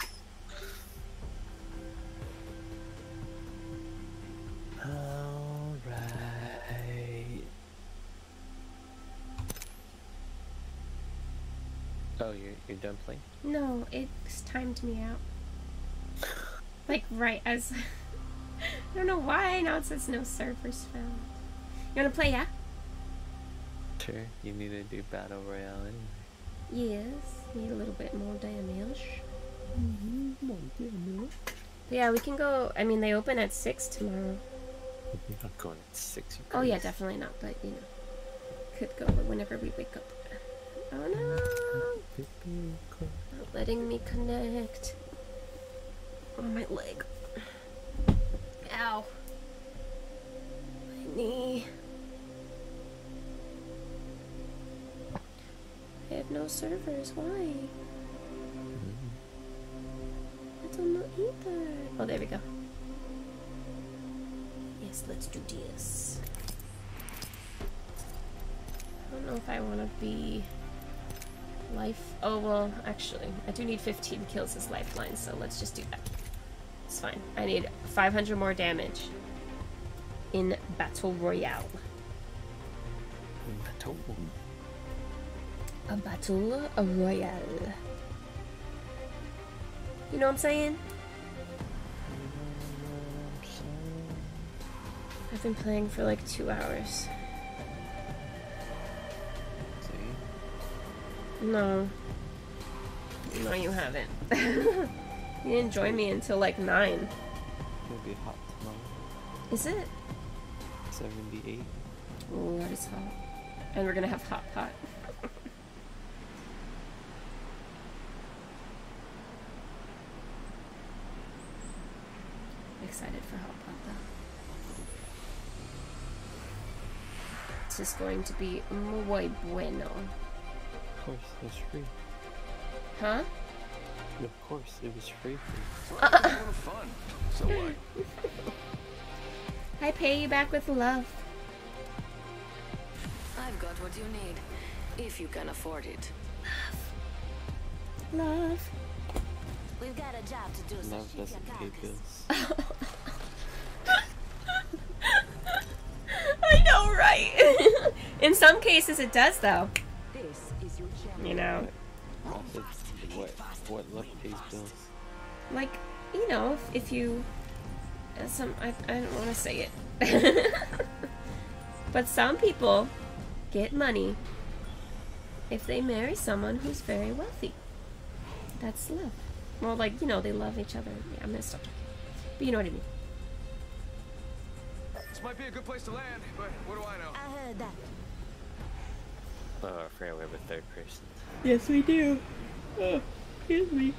Alright. Oh, you're, you're done playing? No, it's timed me out. Like right as I don't know why now it says no servers found. You wanna play, yeah? Sure. You need to do Battle Royale anyway. Yes. Need a little bit more damage. Mm-hmm, but yeah, we can go I mean they open at six tomorrow. You're not going at 6. You Oh yeah, definitely not, but you know. Could go whenever we wake up. Oh no! Not letting me connect. On my leg. Ow. My knee. I have no servers. Why? I don't know either. Oh, there we go. Yes, let's do this. I don't know if I want to be life. Oh, well, actually, I do need 15 kills as lifeline, so let's just do that. It's fine. I need 500 more damage in Battle Royale. Battle. A Battle Royale. You know what I'm saying? I've been playing for like two hours. See? No. No, you haven't. you didn't join me until like 9. It'll be hot tomorrow. Is it? 78. Oh, that is hot. And we're gonna have hot pot. Excited for hot pot though. This is going to be muy bueno. Of course, it was free. Huh? Of course, it was free. Well, it's a fun. So what? I pay you back with love. I've got what you need, if you can afford it. Love. Love. We've got a job to do, Love keep your doesn't pay bills. I know, right? In some cases it does though. This is your. You know, It's what, what love pays bills. like, you know, if, if you uh, some I, I don't want to say it. But some people get money if they marry someone who's very wealthy. That's love. Well, like, you know, they love each other. Yeah, I'm gonna stop talking. But you know what I mean. This might be a good place to land, but what do I know? I heard that. Oh, I forgot we have a third person. Yes, we do. Oh, excuse me.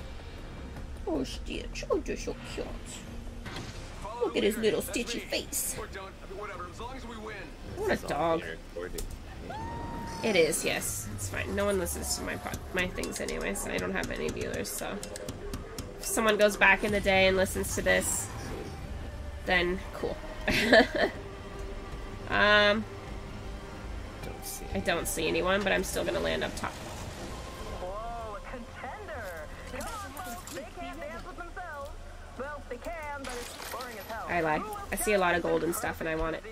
Oh, Stitch. Oh, you're so cute. Look at his little stitchy face. Or don't. I mean, whatever. As long as we win. What a It's dog. It is, yes. It's fine. No one listens to my pod my things anyways, and I don't have any viewers, so if someone goes back in the day and listens to this, then cool. um Don't see. I don't see anyone, but I'm still gonna land up top. Whoa, a contender. Come on, folks. They can't dance with themselves. Well, can, but it's boring as hell. I lie. I see a lot of golden stuff and I want it.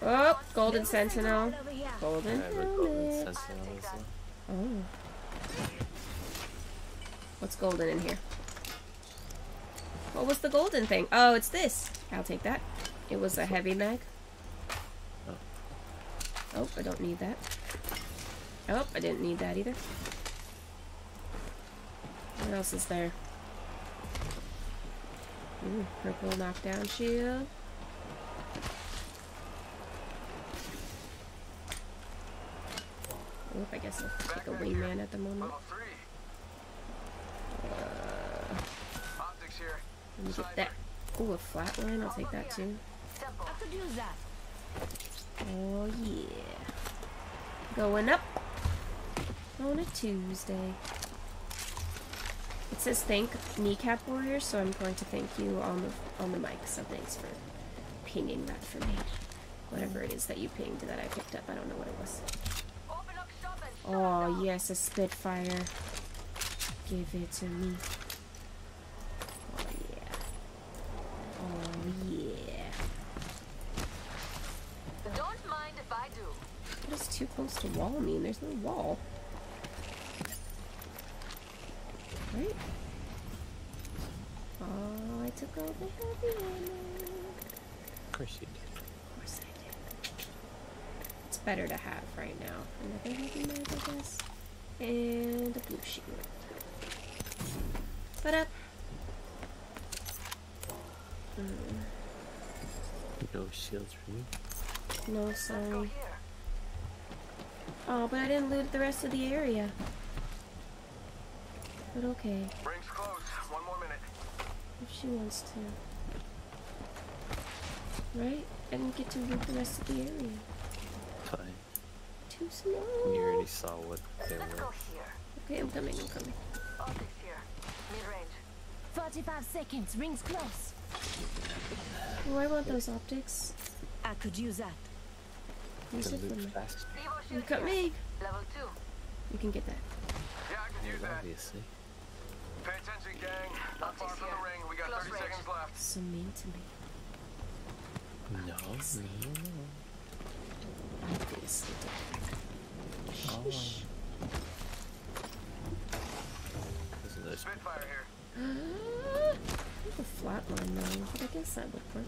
Oh, golden sentinel. Golden I have a golden sentinel. Oh. What's golden in here? What was the golden thing? Oh, it's this. I'll take that. It was a heavy mag. Oh, I don't need that. Oh, I didn't need that either. What else is there? Ooh, purple knockdown shield. Oop, I guess I'll take a wingman at the moment. Uh, get that. Ooh, a flatline. I'll take that too. Oh yeah. Going up on a Tuesday. It says thank kneecap warrior, so I'm going to thank you on the on the mic. So thanks for pinging that for me. Whatever it is that you pinged that I picked up, I don't know what it was. Oh yes, a Spitfire. Give it to me. Oh yeah. Oh yeah. Don't mind if I do. What does too close to wall mean? There's no wall. Right? Oh, I took all the heavy ammo. Of course you did. Of course I did. It's better to have right now. Another heavy mag, I guess. And a blue shield. But up. Hmm. No shields for me. No, sorry. Oh, but I didn't loot the rest of the area. But okay. Rings close. One more minute. If she wants to. Right? I didn't get to loot the rest of the area. Fine. Too slow. You already saw what there was. Okay, I'm coming, I'm coming. Optics here. Mid-range. 45 seconds. Rings close. Oh, I want those optics. I could use that. Use To it for loot me. fast. You cut me. Level 2. You can get that. Yeah, I can use that. Obviously. Pay attention, gang. Not far from the ring. We got 30 seconds left. So mean to me. No, no, no. Obviously. Oh. Shh. This Spitfire here. There's a flatline though, but I guess that would work.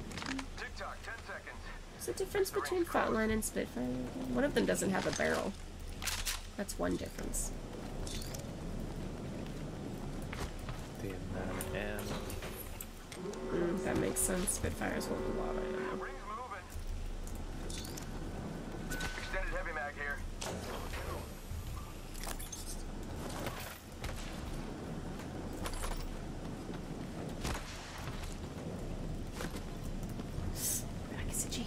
Tick tock. 10 seconds. What's the difference between flatline and spitfire? One of them doesn't have a barrel. That's one difference. the amount of ammo? Mm, that makes sense. Spitfires hold a lot of ammo. Rings moving. Extended heavy mag here. Rakisuchi.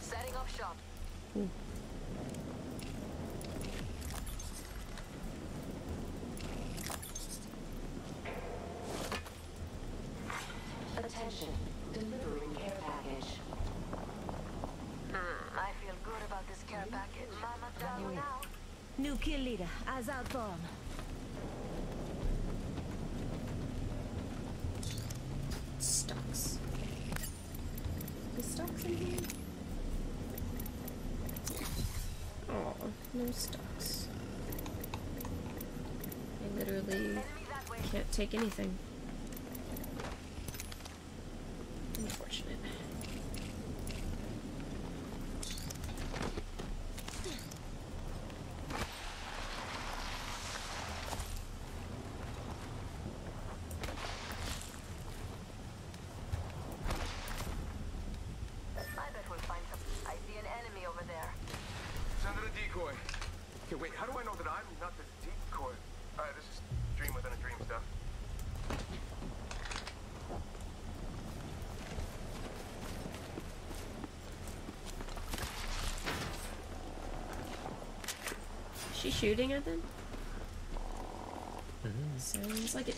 Setting up shop. Attention. Delivering care package. Hmm, I feel good about this care package. Mama, tell you now. New kill leader. Eyes out for him. Stocks. The stocks in here? Oh, no stocks. I literally can't take anything. She shooting at them? Sounds like it.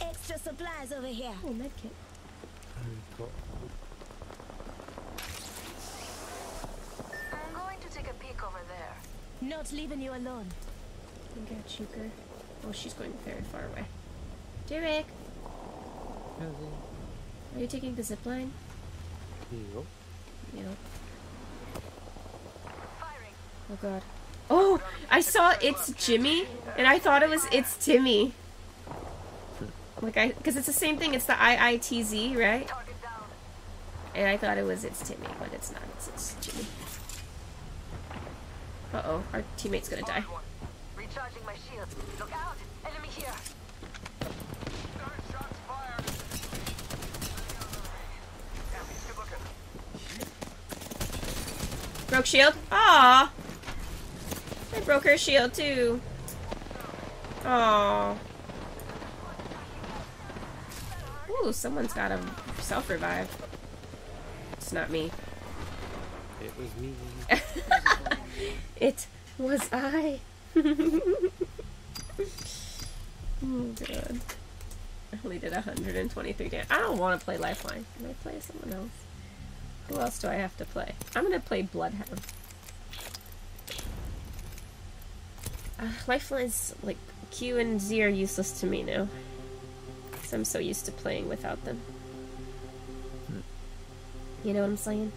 Extra supplies over here. Oh, medkit. I'm going to take a peek over there. Not leaving you alone. I got you, girl. Oh, she's going very far away. Derek! Are you taking the zip line? Yep. Oh god. Oh! I saw it's Jimmy, and I thought it was it's Timmy. Like I, because it's the same thing. It's the IITZ, right? And I thought it was it's Timmy, but it's not. It's, it's Jimmy. Uh oh, our teammate's gonna die. Recharging my shield. Look out! Enemy here! Broke shield. Aw. Broke her shield too. Aw. Ooh, someone's got a self revive. It's not me. It was me. It was I. oh god. I only did 123 damage. I don't want to play Lifeline. Can I play someone else? Who else do I have to play? I'm gonna play Bloodhound. Uh, Lifeline's like Q and Z are useless to me now. Cause I'm so used to playing without them. You know what I'm saying?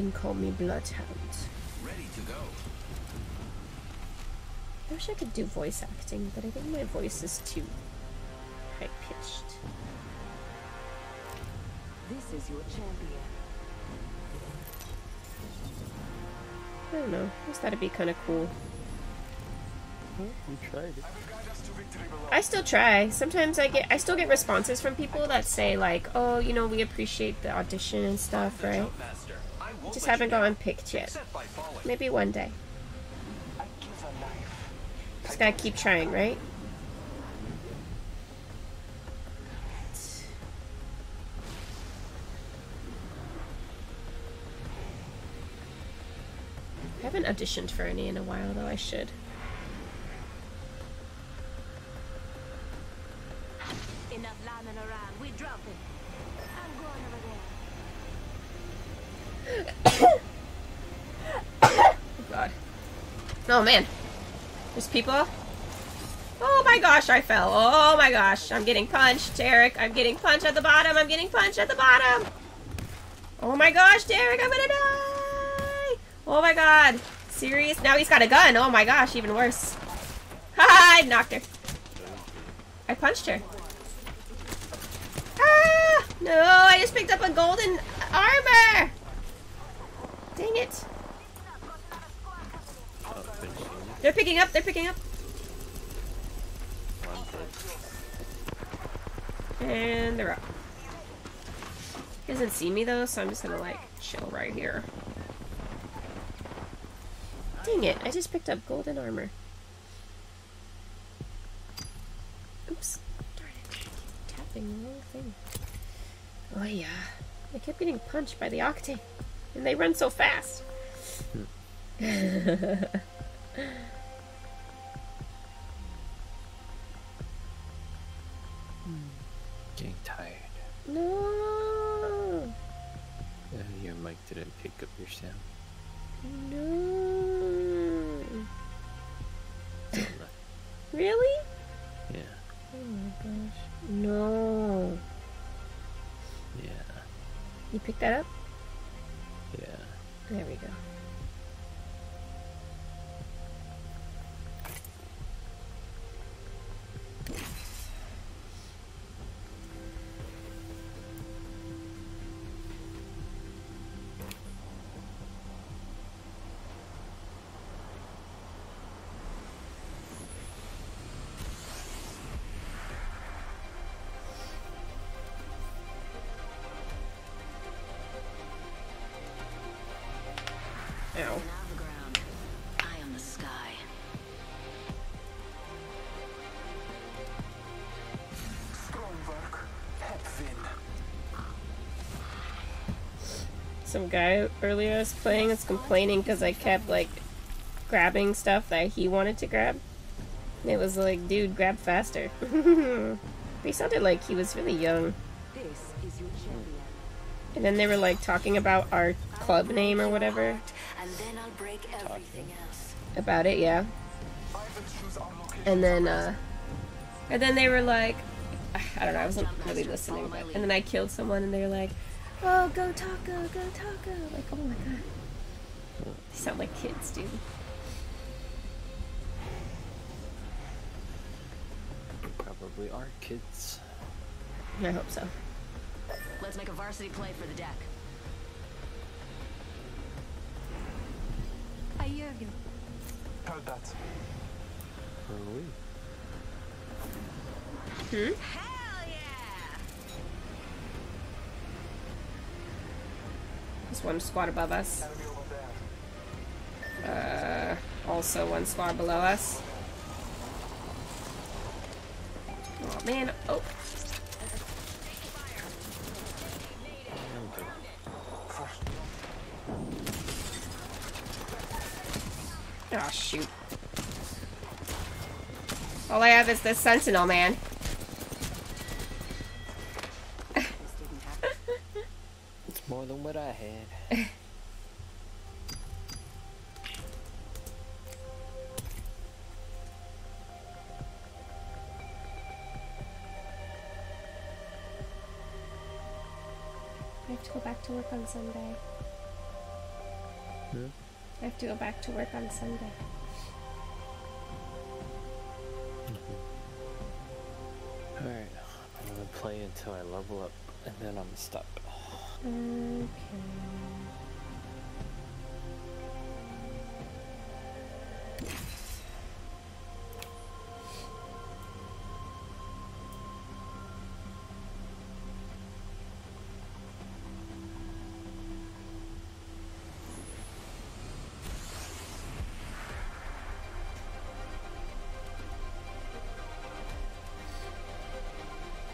Can call me Bloodhound. Ready to go. I wish I could do voice acting, but I think my voice is too high pitched. This is your champion. I don't know. I just thought it'd be kind of cool. We tried it. I still try. Sometimes I get, I still get responses from people that say like, "Oh, you know, we appreciate the audition and stuff, right?" Just haven't gotten picked yet. Maybe one day. Just gotta keep trying, right? I haven't auditioned for any in a while, though I should. Enough lambing around. We drop it. I'm going over there. Oh god. Oh man. There's people. Oh my gosh, I fell. Oh my gosh. I'm getting punched, Derek. I'm getting punched at the bottom. I'm getting punched at the bottom. Oh my gosh, Derek, I'm gonna die. Oh my god. Serious? Now he's got a gun. Oh my gosh, even worse. Ha! I knocked her. I punched her. Ah! No, I just picked up a golden armor. Dang it. They're picking up, they're picking up. And they're up. He doesn't see me though, so I'm just gonna like chill right here. Dang it, I just picked up golden armor. Oops. Darn it. I keep tapping the wrong thing. Oh yeah. I kept getting punched by the Octane. And they run so fast. Hmm. no. Uh, your mic didn't pick up your sound. No. Really? Yeah. Oh my gosh. No. Yeah. You picked that up? Yeah. There we go. Ow. Some guy earlier I was playing is complaining because I kept like grabbing stuff that he wanted to grab. It was like, dude, grab faster. he sounded like he was really young. And then they were like talking about our club name or whatever. About it, yeah. And then, uh, and then they were like, I don't know, I wasn't really listening, but, and then I killed someone and they were like, oh, go taco, go taco. Like, oh my god. They sound like kids, dude. Probably are kids. I hope so. Let's make a varsity play for the deck. I hear you. Heard that. Hmm? There's one squad above us. Uh, also one squad below us. Oh man, oh. Oh shoot. All I have is this sentinel man. It's more than what I had. I have to go back to work on Sunday. Hmm? I have to go back to work on Sunday. Play until I level up, and then I'm stop. Okay.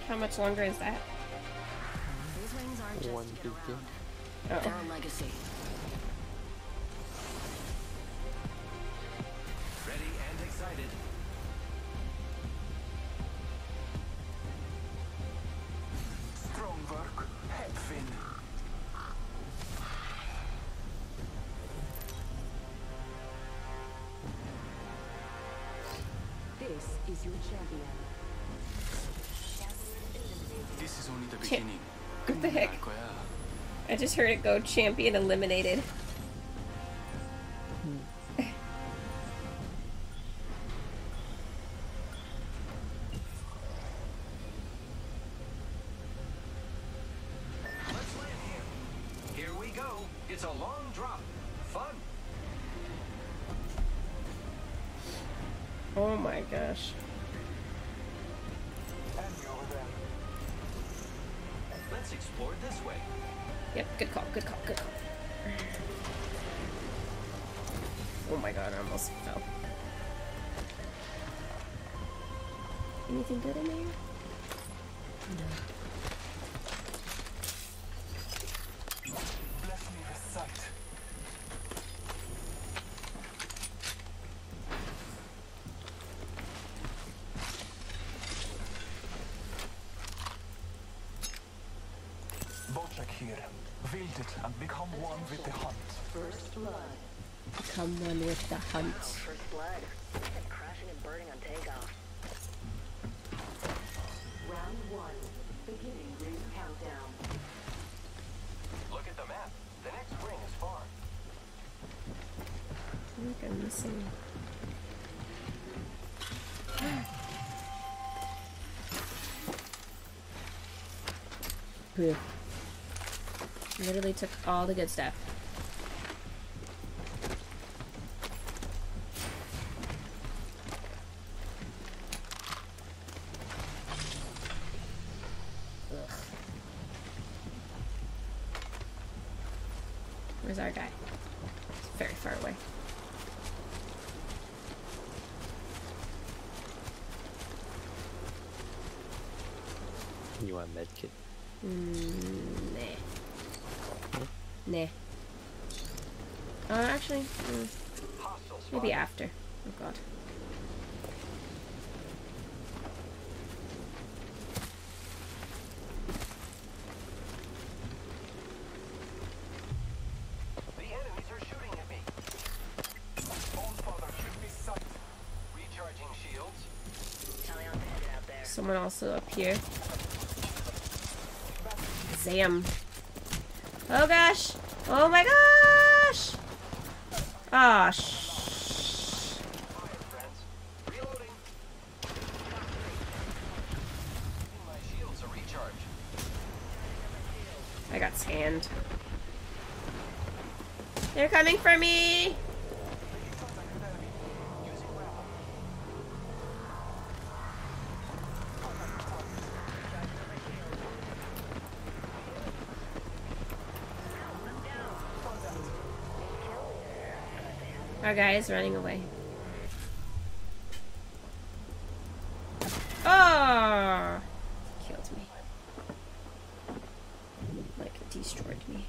How much longer is that? These wings aren't just One to get around. Oh. They're a legacy. Just heard it go champion eliminated. Bocek here. Wield it and become one with the hunt. First blood. Come one with the hunt. First blood. And crashing and burning on takeoff. Round one. Beginning ring countdown. Look at the map. The next ring is far. I think I'm missing. Phew. Literally took all the good stuff. Ugh. Where's our guy? He's very far away. You want medkit? Mm, nah. Nah. Uh, actually, mm, maybe after. Oh god. The enemies are shooting at me. Own father should be sight. Recharging shields. Talion's headed also up here. Zam. Oh gosh! Oh my gosh! Ah, sh. Reloading. Shields are recharged. I got sand. They're coming for me! Our guy is running away. Oh! Killed me. Like, destroyed me.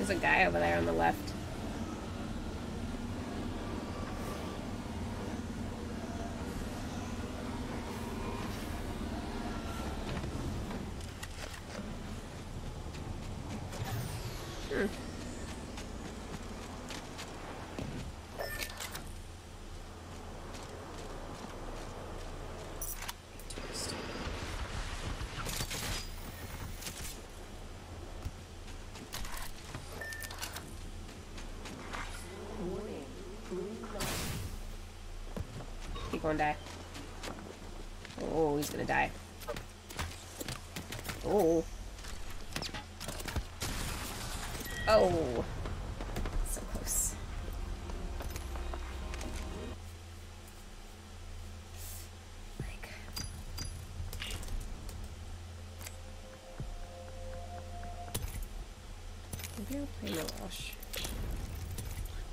There's a guy over there on the left. Hmm. Die. Oh, he's gonna die. Oh. Oh. So close. Like. Maybe I'll play.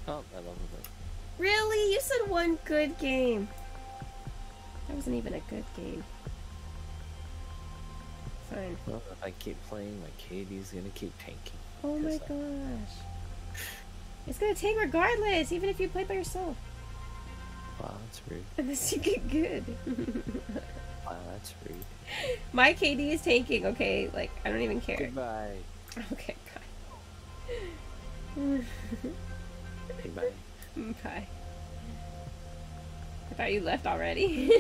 Oh, I love it. Really? You said one good game. Even a good game. Fine. Well, if I keep playing, my KD's gonna keep tanking. Oh my gosh. It's gonna tank regardless, even if you play by yourself. Wow, that's rude. Unless you get good. Wow, that's rude. My KD is tanking, okay? Like, I don't even care. Goodbye. Okay, bye. Hey, bye. bye. I thought you left already.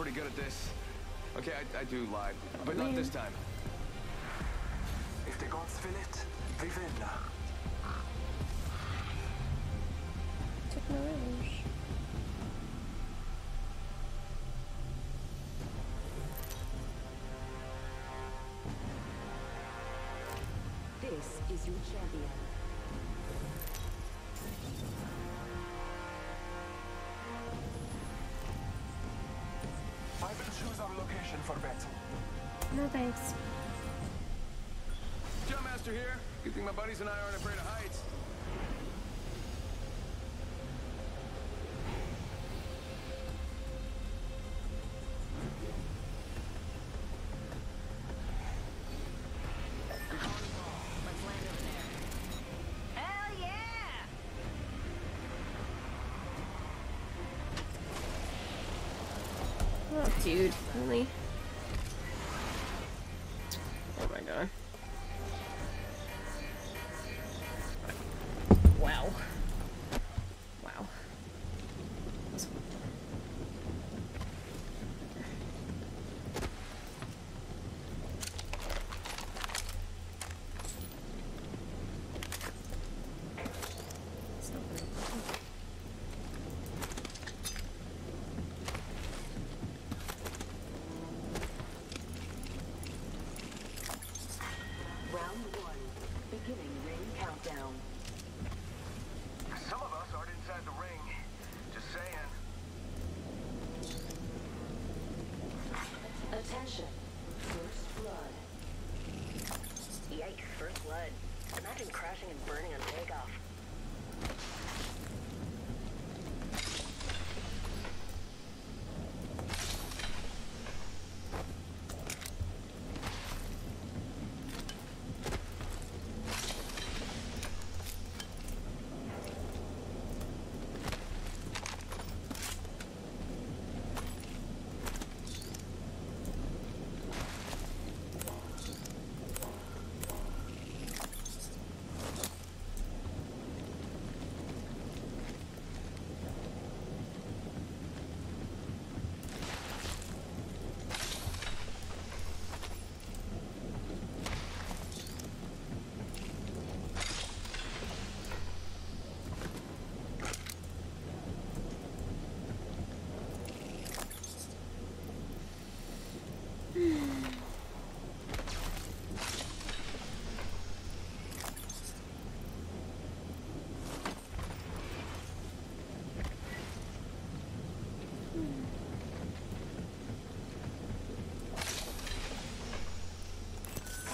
Pretty good at this. Okay, I, I do lie, but not this time. If the gods will it, we will. Took my revenge. This is your champion. Choose our location for battle. No thanks. Jump Master here. Good thing my buddies and I aren't afraid of dude, really?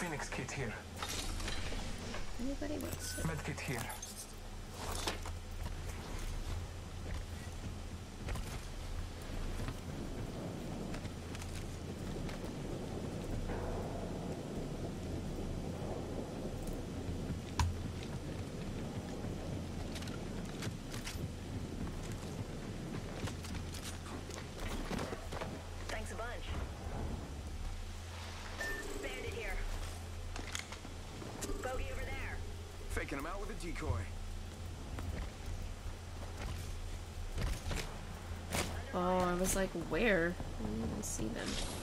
Phoenix kit here. Anybody wants it? Med kit here. taking him out with a decoy. Oh, I was like, where? I didn't even see them.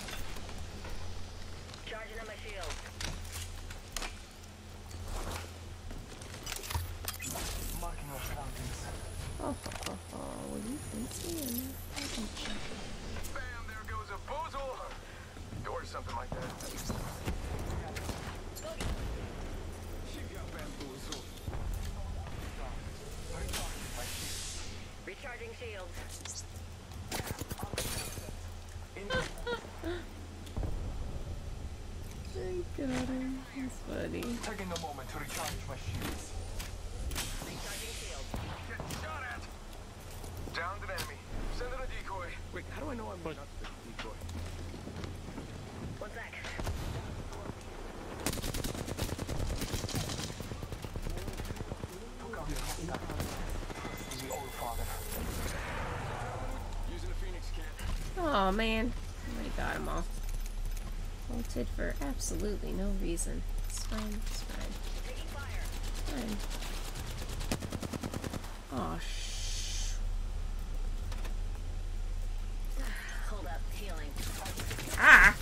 Oh man. Oh I got them all. Bolted for absolutely no reason. It's fine, it's fine. Fine. Oh shh. Hold up, healing. Ah!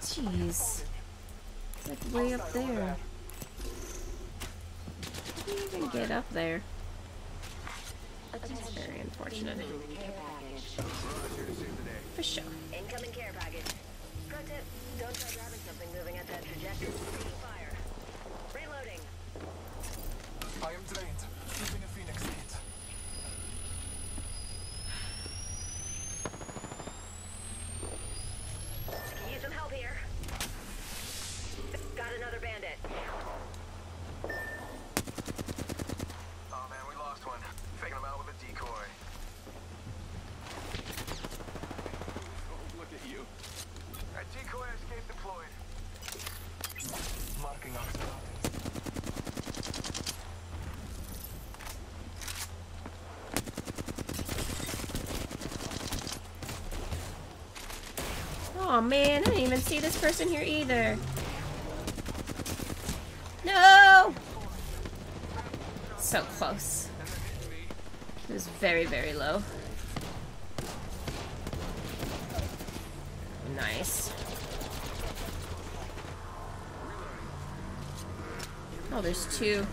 Jeez. It's like way up there. How do you even get up there? Oh man, I didn't even see this person here either. No! So close. It was very, very low. Nice. Oh, there's two.